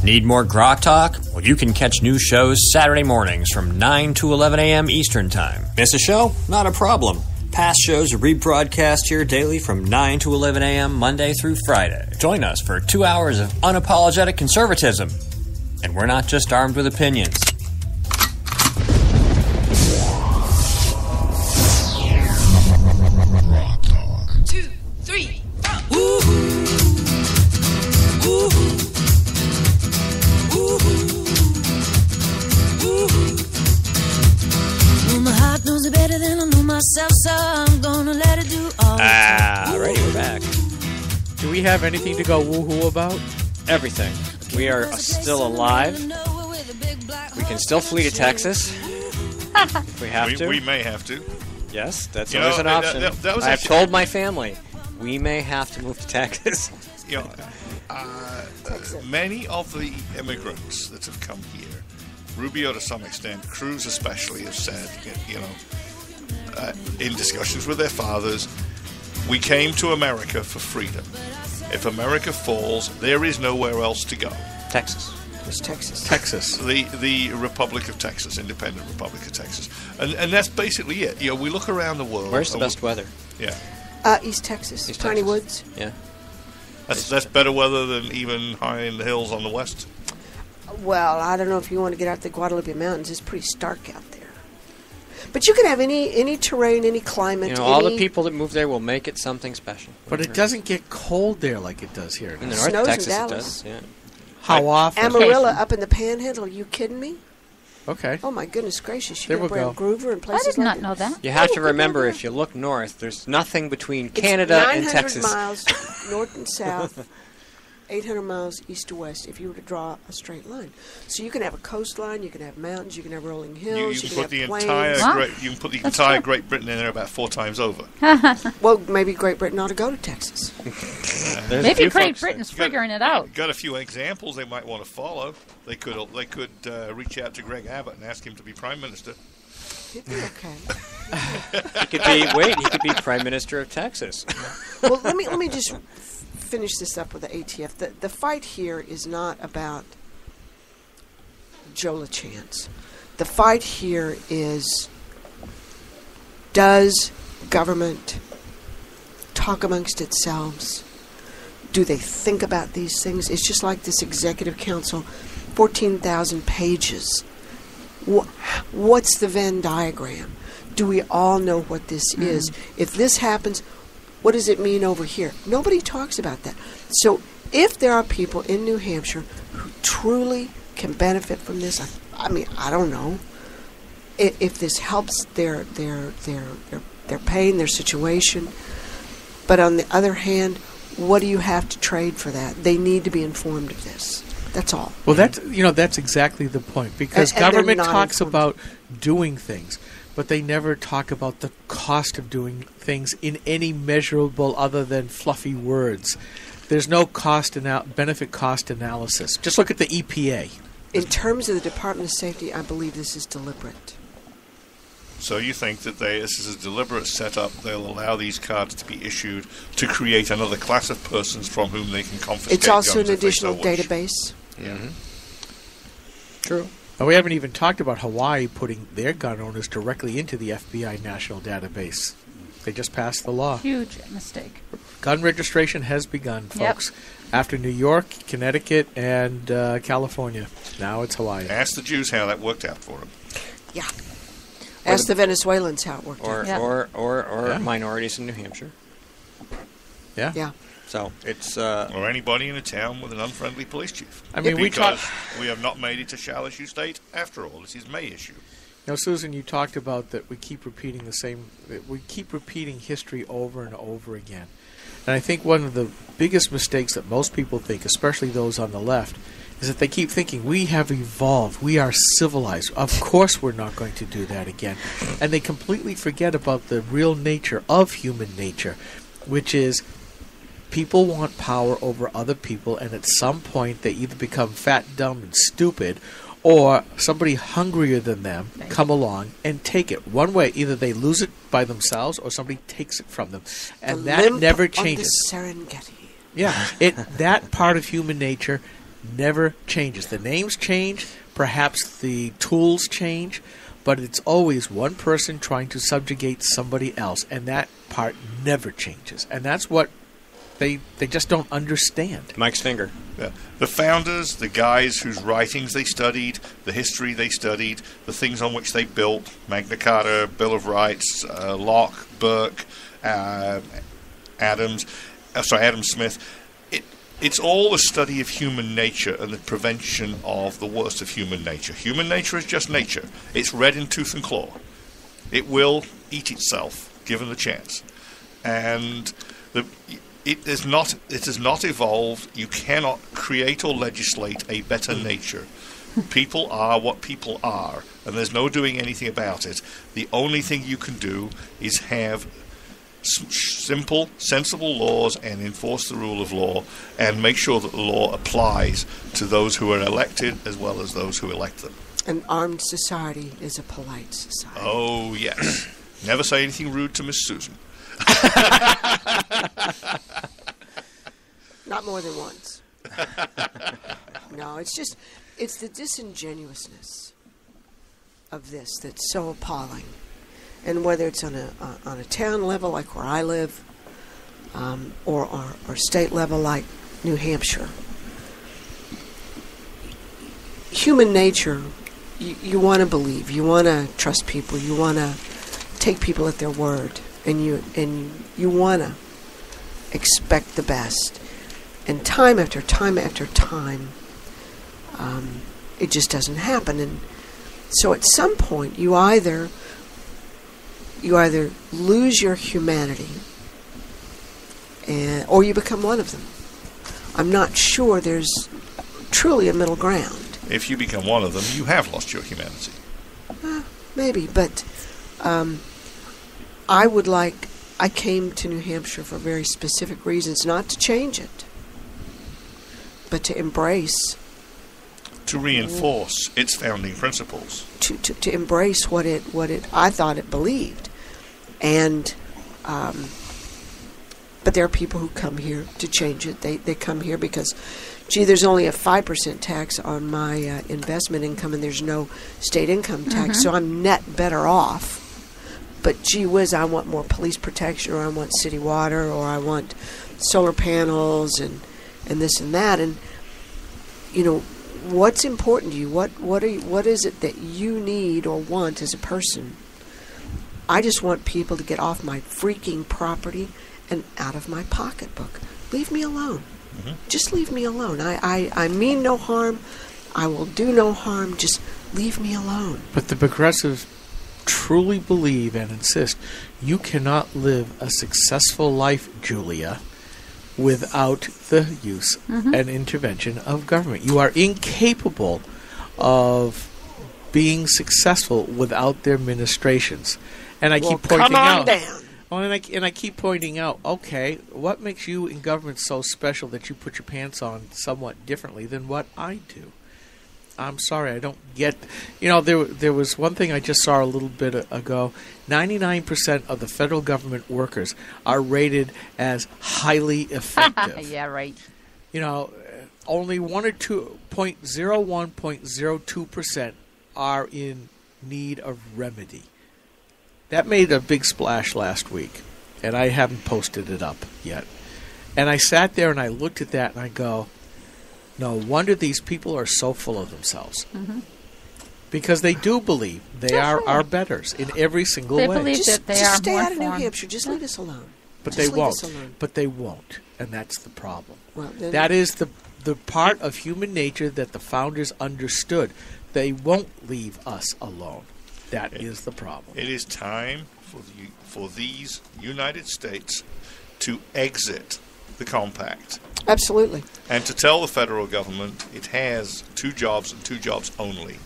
Need more GrokTALK? Well, you can catch new shows Saturday mornings from 9 to 11 a.m. Eastern Time. Miss a show? Not a problem. Past shows are rebroadcast here daily from 9 to 11 a.m. Monday through Friday. Join us for two hours of unapologetic conservatism. And we're not just armed with opinions. Knows it better than I know myself, so I'm gonna let it do all Ah, time. right, we're back. Do we have anything to go woohoo about? Everything. We are still alive. We can still flee to Texas (laughs) if we have we, to. we may have to. Yes, that's You always know, an option. that- that was I've told my family we may have to move to Texas. (laughs) You know, uh, many of the immigrants that have come here, Rubio to some extent, Cruz especially, have said, you know, uh, in discussions with their fathers, we came to America for freedom. If America falls, there is nowhere else to go. Texas. It's Texas. Texas. The the Republic of Texas, independent Republic of Texas, and and that's basically it. You know, we look around the world. Where's the best we- weather? Yeah, Uh, East Texas, East Piney Texas. Woods. Yeah. that's that's better weather than even high in the hills on the west. Well, I don't know if you want to get out to the Guadalupe Mountains. It's pretty stark out there. But you can have any any terrain, any climate. You know, all the people that move there will make it something special. But it doesn't get cold there like it does here. In the. North Snows in Texas, it Dallas. does. Yeah. How often? Amarillo up in the Panhandle. Are you kidding me? Okay. Oh my goodness gracious! There You we got Brown go. Groover and places. I places did like not that. know that. You have Oh, to remember, if you look north, there's nothing between Canada 900 and Texas. miles (laughs) north and south, 800 miles east to west if you were to draw a straight line. So you can have a coastline, you can have mountains, you can have rolling hills, You, you, you can can put have the plains. entire Wow. great, you can put the That's entire true. Great Britain in there about four times over. (laughs) Well, maybe Great Britain ought to go to Texas. (laughs) There's Maybe Great folks Britain's Got- figuring it out. Got a few examples they might want to follow. They could they could uh, reach out to Greg Abbott and ask him to be prime minister. He'd be okay. (laughs) He could be wait. He could be prime minister of Texas. well, let me let me just f- finish this up with the ATF. The the fight here is not about Joe LaChance. The fight here is does government talk amongst itself? Do they think about these things? It's just like this executive council, 14,000 pages. What's the Venn diagram? Do we all know what this mm-hmm. is? If this happens, what does it mean over here? Nobody talks about that. So, if there are people in New Hampshire who truly can benefit from this, I, I mean, I don't know. If, if this helps their their their their their pain, their situation, but on the other hand, what do you have to trade for that? They need to be informed of this. That's all. Well, that's you know that's exactly the point because And- and government talks informed. about doing things, but they never talk about the cost of doing things in any measurable other than fluffy words. There's no cost anal- benefit cost analysis. Just look at the E EPA. In terms of the Department of Safety, I believe this is deliberate. So you think that they, this is a deliberate setup? They'll allow these cards to be issued to create another class of persons from whom they can confiscate. It's also an guns if additional so wish. database. Yeah. Mm-hmm. True. And we haven't even talked about Hawaii putting their gun owners directly into the FBI national database. They just passed the law. Huge mistake. Gun registration has begun, Yep. folks. After New York, Connecticut, and uh, California. Now it's Hawaii. Ask the Jews how that worked out for them. Yeah. Ask the Venezuelans how it worked Or out. or or, or Yeah. minorities in New Hampshire. Yeah. Yeah. So it's uh, Or anybody in a town with an unfriendly police chief. I mean, we because talk- we have not made it a shall issue state after all. This is may issue. Now, Susan, you talked about that we keep repeating the same, that we keep repeating history over and over again. And I think one of the biggest mistakes that most people think, especially those on the left, is that they keep thinking we have evolved, we are civilized. Of course, we're not going to do that again. And they completely forget about the real nature of human nature, which is people want power over other people, and at some point they either become fat, dumb, and stupid, or somebody hungrier than them come along and take it. One way, either they lose it by themselves, or somebody takes it from them, and The that never changes. Serengeti. Yeah, it that part of human nature never changes. The names change, perhaps the tools change, but it's always one person trying to subjugate somebody else, and that part never changes. And that's what they they just don't understand. Mike finger. Yeah. The founders, the guys whose writings they studied, the history they studied, the things on which they built Magna Carta, Bill of Rights, uh, Locke, Burke, uh, Adams, uh, sorry, Adam Smith. It, it's all a study of human nature and the prevention of the worst of human nature. Human nature is just nature. It's red in tooth and claw. It will eat itself given the chance, and the it is not it has not evolved. You cannot create or legislate a better nature. People are what people are, and there's no doing anything about it. The only thing you can do is have s- simple, sensible laws and enforce the rule of law, and make sure that the law applies to those who are elected as well as those who elect them. An armed society is a polite society. Oh yes. Never say anything rude to Miss Susan. (laughs) Not more than once. (laughs) no, it's just it's the disingenuousness of this that's so appalling. And whether it's on a uh, on a town level like where I live, um, or, or or state level like New Hampshire, human nature, you, you want to believe, you want to trust people, you want to take people at their word, and you and you want to expect the best. And time after time after time, um, it just doesn't happen. And so at some point, you either you either lose your humanity, and, or you become one of them. I'm not sure there's truly a middle ground. If you become one of them, you have lost your humanity. Maybe, but um, I would like. I came to New Hampshire for very specific reasons, not to change it, but to embrace To reinforce its founding principles. to, to, to embrace what it what it I thought it believed, and um, but there are people who come here to change it. They they come here because, gee, there's only a five percent tax on my uh, investment income, and there's no state income tax, Mhm. so I'm net better off. But gee whiz, I want more police protection, or I want city water, or I want solar panels, and and this and that, and you know what's important to you? What what are you, what is it that you need or want as a person? I just want people to get off my freaking property and out of my pocketbook. Leave me alone. Mm-hmm. Just leave me alone. I, I i mean no harm. I will do no harm. Just leave me alone. But the progressives truly believe and insist you cannot live a successful life, Julia, without the use Mhm. and intervention of government. You are incapable of being successful without their ministrations. And I Well, keep pointing come on out down. Oh, and I, and I keep pointing out, okay, what makes you in government so special that you put your pants on somewhat differently than what I do? I'm sorry, I don't get. You know, there there was one thing I just saw a little bit ago. Ninety nine percent of the federal government workers are rated as highly (laughs) effective. yeah, right. you know, only one or two point zero one point zero two percent are in need of remedy. That made a big splash last week, and I haven't posted it up yet. And I sat there and I looked at that and I go, no wonder these people are so full of themselves. Mhm. Because they do believe they are our betters in every single They way. believe just, that they just are stay more out of New. Hampshire. Just leave us alone. But Just they leave won't. us alone. But they won't, and that's the problem. Well, that is the the part of human nature that the founders understood. They won't leave us alone. That is the problem. It is time for the, for these United States to exit the compact Absolutely. and to tell the federal government it has two jobs and two jobs only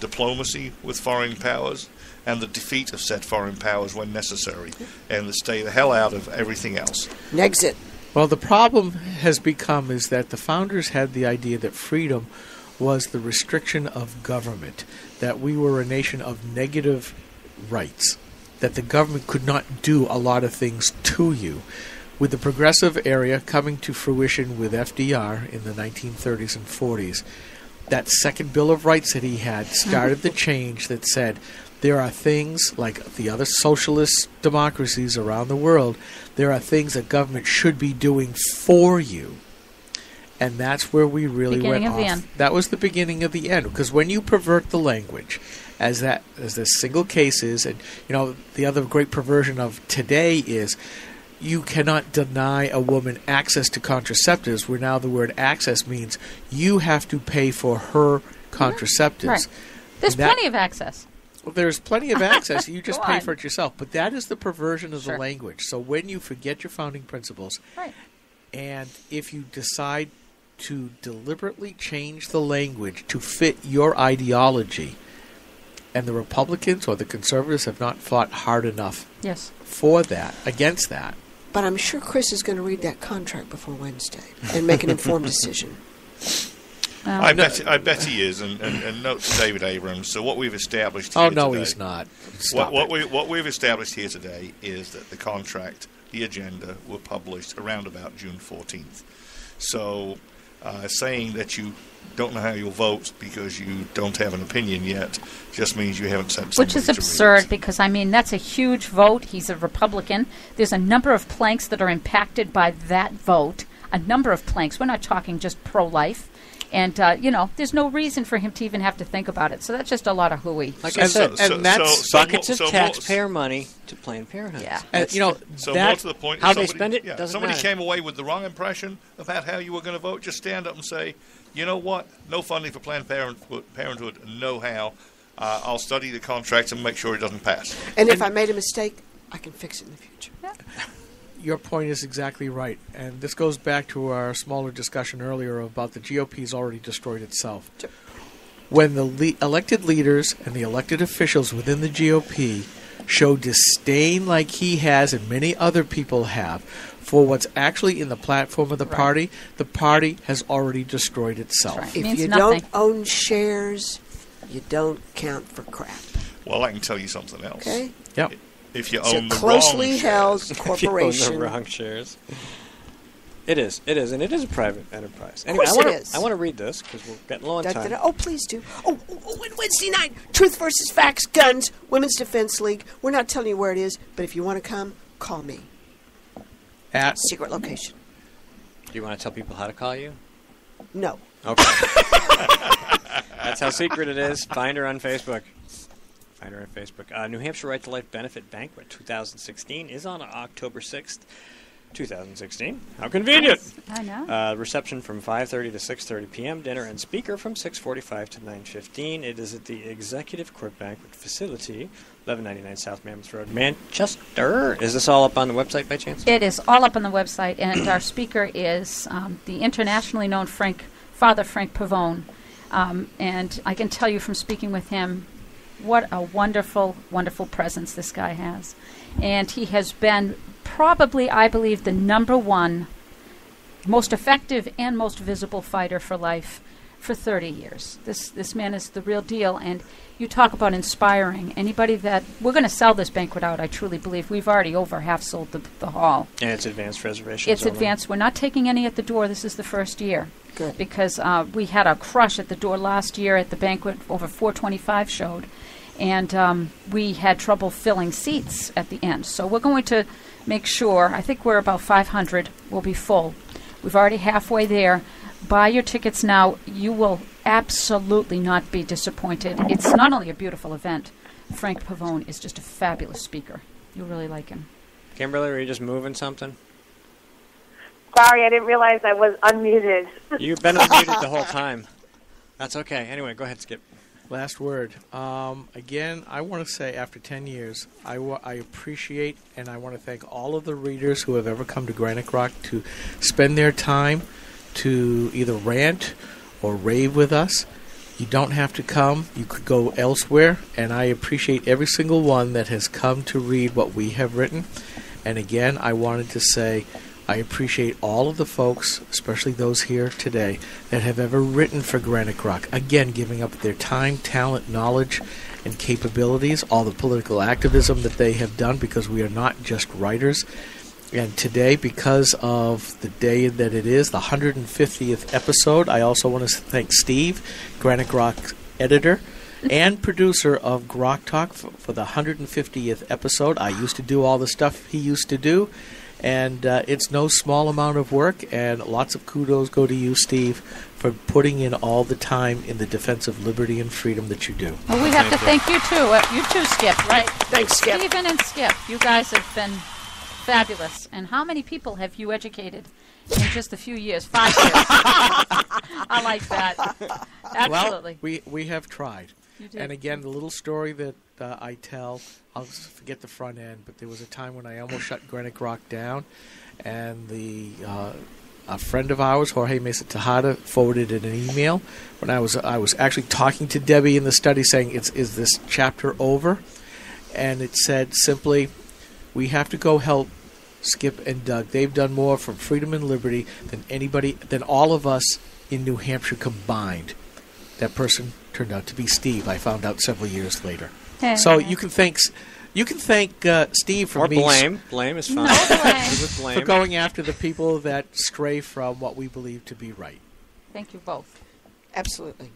diplomacy with foreign powers and the defeat of said foreign powers when necessary and to stay the hell out of everything else. Exit. Well, the problem has become is that the founders had the idea that freedom was the restriction of government, that we were a nation of negative rights, that the government could not do a lot of things to you. With the progressive area coming to fruition with FDR in the 1930s and 40s, that second Bill of Rights that he had (laughs) started the change that said there are things like the other socialist democracies around the world, there are things that government should be doing for you. And that's where we really Beginning went off. That was the beginning of the end because when you pervert the language, as that as the single case is, and you know the other great perversion of today is you cannot deny a woman access to contraceptives. Where now the word access means you have to pay for her contraceptives. Right. There's that- plenty of access. well, there's plenty of (laughs) access. You just pay on. for it yourself. But that is the perversion of Sure. the language. So when you forget your founding principles, Right. and if you decide to deliberately change the language to fit your ideology, and the Republicans or the conservatives have not fought hard enough Yes. for that, against that. But I'm sure Chris is going to read that contract before Wednesday and make an informed decision. (laughs) I bet I bet he is, and, and, and note to David Abrams. So what we've established. Oh, no, today- he's not. Stop What, what we what we've established here today is that the contract, the agenda, were published around about June fourteenth. So, uh, saying that you don't know how you'll vote because you don't have an opinion yet just means you haven't sent Which is somebody to read absurd because, I mean, that's a huge vote. He's a Republican. There's a number of planks that are impacted by that vote. A number of planks. We're not talking just pro life. And, uh, you know, there's no reason for him to even have to think about it. So that's just a lot of hooey. Like I said, so- and that's so- so buckets mo- of so mo- taxpayer money to Planned Parenthood. Yeah. And, you know, So that, more to the point, if how they somebody- spend it yeah, doesn't somebody matter. came away with the wrong impression about how you were going to vote. Just stand up and say, you know what? No funding for Planned Parenthood. Parenthood no how. Uh, I'll study the contract and make sure it doesn't pass. And if I made a mistake, I can fix it in the future. Your point is exactly right. And this goes back to our smaller discussion earlier about the GOP's already destroyed itself. When the le- elected leaders and the elected officials within the GOP show disdain like he has and many other people have for what's actually in the platform of the party, the party has already destroyed itself. If Means you nothing. don't own shares, you don't count for crap. Well, I can tell you something else. Okay? Yep. If you It's a own the closely wrong held shares. (laughs) If you own corporation. the wrong shares. It is. It is, and it is a private enterprise. Of course I wanna, it is. I want to read this because we're getting low on Da, time. da, da. Oh, please do. Oh, oh, oh, and Wednesday night, Truth versus Facts, Guns, Women's Defense League. We're not telling you where it is, but if you want to come, call me. At Secret location. Do you want to tell people how to call you? No. Okay. (laughs) That's how secret it is. Find her on Facebook. Her on Facebook. Uh, New Hampshire Right to Life Benefit Banquet 2016 is on October 6th, 2016. How convenient! I know. Uh, reception from 5:30 to 6:30 p.m. Dinner and speaker from 6:45 to 9:15. It is at the Executive Court Banquet Facility, 1199 South Mammoth Road, Manchester. Is this all up on the website by chance? It is all up on the website, and our speaker is um, the internationally known Frank, Father Frank Pavone. Um, and I can tell you from speaking with him, what a wonderful, wonderful presence this guy has. And he has been probably, I believe, the number one most effective and most visible fighter for life for 30 years. This this man is the real deal, and you talk about inspiring anybody that we're going to sell this banquet out. I truly believe we've already over half sold the, the hall. And it's advanced reservations. It's only. advanced. We're not taking any at the door. This is the first year. Good. Because uh, we had a crush at the door last year at the banquet. Over 425 showed, and um, we had trouble filling seats at the end. So we're going to make sure. I think we're about 500. Will be full. We've already halfway there. Buy your tickets now. You will absolutely not be disappointed. It's not only a beautiful event. Frank Pavone is just a fabulous speaker. You'll really like him. Kimberly, were you just moving something? Sorry, I didn't realize I was unmuted. You've been unmuted the whole time. That's okay. Anyway, go ahead, Skip. Last word. Um, again, I want to say after 10 years, I, I appreciate and I want to thank all of the readers who have ever come to Granite Grok to spend their time to either rant or rave with us. You don't have to come. You could go elsewhere. And I appreciate every single one that has come to read what we have written. And again, I wanted to say I appreciate all of the folks, especially those here today, that have ever written for Granite Grok. Again, giving up their time, talent, knowledge, and capabilities, all the political activism that they have done because we are not just writers. And today, because of the day that it is, the 150th episode, I also want to thank Steve, Granite Grok editor and producer of GrokTALK for, for the 150th episode. I used to do all the stuff he used to do, and uh, it's no small amount of work. And lots of kudos go to you, Steve, for putting in all the time in the defense of liberty and freedom that you do. Well, we have to thank you too. Uh, you too, Skip. Right? Thanks, Skip. Stephen and Skip. You guys have been fabulous. And how many people have you educated in just a few years? Five years. (laughs) I like that. Absolutely. Well, we we have tried. And again, the little story that uh, I tell, I'll forget the front end, but there was a time when I almost shut Granite Grok down, and the uh, a friend of ours, Jorge Mesa Tejada, forwarded an email when I was I was actually talking to Debbie in the study, saying, "It's is this chapter over?" And it said simply, "We have to go help." Skip and Doug. They've done more for freedom and liberty than anybody, than all of us in New Hampshire combined. That person turned out to be Steve. I found out several years later. so you can thank you can thank uh, Steve for Or me s- blame. Blame is fine. No (laughs) blame. Blame. for going after the people that stray from what we believe to be right. Thank you both. Absolutely.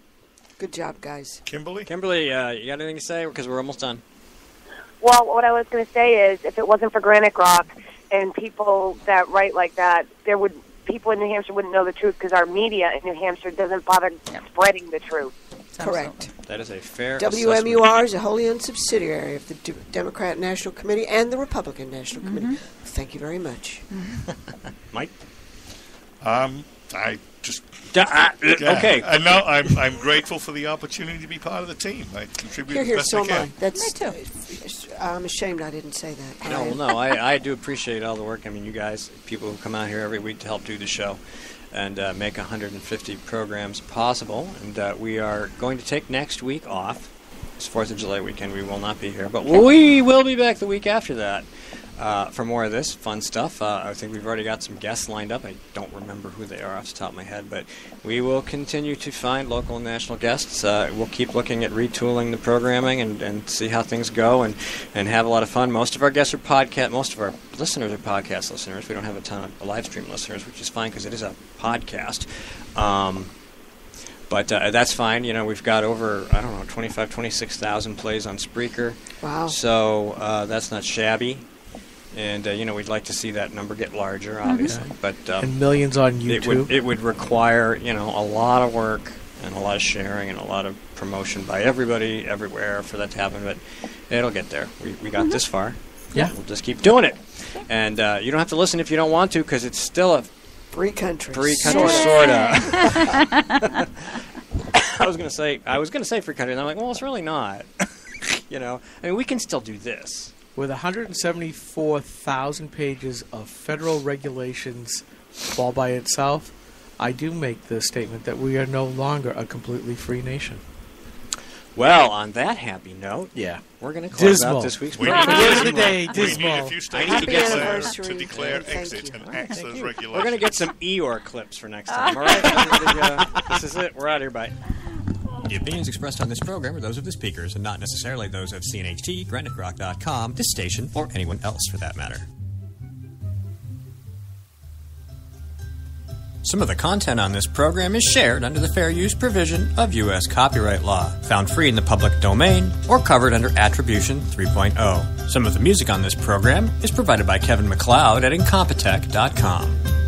Good job, guys. Kimberly? Kimberly, uh, you got anything to say? Because we're almost done. Well, what I was going to say is, if it wasn't for Granite Grok and people that write like that, there would people in New Hampshire wouldn't know the truth because our media in New Hampshire doesn't bother spreading the truth. Correct. That is a fair assessment. WMUR is a wholly owned subsidiary of the D- Democrat National Committee and the Republican National Committee. Thank you very much. (laughs) Mike? Um, I just. Da- uh, okay. I know. I'm, I'm grateful for the opportunity to be part of the team. I contribute Here, as here, best so I am can. I. That's, I'm ashamed I didn't say that. No, well, no, I, I (laughs) do appreciate all the work. I mean, you guys, people who come out here every week to help do the show and uh, make 150 programs possible. And uh, we are going to take next week off. It's 4th of July weekend. We will not be here, but we will be back the week after that uh, for more of this fun stuff. Uh, I think we've already got some guests lined up. I don't remember who they are off the top of my head, but we will continue to find local and national guests. Uh, we'll keep looking at retooling the programming and, and see how things go and, and have a lot of fun. Most of our guests are podcast. Most of our listeners are podcast listeners. We don't have a ton of live stream listeners, which is fine because it is a podcast. Um, but uh, that's fine. You know, we've got over, I don't know, 25, 26,000 plays on Spreaker. Wow. So uh, that's not shabby. And, uh, you know, we'd like to see that number get larger, obviously. But um, And millions on It would, YouTube. it would require, you know, a lot of work and a lot of sharing and a lot of promotion by everybody, everywhere for that to happen. But it'll get there. We, we got this far. Yeah. We'll just keep doing it. And uh, you don't have to listen if you don't want to because it's still a Free country. free country, sorta. (laughs) (laughs) I was gonna say I was gonna say free country, and I'm like, well, it's really not. (laughs) you know, I mean, we can still do this. With 174,000 pages of federal regulations all by itself, I do make the statement that we are no longer a completely free nation. Well, on that happy note, yeah, we're going to close Dismal. out this week's We program. need, Word of the day, we need a few states to declare, anniversary, to declare and exit and axe those regulations. We're going to get some Eeyore clips for next time. All right, everybody, (laughs) uh, this is it. We're out here. Bye. The opinions expressed on this program are those of the speakers and not necessarily those of CNHT, GraniteGrok.com, this station, or anyone else for that matter. Some of the content on this program is shared under the fair use provision of U.S. copyright law, found free in the public domain, or covered under Attribution 3.0. Some of the music on this program is provided by Kevin MacLeod at Incompetech.com.